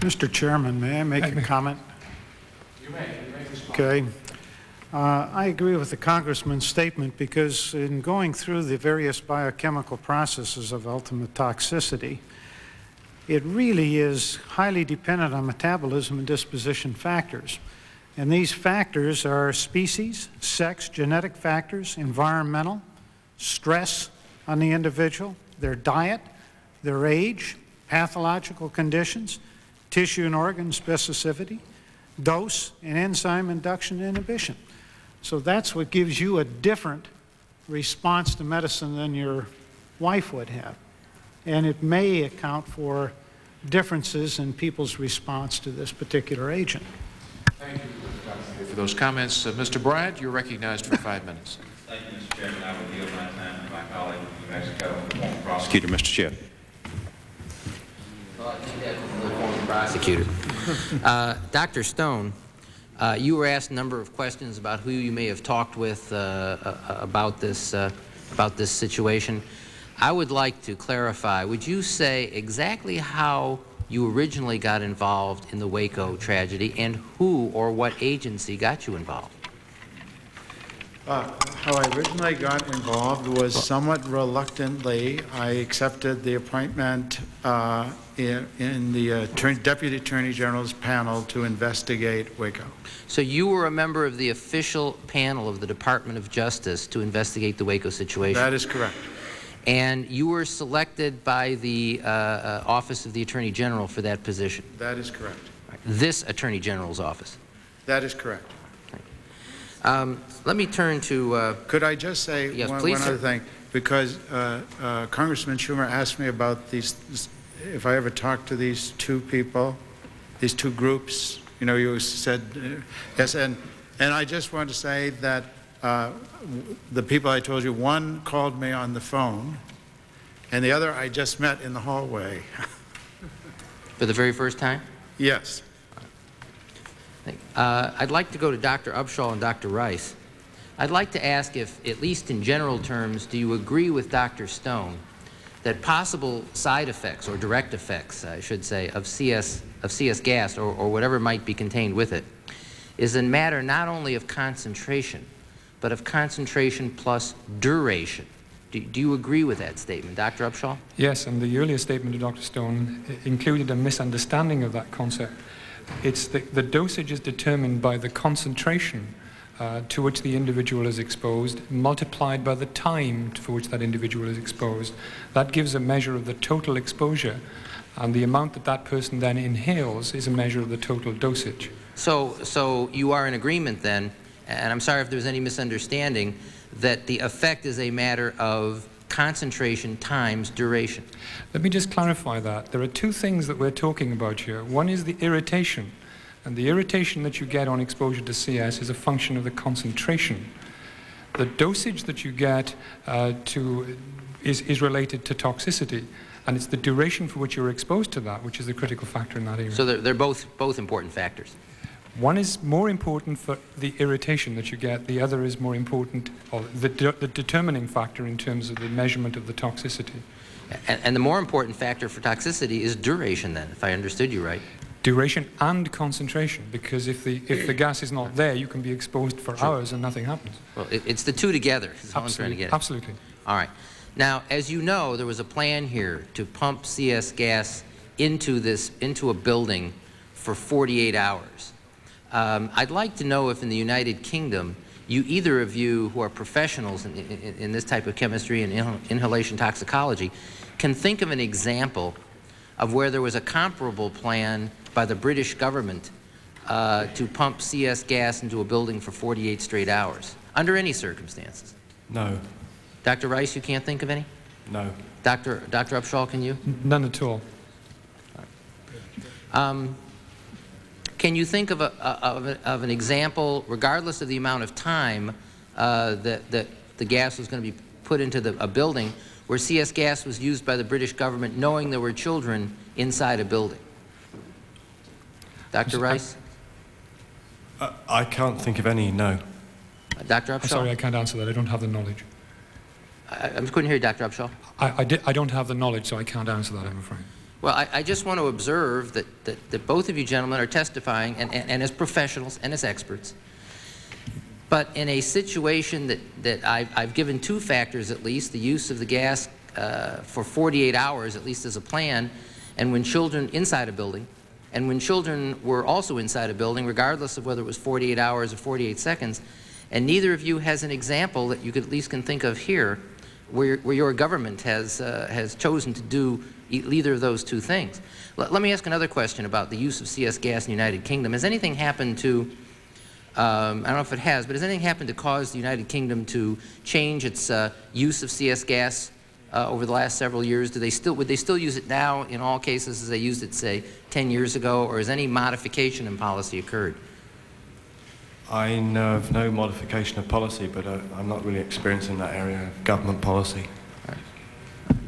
Mr. Chairman, may I make a comment? You may. Okay. Uh, I agree with the Congressman's statement because in going through the various biochemical processes of ultimate toxicity, it really is highly dependent on metabolism and disposition factors. And these factors are species, sex, genetic factors, environmental, stress on the individual, their diet, their age, pathological conditions, tissue and organ specificity, dose, and enzyme induction inhibition. So that's what gives you a different response to medicine than your wife would have. And it may account for differences in people's response to this particular agent. Thank you for those comments. Uh, Mr. Bryant, you're recognized for five minutes. Thank you, Mr. Chairman. I will yield my time to my colleague from New Mexico, prosecutor, Mr. Schiff. prosecutor. Uh, Dr. Stone, uh, you were asked a number of questions about who you may have talked with uh, uh about this uh, about this situation. I would like to clarify. Would you say exactly how you originally got involved in the Waco tragedy and who or what agency got you involved? Uh, how I originally got involved was somewhat reluctantly. I accepted the appointment uh, in, in, the uh, Deputy Attorney General's panel to investigate Waco. So you were a member of the official panel of the Department of Justice to investigate the Waco situation? That is correct. And you were selected by the uh, uh, Office of the Attorney General for that position? That is correct. This Attorney General's office? That is correct. Um, let me turn to... Uh, Could I just say yes, one, please, one other thing? Because uh, uh, Congressman Schumer asked me about these if I ever talked to these two people, these two groups, you know, you said, uh, yes, and, and I just want to say that uh, the people I told you, one called me on the phone, and the other I just met in the hallway. For the very first time? Yes. Uh, I'd like to go to Dr. Upshall and Dr. Rice. I'd like to ask if, at least in general terms, do you agree with Dr. Stone that possible side effects or direct effects, I should say, of CS, of CS gas or, or whatever might be contained with it is a matter not only of concentration, but of concentration plus duration? Do, do you agree with that statement, Dr. Upshall? Yes, and the earlier statement of Dr. Stone included a misunderstanding of that concept. It's the, the dosage is determined by the concentration uh, to which the individual is exposed, multiplied by the time for which that individual is exposed. That gives a measure of the total exposure, and the amount that that person then inhales is a measure of the total dosage. So, so you are in agreement then, and I'm sorry if there's any misunderstanding, that the effect is a matter of concentration times duration. Let me just clarify that. There are two things that we're talking about here. One is the irritation, and the irritation that you get on exposure to CS is a function of the concentration. The dosage that you get uh, to is, is related to toxicity, and it's the duration for which you're exposed to that which is the critical factor in that area. So they're, they're both, both important factors. One is more important for the irritation that you get. The other is more important, or the, de- the determining factor in terms of the measurement of the toxicity. And, and the more important factor for toxicity is duration then, if I understood you right. Duration and concentration, because if the, if the gas is not there, you can be exposed for hours and nothing happens. Well, it, it's the two together, is all I'm trying to get at. Absolutely. All right. Now, as you know, there was a plan here to pump CS gas into this, into a building for 48 hours. Um, I'd like to know if in the United Kingdom, you either of you who are professionals in, in, in this type of chemistry and inhal- inhalation toxicology can think of an example of where there was a comparable plan by the British government uh, to pump CS gas into a building for 48 straight hours, under any circumstances. No. Dr. Rice, you can't think of any? No. Dr. Dr. Upshall, can you? None at all. Um, can you think of, a, of, a, of an example, regardless of the amount of time uh, that, that the gas was going to be put into the, a building, where CS gas was used by the British government knowing there were children inside a building? Dr. Rice? Uh, I can't think of any, no. Uh, Dr. Upshall? I'm sorry, I can't answer that. I don't have the knowledge. I, I couldn't hear you, Dr. Upshall. I, I, di- I don't have the knowledge, so I can't answer that, I'm afraid. Well, I, I just want to observe that, that, that both of you gentlemen are testifying, and, and, and as professionals and as experts. But in a situation that, that I've, I've given two factors at least, the use of the gas uh, for 48 hours, at least as a plan, and when children inside a building, and when children were also inside a building, regardless of whether it was 48 hours or 48 seconds, and neither of you has an example that you could at least can think of here where, where your government has, uh, has chosen to do either of those two things. Let, let me ask another question about the use of CS gas in the United Kingdom. Has anything happened to, um, I don't know if it has, but has anything happened to cause the United Kingdom to change its uh, use of CS gas uh, over the last several years? Do they still, would they still use it now in all cases as they used it, say, 10 years ago, or has any modification in policy occurred? I know of no modification of policy, but uh, I'm not really experienced in that area of government policy.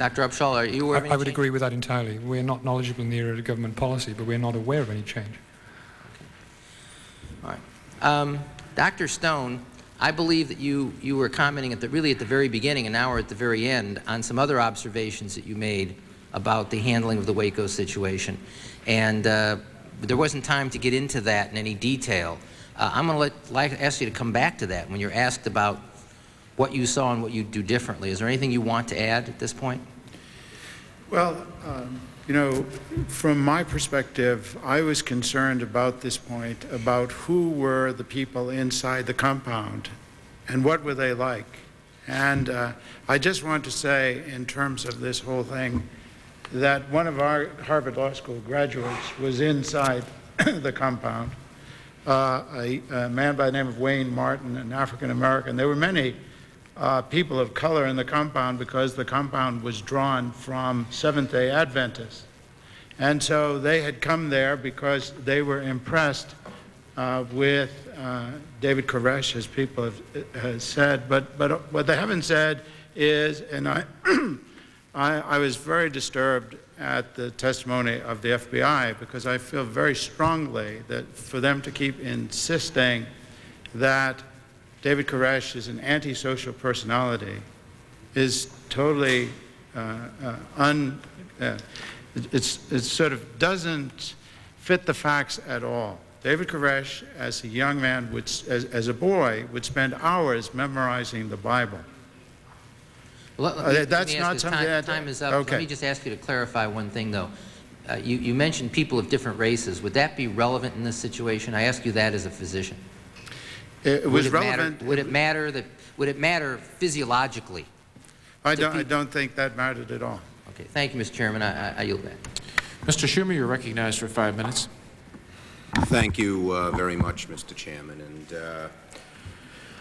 Dr. Upshall, are you aware of I, I would change? agree with that entirely. We're not knowledgeable in the area of government policy, but we're not aware of any change. All right. Um, Dr. Stone, I believe that you, you were commenting at the, really at the very beginning, and now we're at the very end, on some other observations that you made about the handling of the Waco situation. And uh, there wasn't time to get into that in any detail. Uh, I'm going to like, ask you to come back to that when you're asked about what you saw and what you would do differently. Is there anything you want to add at this point? Well, um, you know, from my perspective, I was concerned about this point about who were the people inside the compound and what were they like. And uh, I just want to say, in terms of this whole thing, that one of our Harvard Law School graduates was inside the compound, uh, a, a man by the name of Wayne Martin, an African American. There were many uh, people of color in the compound because the compound was drawn from Seventh day Adventists. And so they had come there because they were impressed uh, with uh, David Koresh, as people have, said. But, but what they haven't said is, and I, I, I was very disturbed at the testimony of the FBI because I feel very strongly that for them to keep insisting that David Koresh is an antisocial personality is totally uh, uh, un, uh, it's, it sort of doesn't fit the facts at all. David Koresh, as a young man, would, as, as a boy, would spend hours memorizing the Bible. Let- let Uh, me- let that's not something time- that- Time is up. okay. Let me just ask you to clarify one thing, though. Uh, You you mentioned people of different races. Would that be relevant in this situation? I ask you that as a physician. It Would was matter- relevant. Would it matter that, would it matter physiologically? I don't, I don't think that mattered at all. Okay, thank you, Mr. Chairman. I I- I yield back. Mr. Schumer, you're recognized for five minutes. Thank you uh, very much, Mr. Chairman. And uh,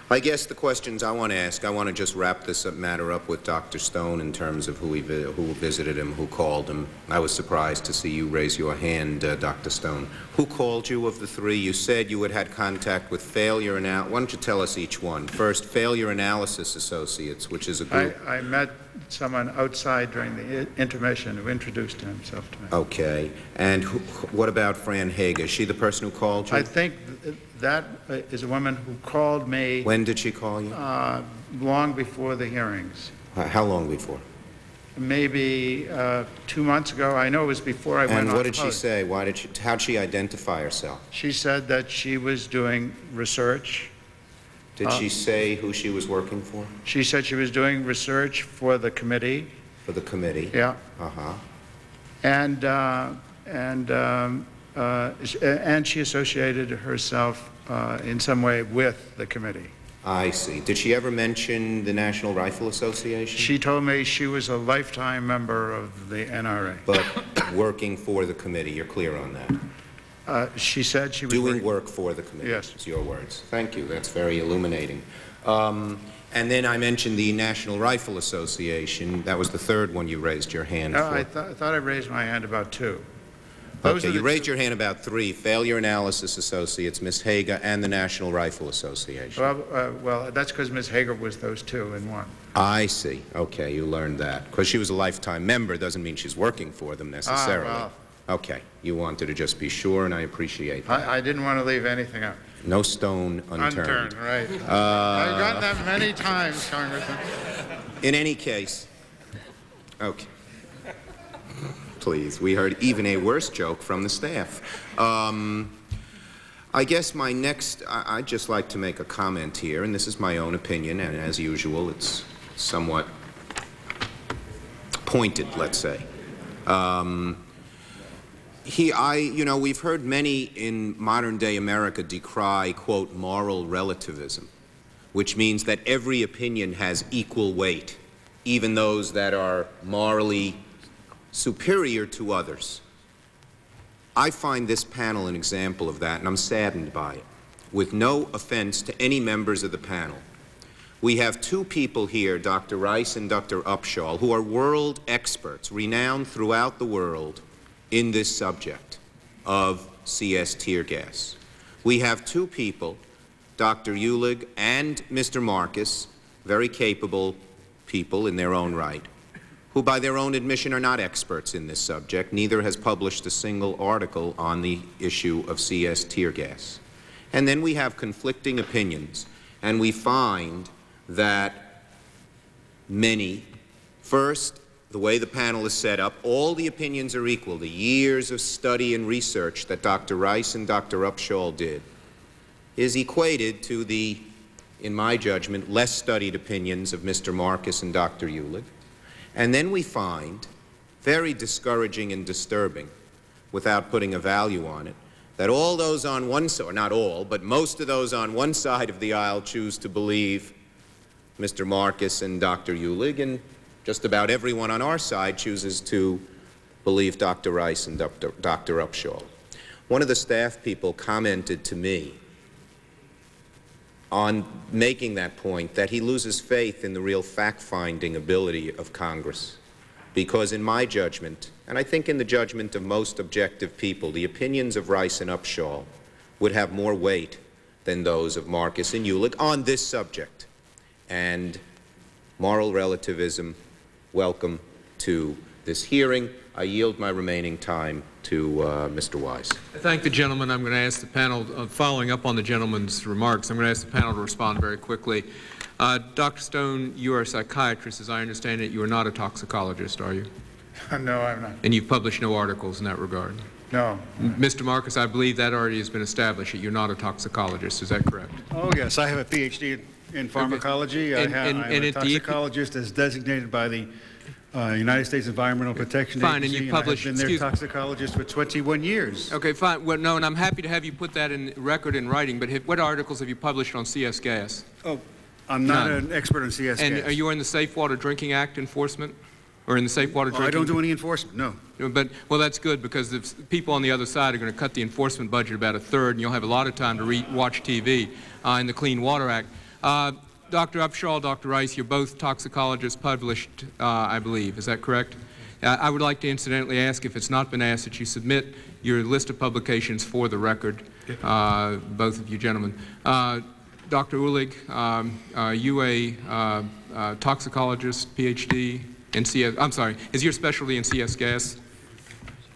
I guess the questions I want to ask, I want to just wrap this up, matter up with Dr. Stone in terms of who, he vi who visited him, who called him. I was surprised to see you raise your hand, uh, Dr. Stone. Who called you of the three? You said you had had contact with Failure Anal. Why don't you tell us each one? First, Failure Analysis Associates, which is a group. I met someone outside during the intermission who introduced himself to me. Okay. And who, what about Fran Hager? Is she the person who called you? I think th- that uh, a woman who called me When did she call you? uh, long before the hearings. How long before? Maybe uh, two months ago. I know it was before I went And what did she say? Why did she, how'd she identify herself? She said that she was doing research. Did Uh, she say who she was working for? She said she was doing research for the committee. For the committee? Yeah. Uh-huh. And, uh, and, um, uh, and she associated herself uh, in some way with the committee. I see. Did she ever mention the National Rifle Association? She told me she was a lifetime member of the NRA. But working for the committee, you're clear on that? Uh, She said she was Doing working- work for the committee? Yes. It's your words. Thank you. That's very illuminating. Um, And then I mentioned the National Rifle Association. That was the third one you raised your hand No, for. I thought, I thought I raised my hand about two. Those Okay, you raised your hand about three, Failure Analysis Associates, Ms. Hager, and the National Rifle Association. Well, uh, well, that's because Ms. Hager was those two in one. I see. Okay, you learned that. Because she was a lifetime member doesn't mean she's working for them necessarily. Ah, well. Okay, you wanted to just be sure, and I appreciate that. I, I didn't want to leave anything out. No stone unturned. Unturned, right. Uh, I've gotten that many times, Congressman. In any case, okay. Please, we heard even a worse joke from the staff. Um, I guess my next, I, I'd just like to make a comment here, and this is my own opinion, and as usual, it's somewhat pointed, let's say. Um, he, I, you know, we've heard many in modern day America decry, quote, moral relativism, which means that every opinion has equal weight, even those that are morally superior to others. I find this panel an example of that, and I'm saddened by it. With no offense to any members of the panel, we have two people here, Dr. Rice and Dr. Upshall, who are world experts, renowned throughout the world in this subject of CS tear gas. We have two people, Dr. Uhlig and Mr. Marcus, very capable people in their own right, who by their own admission are not experts in this subject. Neither has published a single article on the issue of CS tear gas. And then we have conflicting opinions, and we find that many, first, the way the panel is set up, all the opinions are equal. The years of study and research that Dr. Rice and Dr. Upshall did is equated to the, in my judgment, less studied opinions of Mr. Marcus and Dr. Uhlig. And then we find, very discouraging and disturbing, without putting a value on it, that all those on one side, or not all, but most of those on one side of the aisle choose to believe Mr. Marcus and Dr. Uhlig, and just about everyone on our side chooses to believe Dr. Rice and Dr. Dr. Upshall. One of the staff people commented to me on making that point that he loses faith in the real fact-finding ability of Congress. Because in my judgment, and I think in the judgment of most objective people, the opinions of Rice and Upshall would have more weight than those of Marcus and Uhlig on this subject. And moral relativism, welcome to this hearing. I yield my remaining time to uh, Mr. Wise. I thank the gentleman. I'm going to ask the panel, uh, following up on the gentleman's remarks, I'm going to ask the panel to respond very quickly. Uh, Dr. Stone, you are a psychiatrist. As I understand it, you are not a toxicologist, are you? No, I'm not. And you've published no articles in that regard? No. Mr. Marcus, I believe that already has been established, that you're not a toxicologist. Is that correct? Oh, yes, I have a PhD in pharmacology. And- I have, and- I'm and a at the- toxicologist as designated by the uh, United States Environmental Protection Fine, and Agency. you published- I've been their toxicologist for 21 years. Okay, fine. Well, no, and I'm happy to have you put that in record in writing, but have- what articles have you published on CS gas? Oh, I'm not None. an expert on CS And gas. And are you in the Safe Water Drinking Act enforcement? Or in the Safe Water Oh, Drinking? I don't do any enforcement, no. But, well, that's good, because the people on the other side are going to cut the enforcement budget about a third, and you'll have a lot of time to re- watch TV uh, in the Clean Water Act. Uh, Dr. Upshall, Dr. Rice, you're both toxicologists published, uh, I believe. Is that correct? Uh, I would like to incidentally ask, if it's not been asked, that you submit your list of publications for the record, uh, both of you gentlemen. Uh, Dr. Uhlig, um, uh, you a uh, uh, toxicologist, PhD in CS, I'm sorry, is your specialty in CS gas?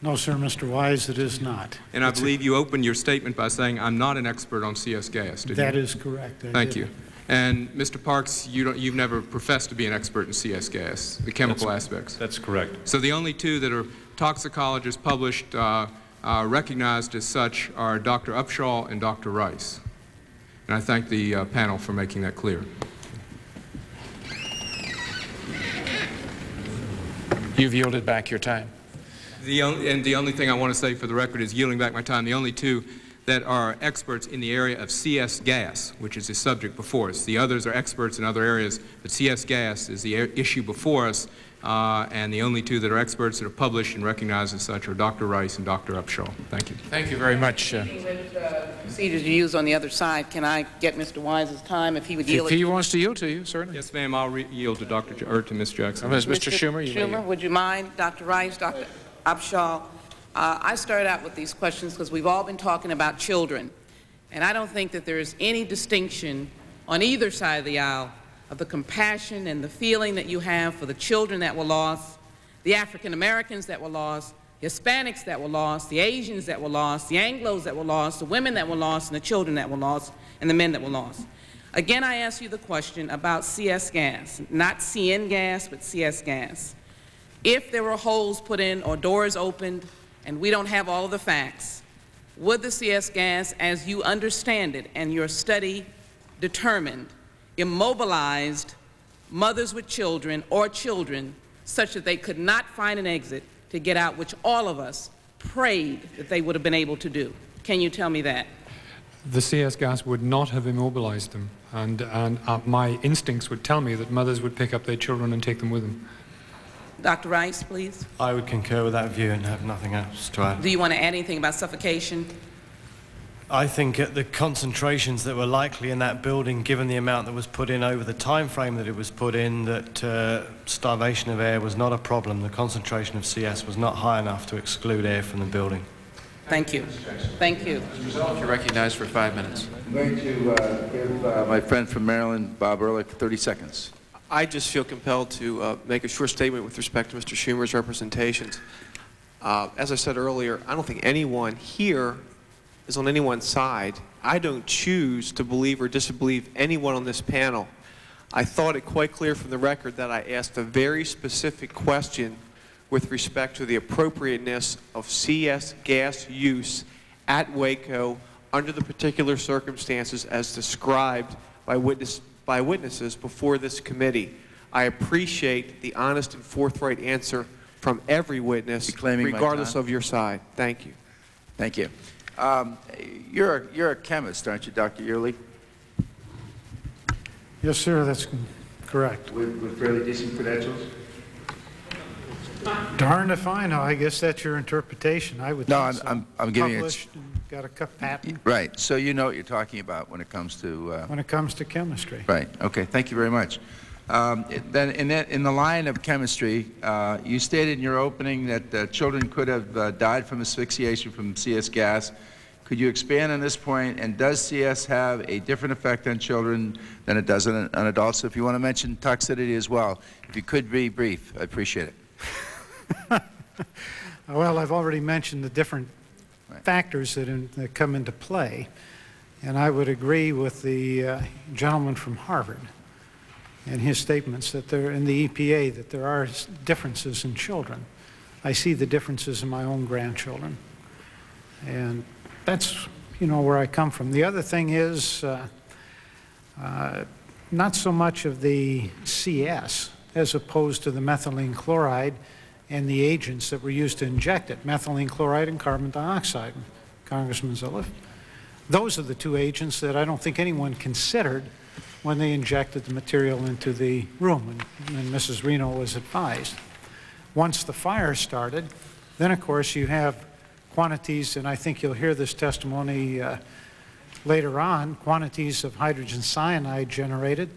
No, sir, Mr. Wise, it is not. And I believe you opened your statement by saying, "I'm not an expert on CS gas," did you? That is correct. I Thank did. you. And Mr. Parks, you don't, you've never professed to be an expert in CS gas, the chemical That's- aspects. That's correct. So the only two that are toxicologists published, uh, uh, recognized as such, are Dr. Upshall and Dr. Rice. And I thank the uh, panel for making that clear. You've yielded back your time. The only, and the only thing I want to say for the record is yielding back my time, the only two that are experts in the area of CS gas, which is the subject before us. The others are experts in other areas, but CS gas is the issue before us, uh, and the only two that are experts that are published and recognized as such are Dr. Rice and Dr. Upshall. Thank you. Thank you very much. uh, With uh, procedures you use on the other side, can I get Mr. Wise's time if he would yield If it? he wants to yield to you, certainly. Yes, ma'am, I'll re- yield to Dr. J- or to Ms. Jackson. Ms. Mr. Schumer, you Schumer, would you mind? Dr. Rice, Dr. Upshall? Uh, I started out with these questions because we've all been talking about children. And I don't think that there is any distinction on either side of the aisle of the compassion and the feeling that you have for the children that were lost, the African Americans that were lost, Hispanics that were lost, the Asians that were lost, the Anglos that were lost, the women that were lost, and the children that were lost, and the men that were lost. Again, I ask you the question about CS gas, not CN gas, but CS gas. If there were holes put in or doors opened and we don't have all the facts, would the CS gas, as you understand it and your study determined, immobilized mothers with children or children such that they could not find an exit to get out, which all of us prayed that they would have been able to do? Can you tell me that? The CS gas would not have immobilized them, and, and uh, my instincts would tell me that mothers would pick up their children and take them with them. Dr. Rice, please. I would concur with that view and have nothing else to add. Do you want to add anything about suffocation? I think at the concentrations that were likely in that building, given the amount that was put in over the time frame that it was put in, that uh, starvation of air was not a problem. The concentration of CS was not high enough to exclude air from the building. Thank you. Thank you. You're recognized for five minutes. I'm going to uh, give uh, my friend from Maryland, Bob Ehrlich, 30 seconds. I just feel compelled to uh, make a short statement with respect to Mr. Schumer's representations. Uh, as I said earlier, I don't think anyone here is on anyone's side. I don't choose to believe or disbelieve anyone on this panel. I thought it quite clear from the record that I asked a very specific question with respect to the appropriateness of CS gas use at Waco under the particular circumstances as described by, witness, by witnesses before this committee. I appreciate the honest and forthright answer from every witness, regardless of your side. Thank you. Thank you. Um, you're, a, you're a chemist, aren't you, Dr. Ehrlich? Yes, sir, that's correct. With, with fairly decent credentials? Darned if I know. I guess that's your interpretation. I would No, think I'm- so. I'm- I'm giving you- Published and got a cup patent Right. So you know what you're talking about when it comes to. Uh, when it comes to chemistry. right. Okay. Thank you very much. Um, it- Then, in that, in the line of chemistry, uh, you stated in your opening that uh, children could have uh, died from asphyxiation from CS gas. Could you expand on this point, and does CS have a different effect on children than it does on on adults? If you want to mention toxicity as well, if you could be brief, I appreciate it. Well, I've already mentioned the different factors that, in, that come into play, and I would agree with the uh, gentleman from Harvard and his statements that there, in the EPA, that there are differences in children. I see the differences in my own grandchildren, and that's, you know, where I come from. The other thing is, uh, uh, not so much of the CS as opposed to the methylene chloride and the agents that were used to inject it, methylene chloride and carbon dioxide, Congressman Zeliff. Those are the two agents that I don't think anyone considered when they injected the material into the room, and, and Mrs. Reno was advised. Once the fire started, then of course you have quantities, and I think you'll hear this testimony uh, later on, quantities of hydrogen cyanide generated.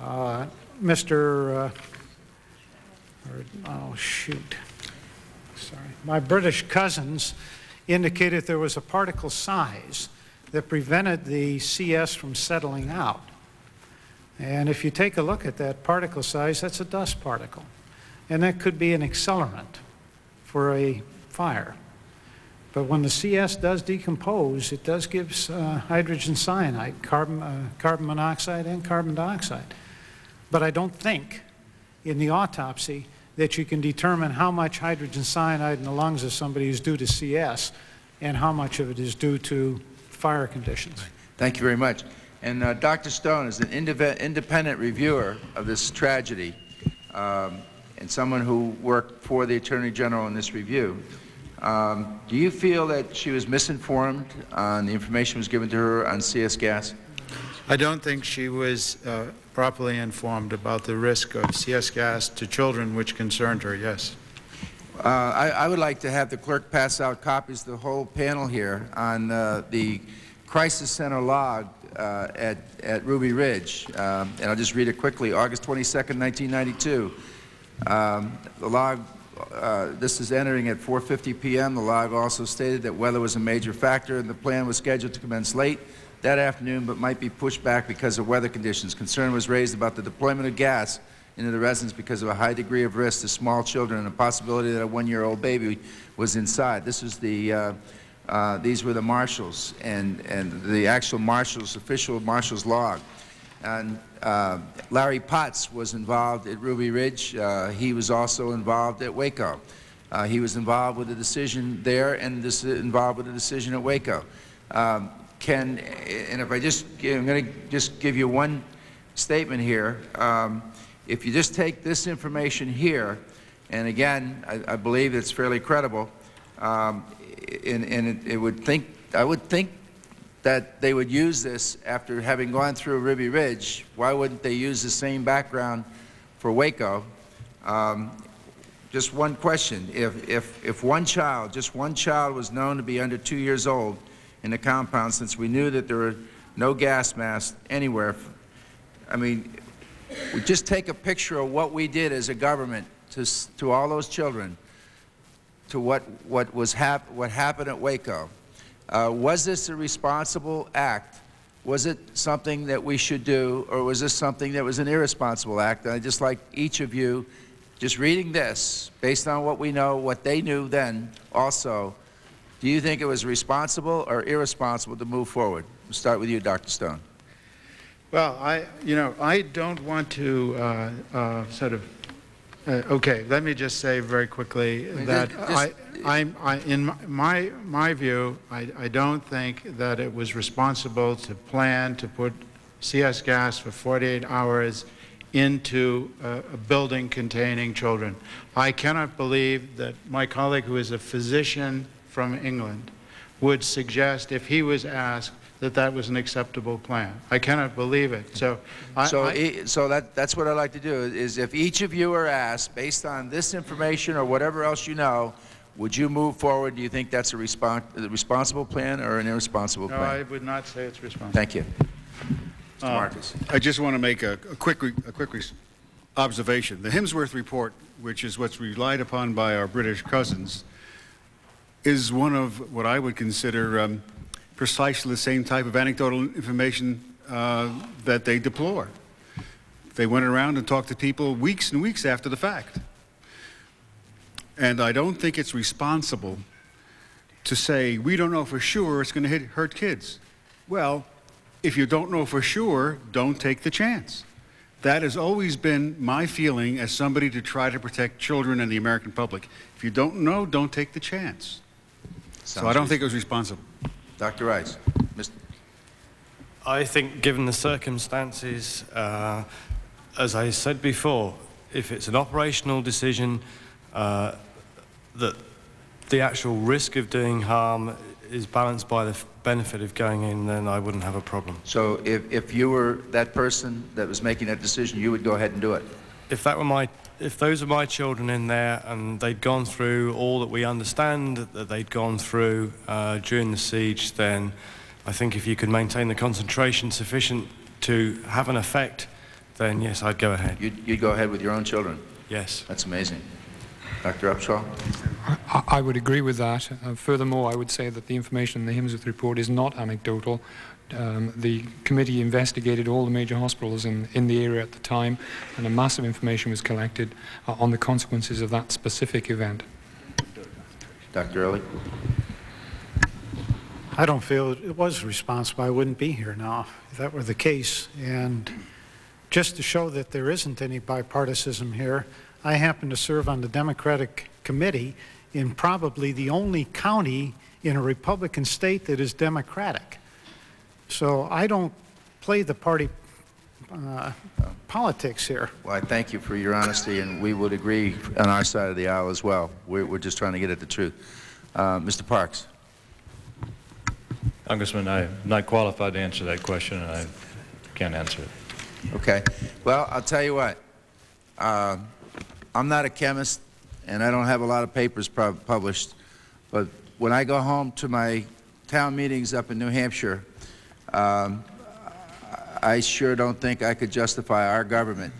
Uh, Mr. Uh, oh, shoot. Sorry. My British cousins indicated there was a particle size that prevented the CS from settling out. And if you take a look at that particle size, that's a dust particle. And that could be an accelerant for a fire. But when the CS does decompose, it does give uh, hydrogen cyanide, carbon, uh, carbon monoxide, and carbon dioxide. But I don't think in the autopsy that you can determine how much hydrogen cyanide in the lungs of somebody is due to CS and how much of it is due to fire conditions. Thank you very much. And uh, Dr. Stone is an independent reviewer of this tragedy um, and someone who worked for the Attorney General in this review. Um, do you feel that she was misinformed on the information was given to her on CS gas? I don't think she was uh, properly informed about the risk of CS gas to children, which concerned her, yes. Uh, I, I would like to have the clerk pass out copies to the whole panel here on uh, the Crisis Center log uh, at, at Ruby Ridge. Um, and I'll just read it quickly. August 22nd, 1992. Um, the log, uh, this is entering at 4.50 p.m. The log also stated that weather was a major factor and the plan was scheduled to commence late that afternoon but might be pushed back because of weather conditions. Concern was raised about the deployment of gas into the residence because of a high degree of risk to small children and the possibility that a one-year-old baby was inside. This was the, uh, uh, these were the marshals and, and the actual marshals, official marshals log. And uh, Larry Potts was involved at Ruby Ridge. Uh, he was also involved at Waco. Uh, he was involved with the decision there and this, involved with the decision at Waco. Um, can, and if I just, I'm going to just give you one statement here. Um, if you just take this information here, and again, I, I believe it's fairly credible, um, and, and it, it would think, I would think that they would use this after having gone through Ruby Ridge. Why wouldn't they use the same background for Waco? Um, just one question. If, if, if one child, just one child was known to be under two years old in the compound, since we knew that there were no gas masks anywhere, I mean, we just take a picture of what we did as a government to, to all those children, to what, what, was hap what happened at Waco. Uh, was this a responsible act? Was it something that we should do, or was this something that was an irresponsible act? And I'd just like each of you, just reading this, based on what we know, what they knew then also, do you think it was responsible or irresponsible to move forward? We'll start with you, Dr. Stone. Well, I, you know, I don't want to uh, uh, sort of, uh, okay, let me just say very quickly mean, that just- I, I'm, I, in my- my, my view, I, I don't think that it was responsible to plan to put CS gas for 48 hours into a, a building containing children. I cannot believe that my colleague, who is a physician from England, would suggest, if he was asked, that that was an acceptable plan. I cannot believe it. So, I, So, I- e- so that, that's what I'd like to do, is if each of you are asked, based on this information or whatever else you know, would you move forward? Do you think that's a respon a responsible plan or an irresponsible no, plan? I would not say it's responsible. Thank you. Mr. Uh, Marcus. I just want to make a, a quick, re- a quick res- observation. The Himsworth report, which is what's relied upon by our British cousins, is one of what I would consider um, precisely the same type of anecdotal information uh, that they deplore. They went around and talked to people weeks and weeks after the fact. And I don't think it's responsible to say, we don't know for sure it's going to hurt kids. Well, if you don't know for sure, don't take the chance. That has always been my feeling as somebody to try to protect children and the American public. If you don't know, don't take the chance. So I don't think it was responsible. Dr. Rice. Mr. I think, given the circumstances, uh, as I said before, if it's an operational decision uh, that the actual risk of doing harm is balanced by the benefit of going in, then I wouldn't have a problem. So if, if you were that person that was making that decision, you would go ahead and do it? If that were my, if those were my children in there and they'd gone through all that we understand that they'd gone through uh, during the siege, then I think if you could maintain the concentration sufficient to have an effect, then yes, I'd go ahead. You'd, you'd go ahead with your own children? Yes. That's amazing. Dr. Upshall? I, I would agree with that. Uh, furthermore, I would say that the information in the Himsworth report is not anecdotal. Um, the committee investigated all the major hospitals in, in the area at the time, and a massive information was collected uh, on the consequences of that specific event. Dr. Early? I don't feel it was responsible. I wouldn't be here now if that were the case. And just to show that there isn't any bipartisanship here, I happen to serve on the Democratic committee in probably the only county in a Republican state that is Democratic. So I don't play the party uh, politics here. Well, I thank you for your honesty, and we would agree on our side of the aisle as well. We're, we're just trying to get at the truth. Uh, Mr. Parks? Congressman, I'm not qualified to answer that question, and I can't answer it. Okay. Well, I'll tell you what. Uh, I'm not a chemist, and I don't have a lot of papers published, but when I go home to my town meetings up in New Hampshire, um, I sure don't think I could justify our government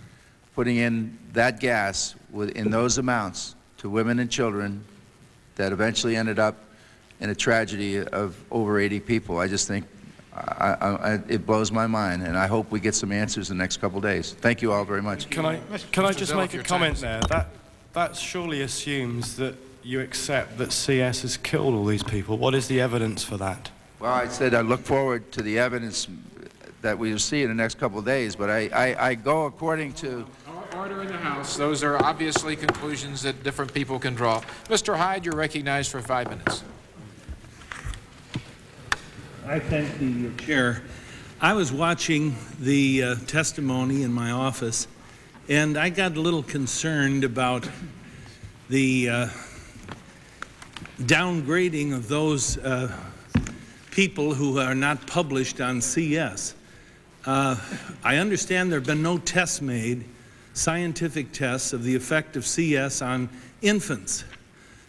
putting in that gas in those amounts to women and children that eventually ended up in a tragedy of over 80 people. I just think I, I, it blows my mind, and I hope we get some answers in the next couple days. Thank you all very much. Can I, can I just make a comment there? That, that surely assumes that you accept that CS has killed all these people. What is the evidence for that? Well, I said I look forward to the evidence that we'll see in the next couple of days, but I, I, I go according to... Order in the House. Those are obviously conclusions that different people can draw. Mr. Hyde, you're recognized for five minutes. I thank the chair. I was watching the uh, testimony in my office, and I got a little concerned about the uh, downgrading of those uh, people who are not published on CS. Uh, I understand there have been no tests made, scientific tests of the effect of CS on infants.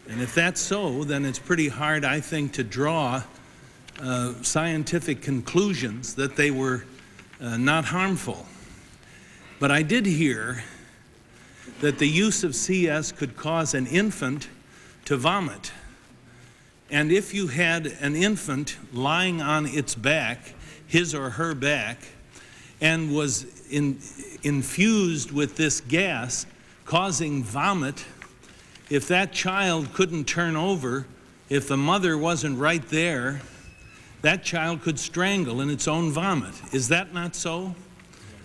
And if that's so, then it's pretty hard, I think, to draw uh, scientific conclusions that they were uh, not harmful. But I did hear that the use of CS could cause an infant to vomit. And if you had an infant lying on its back, his or her back, and was in, infused with this gas causing vomit, if that child couldn't turn over, if the mother wasn't right there, that child could strangle in its own vomit. Is that not so,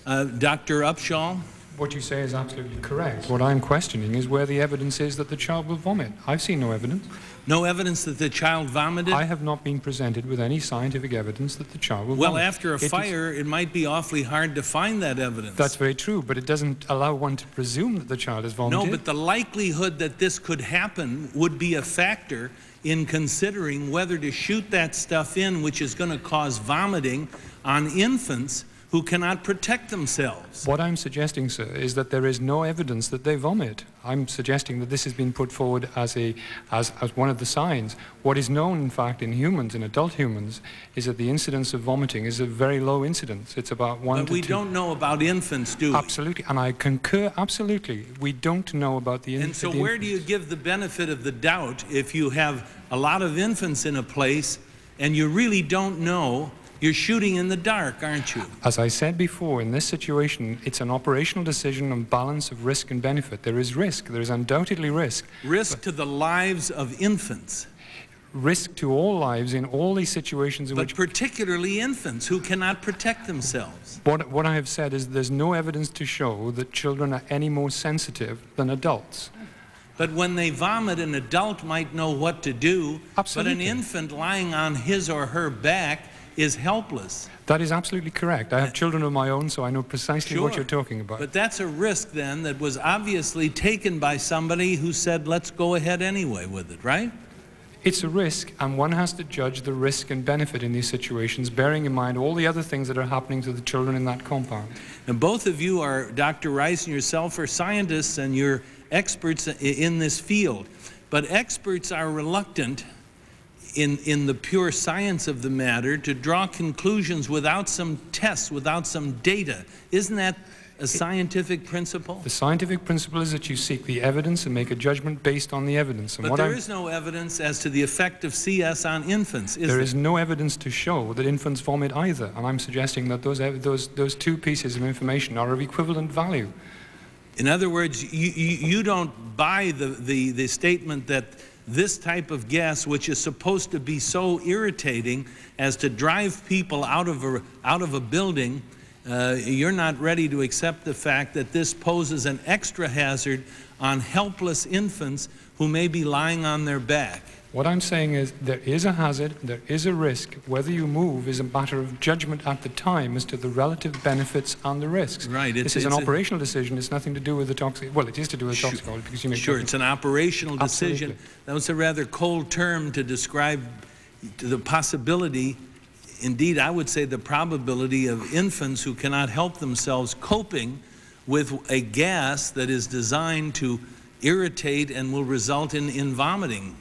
uh, Dr. Upshall? What you say is absolutely correct. What I'm questioning is where the evidence is that the child will vomit. I've seen no evidence. No evidence that the child vomited? I have not been presented with any scientific evidence that the child will well, vomit. Well, after a it fire, is, it might be awfully hard to find that evidence. That's very true, but it doesn't allow one to presume that the child has vomited. No, but the likelihood that this could happen would be a factor in considering whether to shoot that stuff in, which is going to cause vomiting on infants who cannot protect themselves. What I'm suggesting, sir, is that there is no evidence that they vomit. I'm suggesting that this has been put forward as, a, as, as one of the signs. What is known, in fact, in humans, in adult humans, is that the incidence of vomiting is a very low incidence. It's about one But to we two. don't know about infants, do we? Absolutely, and I concur absolutely. We don't know about the infants. And so where do you give the benefit of the doubt if you have a lot of infants in a place and you really don't know? You're shooting in the dark, aren't you? As I said before, in this situation, it's an operational decision on balance of risk and benefit. There is risk. There is undoubtedly risk. Risk to the lives of infants. Risk to all lives in all these situations in But which particularly infants who cannot protect themselves. What, what I have said is there's no evidence to show that children are any more sensitive than adults. But when they vomit, an adult might know what to do. Absolutely. But an infant lying on his or her back is helpless. That is absolutely correct. I have children of my own, so I know precisely what you're talking about. But that's a risk then that was obviously taken by somebody who said, let's go ahead anyway with it, right? It's a risk, and one has to judge the risk and benefit in these situations, bearing in mind all the other things that are happening to the children in that compound. And both of you are, Dr. Rice and yourself, are scientists and you're experts in this field. But experts are reluctant in, in the pure science of the matter to draw conclusions without some tests, without some data. Isn't that a scientific principle? The scientific principle is that you seek the evidence and make a judgment based on the evidence. And But what there I'm- is no evidence as to the effect of CS on infants, is there there? is no evidence to show that infants vomit either, and I'm suggesting that those, those, those two pieces of information are of equivalent value. In other words, you, you, you don't buy the, the, the statement that this type of gas, which is supposed to be so irritating as to drive people out of a, out of a building, uh, you're not ready to accept the fact that this poses an extra hazard on helpless infants who may be lying on their back. What I'm saying is there is a hazard, there is a risk. Whether you move is a matter of judgment at the time as to the relative benefits and the risks. Right, it's- This is an operational decision. It's nothing to do with the toxic. Well, it is to do with Sure. toxicology because you make Sure, it's an operational decision. Absolutely. That was a rather cold term to describe the possibility, indeed, I would say the probability of infants who cannot help themselves coping with a gas that is designed to irritate and will result in, in vomiting.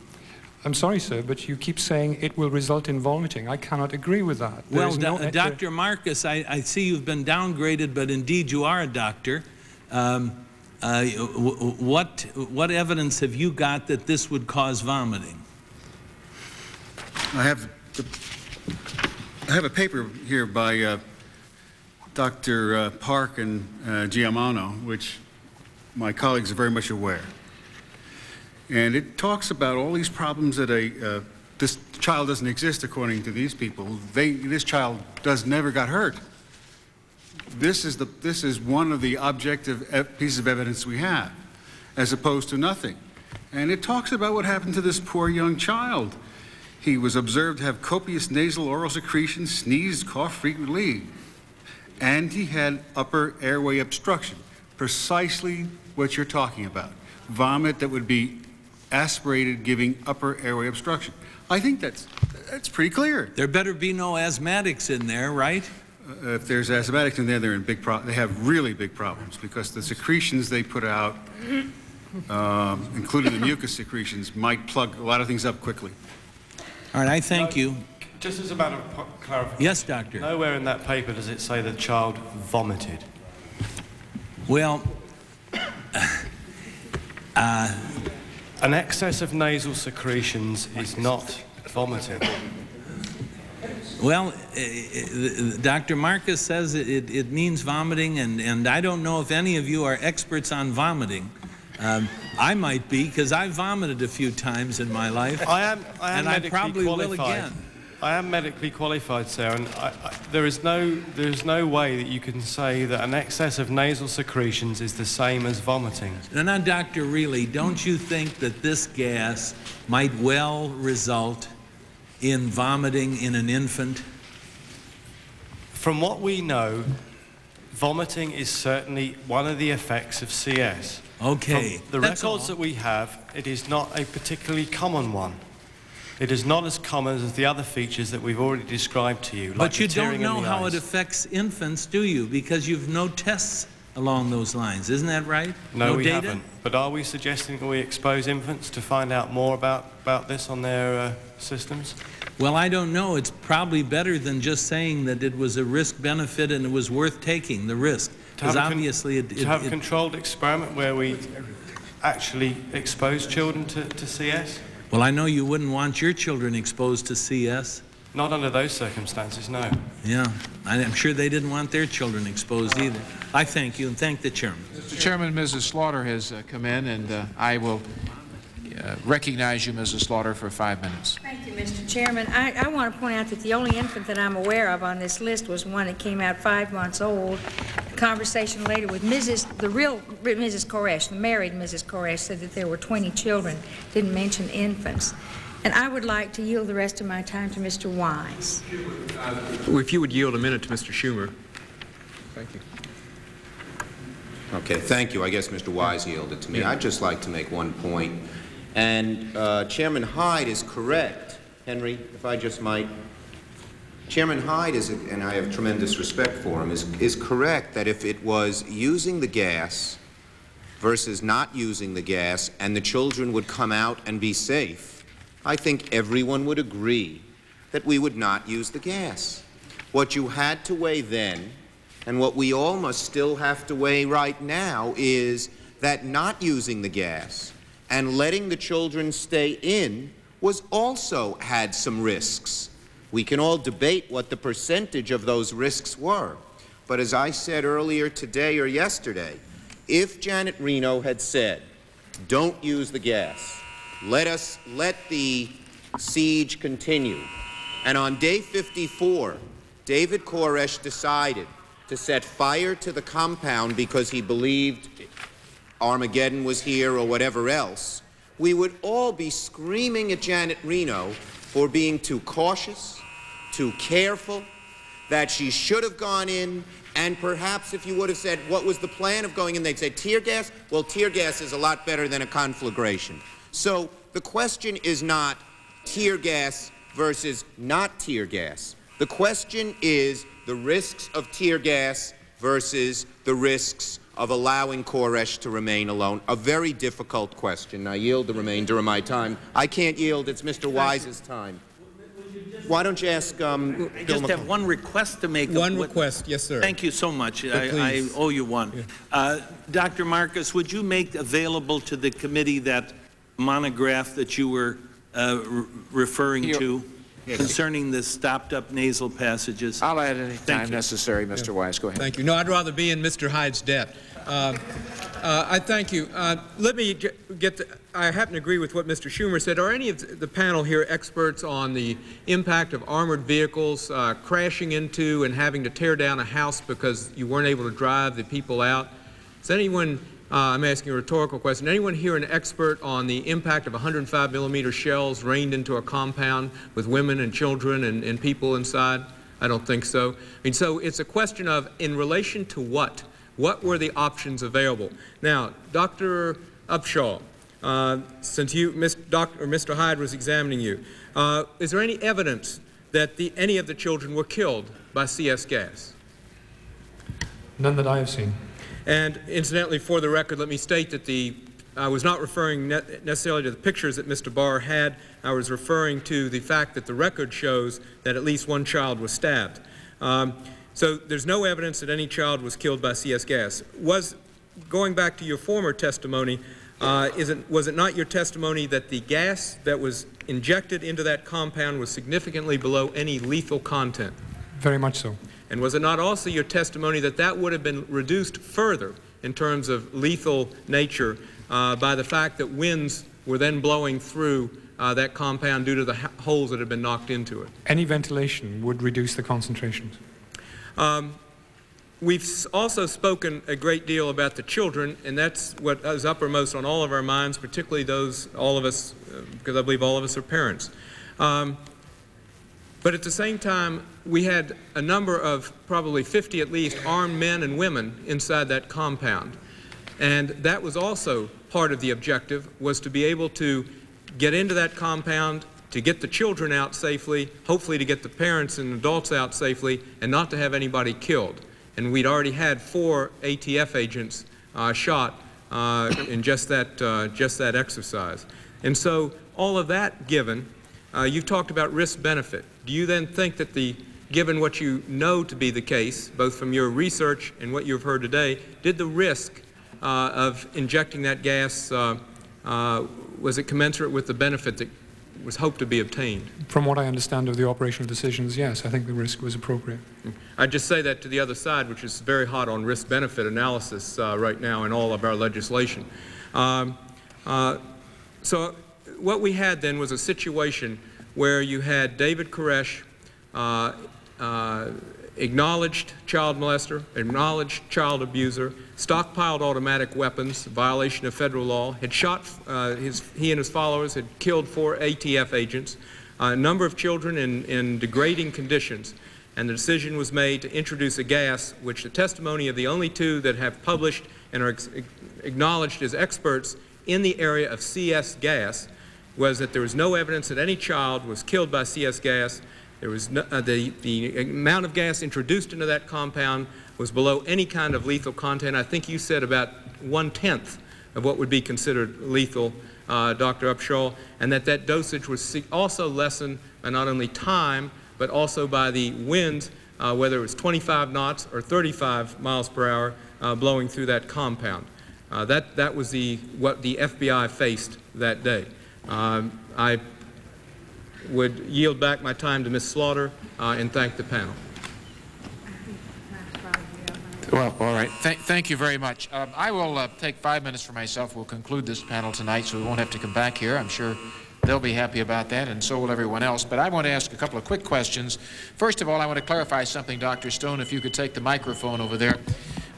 I'm sorry, sir, but you keep saying it will result in vomiting. I cannot agree with that. There Well, no- there- Dr. Marcus, I, I see you've been downgraded, but indeed you are a doctor. Um, uh, w- w- what, what evidence have you got that this would cause vomiting? I have, the- I have a paper here by uh, Dr. uh, Park and uh, Giamano, which my colleagues are very much aware. And it talks about all these problems that a, uh, this child doesn't exist according to these people. They, this child does never got hurt. This is, the, this is one of the objective pieces of evidence we have, as opposed to nothing. And it talks about what happened to this poor young child. He was observed to have copious nasal oral secretions, sneezed, coughed frequently, and he had upper airway obstruction, precisely what you're talking about. Vomit that would be aspirated, giving upper airway obstruction. I think that's, that's pretty clear. There better be no asthmatics in there, right? Uh, if there's asthmatics in there, they're in big pro- they have really big problems because the secretions they put out, um, including the mucus secretions, might plug a lot of things up quickly. All right, I thank you. Just as a matter of clarification. Yes, doctor. Nowhere in that paper does it say the child vomited. Well, uh, An excess of nasal secretions is not vomiting. Well, eh, eh, Dr. Marcus says it, it, it means vomiting, and, and I don't know if any of you are experts on vomiting. Um, I might be, because I vomited a few times in my life. I am, I am and I medically probably will again. I am medically qualified, sir, and I, I, there is no there is no way that you can say that an excess of nasal secretions is the same as vomiting. Now, now, Dr. Reilly, don't you think that this gas might well result in vomiting in an infant? From what we know, vomiting is certainly one of the effects of CS. Okay, From the that's records all. that we have, it is not a particularly common one. It is not as common as the other features that we've already described to you. like But you don't know how eyes. it affects infants, do you? Because you've no tests along those lines. Isn't that right? No, we data? haven't. But are we suggesting that we expose infants to find out more about, about this on their uh, systems? Well, I don't know. It's probably better than just saying that it was a risk benefit and it was worth taking the risk. To Because have obviously it, to it- a controlled experiment where we actually expose children to, to CS? Well, I know you wouldn't want your children exposed to CS. Not under those circumstances, no. Yeah, I- I'm sure they didn't want their children exposed either. I thank you and thank the chairman. Mr. Chairman, Mrs. Slaughter has uh, come in, and uh, I will uh, recognize you, Mrs. Slaughter, for five minutes. Thank you, Mr. Chairman. I, I want to point out that the only infant that I'm aware of on this list was one that came out five months old. A conversation later with Mrs., the real Mrs. Koresh, the married Mrs. Koresh, said that there were 20 children, didn't mention infants. And I would like to yield the rest of my time to Mr. Wise. If you would yield a minute to Mr. Schumer. Thank you. Okay, thank you. I guess Mr. Wise yielded to me. I'd just like to make one point. And uh, Chairman Hyde is correct. Henry, if I just might. Chairman Hyde is, and I have tremendous respect for him, is, is correct that if it was using the gas versus not using the gas and the children would come out and be safe, I think everyone would agree that we would not use the gas. What you had to weigh then and what we all must still have to weigh right now is that not using the gas and letting the children stay in was also had some risks. We can all debate what the percentage of those risks were. But as I said earlier today or yesterday, if Janet Reno had said, don't use the gas, let us let the siege continue, and on day 54, David Koresh decided to set fire to the compound because he believed Armageddon was here or whatever else, we would all be screaming at Janet Reno for being too cautious, too careful, that she should have gone in, and perhaps if you would have said, what was the plan of going in, they'd say, tear gas? Well, tear gas is a lot better than a conflagration. So the question is not tear gas versus not tear gas. The question is the risks of tear gas versus the risks of allowing Koresh to remain alone. A very difficult question. I yield the remainder of my time. I can't yield. It's Mr. Wise's time. Why don't you ask um, I Bill just have one request to make. One What- request, yes, sir. Thank you so much. I, I owe you one. Uh, Dr. Marcus, would you make available to the committee that monograph that you were uh, re- referring Here. to Yes. Concerning the stopped-up nasal passages? I'll add any Thank time you. necessary, Mr. Wise. Go ahead. Thank you. No, I'd rather be in Mr. Hyde's debt. Uh, uh, I thank you. Uh, let me get the, I happen to agree with what Mr. Schumer said. Are any of the panel here experts on the impact of armored vehicles uh, crashing into and having to tear down a house because you weren't able to drive the people out? Is anyone, uh, I'm asking a rhetorical question, anyone here an expert on the impact of 105 millimeter shells rained into a compound with women and children and, and people inside? I don't think so. I mean, so it's a question of in relation to what? What were the options available? Now, Dr. Upshall, uh, since you, Ms. Mr. Hyde was examining you, uh, is there any evidence that the, any of the children were killed by CS gas? None that I have seen. And incidentally, for the record, let me state that the I was not referring ne necessarily to the pictures that Mr. Barr had. I was referring to the fact that the record shows that at least one child was stabbed. Um, so there's no evidence that any child was killed by CS gas. Was going back to your former testimony, uh, it, was it not your testimony that the gas that was injected into that compound was significantly below any lethal content? Very much so. And was it not also your testimony that that would have been reduced further in terms of lethal nature uh, by the fact that winds were then blowing through uh, that compound due to the holes that had been knocked into it? Any ventilation would reduce the concentrations. Um, we've also spoken a great deal about the children, and that's what is uppermost on all of our minds, particularly those, all of us, uh, because I believe all of us are parents. Um, but at the same time, we had a number of probably 50 at least armed men and women inside that compound. And that was also part of the objective, was to be able to get into that compound, to get the children out safely, hopefully to get the parents and adults out safely, and not to have anybody killed. And we'd already had four ATF agents uh, shot uh, in just that, uh, just that exercise. And so all of that given, uh, you've talked about risk-benefit. Do you then think that the, given what you know to be the case, both from your research and what you've heard today, did the risk uh, of injecting that gas, uh, was it commensurate with the benefit that was hoped to be obtained? From what I understand of the operational decisions, yes, I think the risk was appropriate. I just say that to the other side, which is very hot on risk-benefit analysis uh, right now in all of our legislation. Um, uh, so what we had then was a situation where you had David Koresh, uh, uh acknowledged child molester, acknowledged child abuser, stockpiled automatic weapons, violation of federal law, had shot, uh, his, he and his followers had killed four ATF agents, a number of children in, in degrading conditions, and the decision was made to introduce a gas which the testimony of the only two that have published and are acknowledged as experts in the area of CS gas was that there was no evidence that any child was killed by CS gas. There was no, uh, the, the amount of gas introduced into that compound was below any kind of lethal content. I think you said about one-tenth of what would be considered lethal, uh, Dr. Upshall, and that that dosage was also lessened by not only time, but also by the winds, uh, whether it was 25 knots or 35 miles per hour uh, blowing through that compound. Uh, that, that was the, what the FBI faced that day. Um, I would yield back my time to Ms. Slaughter uh, and thank the panel. Well, all right. Th thank you very much. Um, I will uh, take five minutes for myself. We'll conclude this panel tonight, so we won't have to come back here. I'm sure they'll be happy about that, and so will everyone else. But I want to ask a couple of quick questions. First of all, I want to clarify something, Dr. Stone, if you could take the microphone over there.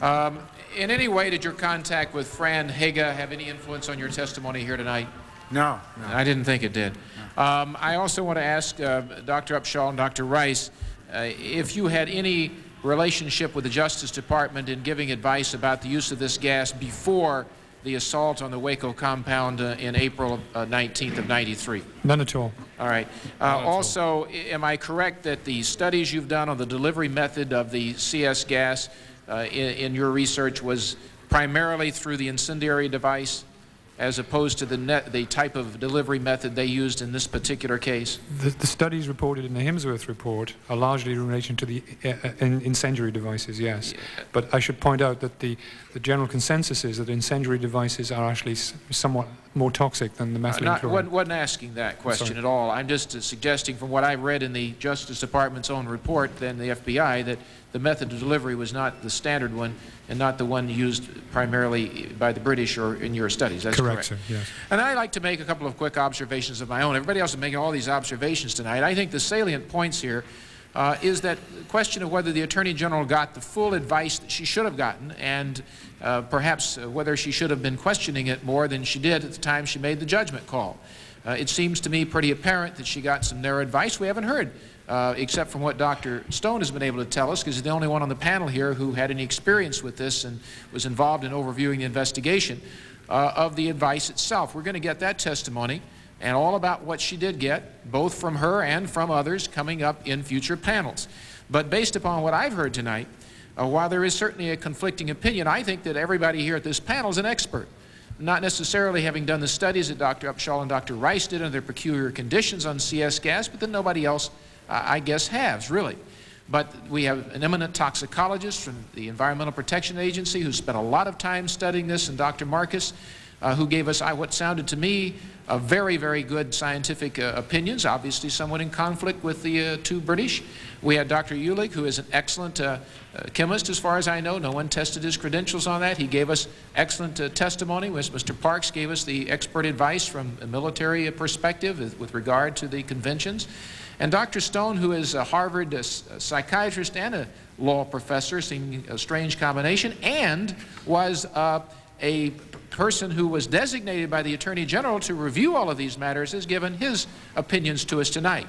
Um, in any way, did your contact with Fran Haga have any influence on your testimony here tonight? No, no. I didn't think it did. Um, I also want to ask uh, Dr. Upshall and Dr. Rice uh, if you had any relationship with the Justice Department in giving advice about the use of this gas before the assault on the Waco compound uh, in April of, uh, 19th of 93? None at all. All right. Uh, also, all. am I correct that the studies you've done on the delivery method of the CS gas uh, in, in your research was primarily through the incendiary device? As opposed to the, net, the type of delivery method they used in this particular case? The, the studies reported in the Himsworth report are largely in relation to the uh, uh incendiary devices, yes. Yeah. But I should point out that the, the general consensus is that incendiary devices are actually somewhat more toxic than the methylene uh, not, wasn't, asking that question at all. I'm just uh, suggesting from what I've read in the Justice Department's own report, then the FBI, that the method of delivery was not the standard one and not the one used primarily by the British or in your studies. That's correct. correct. Sir, yes. And I'd like to make a couple of quick observations of my own. Everybody else is making all these observations tonight. I think the salient points here uh, is that question of whether the Attorney General got the full advice that she should have gotten and uh, perhaps whether she should have been questioning it more than she did at the time she made the judgment call. Uh, it seems to me pretty apparent that she got some narrow advice. We haven't heard uh, except from what Dr. Stone has been able to tell us, because he's the only one on the panel here who had any experience with this and was involved in overviewing the investigation uh, of the advice itself. We're going to get that testimony and all about what she did get, both from her and from others, coming up in future panels. But based upon what I've heard tonight, uh, while there is certainly a conflicting opinion, I think that everybody here at this panel is an expert not necessarily having done the studies that Dr. Upshall and Dr. Rice did under their peculiar conditions on CS gas, but that nobody else I guess, has, really. But we have an eminent toxicologist from the Environmental Protection Agency who spent a lot of time studying this, and Dr. Marcus, uh, who gave us what sounded to me uh, very, very good scientific uh, opinions, obviously somewhat in conflict with the uh, two British. We had Dr. Uhlig, who is an excellent uh, uh, chemist, as far as I know. No one tested his credentials on that. He gave us excellent testimony. Mr. Parks gave us the expert advice from a military perspective with regard to the conventions. And Dr. Stone, who is a Harvard a, a psychiatrist and a law professor, a strange combination, and was uh, a person who was designated by the Attorney General to review all of these matters, has given his opinions to us tonight.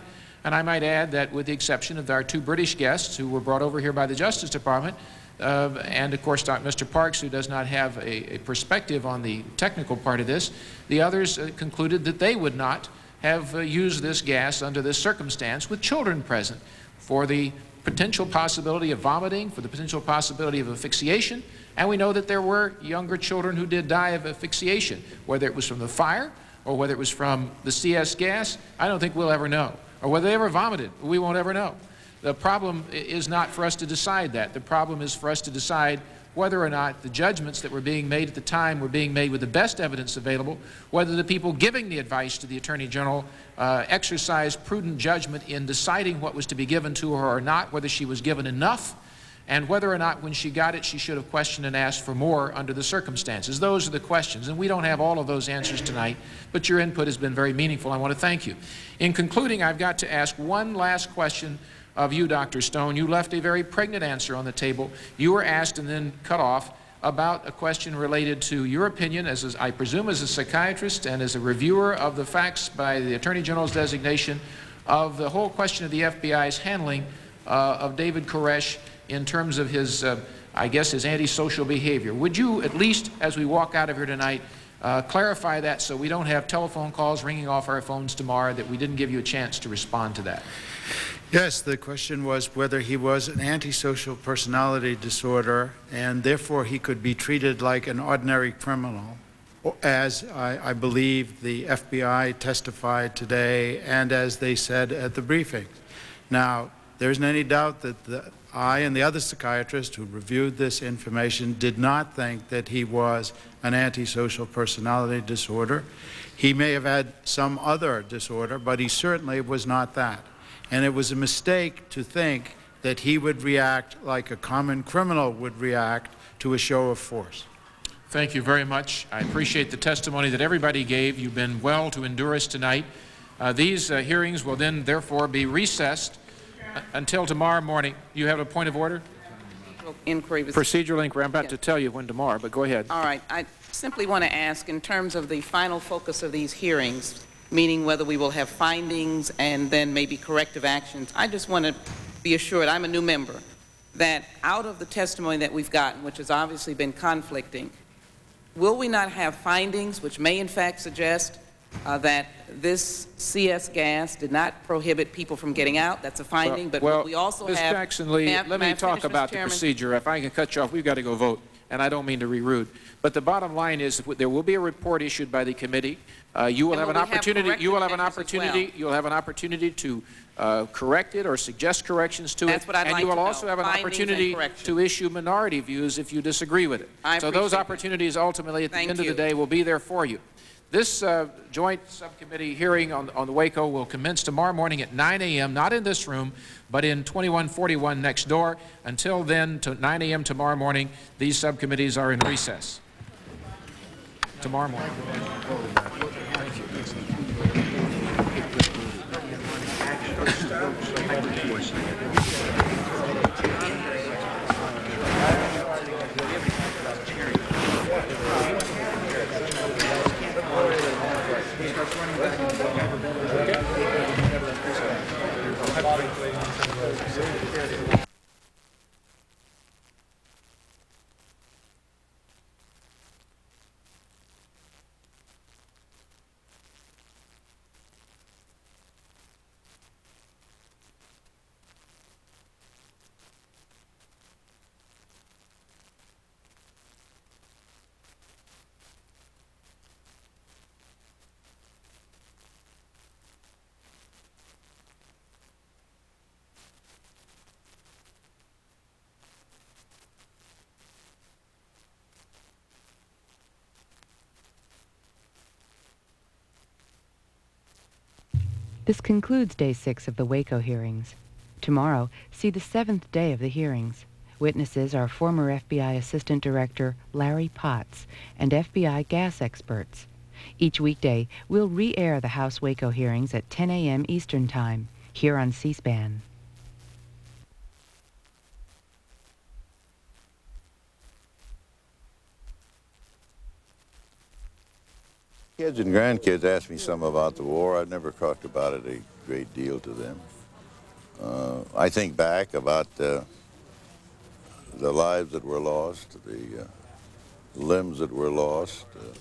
And I might add that with the exception of our two British guests who were brought over here by the Justice Department, uh, and of course Mr. Parks, who does not have a, a, perspective on the technical part of this, the others uh, concluded that they would not have uh, used this gas under this circumstance with children present for the potential possibility of vomiting, for the potential possibility of asphyxiation, and we know that there were younger children who did die of asphyxiation, whether it was from the fire or whether it was from the CS gas, I don't think we'll ever know. Or whether they ever vomited, we won't ever know. The problem is not for us to decide that. The problem is for us to decide whether or not the judgments that were being made at the time were being made with the best evidence available, whether the people giving the advice to the Attorney General uh, exercised prudent judgment in deciding what was to be given to her or not, whether she was given enough, and whether or not when she got it she should have questioned and asked for more under the circumstances. Those are the questions, and we don't have all of those answers tonight, but your input has been very meaningful. I want to thank you. In concluding, I've got to ask one last question of you, Dr. Stone. You left a very pregnant answer on the table. You were asked and then cut off about a question related to your opinion, as I presume as a psychiatrist and as a reviewer of the facts by the Attorney General's designation of the whole question of the FBI's handling uh, of David Koresh in terms of his, uh, I guess, his antisocial behavior. Would you, at least as we walk out of here tonight, uh, clarify that so we don't have telephone calls ringing off our phones tomorrow that we didn't give you a chance to respond to that? Yes, the question was whether he was an antisocial personality disorder and therefore he could be treated like an ordinary criminal, as I, I, believe the FBI testified today and as they said at the briefing. Now, there isn't any doubt that the, I and the other psychiatrists who reviewed this information did not think that he was an antisocial personality disorder. He may have had some other disorder, but he certainly was not that. And it was a mistake to think that he would react like a common criminal would react to a show of force. Thank you very much. I appreciate the testimony that everybody gave. You've been well to endure us tonight. Uh, these uh, hearings will then, therefore, be recessed until tomorrow morning. You have a point of order? Inquiry. Procedural inquiry. I'm about to tell you when tomorrow, but go ahead. All right. I simply want to ask, in terms of the final focus of these hearings, meaning whether we will have findings and then maybe corrective actions. I just want to be assured, I'm a new member, that out of the testimony that we've gotten, which has obviously been conflicting, will we not have findings which may in fact suggest uh, that this CS gas did not prohibit people from getting out. That's a finding. Well, but well, we also Ms. have... Jackson Lee, let me talk about the procedure. If I can cut you off, we've got to go vote. And I don't mean to be rude. But the bottom line is there will be a report issued by the committee. Uh, you will have will an opportunity. Have you will have an opportunity. You'll have an opportunity to uh, correct it or suggest corrections to That's it. What I'd and like you will also know. have an Findings opportunity to issue minority views if you disagree with it. I so those opportunities that. ultimately at Thank the end you. of the day will be there for you. This uh, joint subcommittee hearing on, on the Waco will commence tomorrow morning at 9 a.m., not in this room, but in 2141 next door. Until then, to 9 a.m. tomorrow morning, these subcommittees are in recess. Tomorrow morning. This concludes day six of the Waco hearings. Tomorrow, see the seventh day of the hearings. Witnesses are former FBI Assistant Director Larry Potts and FBI gas experts. Each weekday, we'll re-air the House Waco hearings at 10 a.m. Eastern Time, here on C-SPAN. Kids and grandkids ask me some about the war. I've never talked about it a great deal to them. Uh, I think back about uh, the lives that were lost, the uh, limbs that were lost, uh,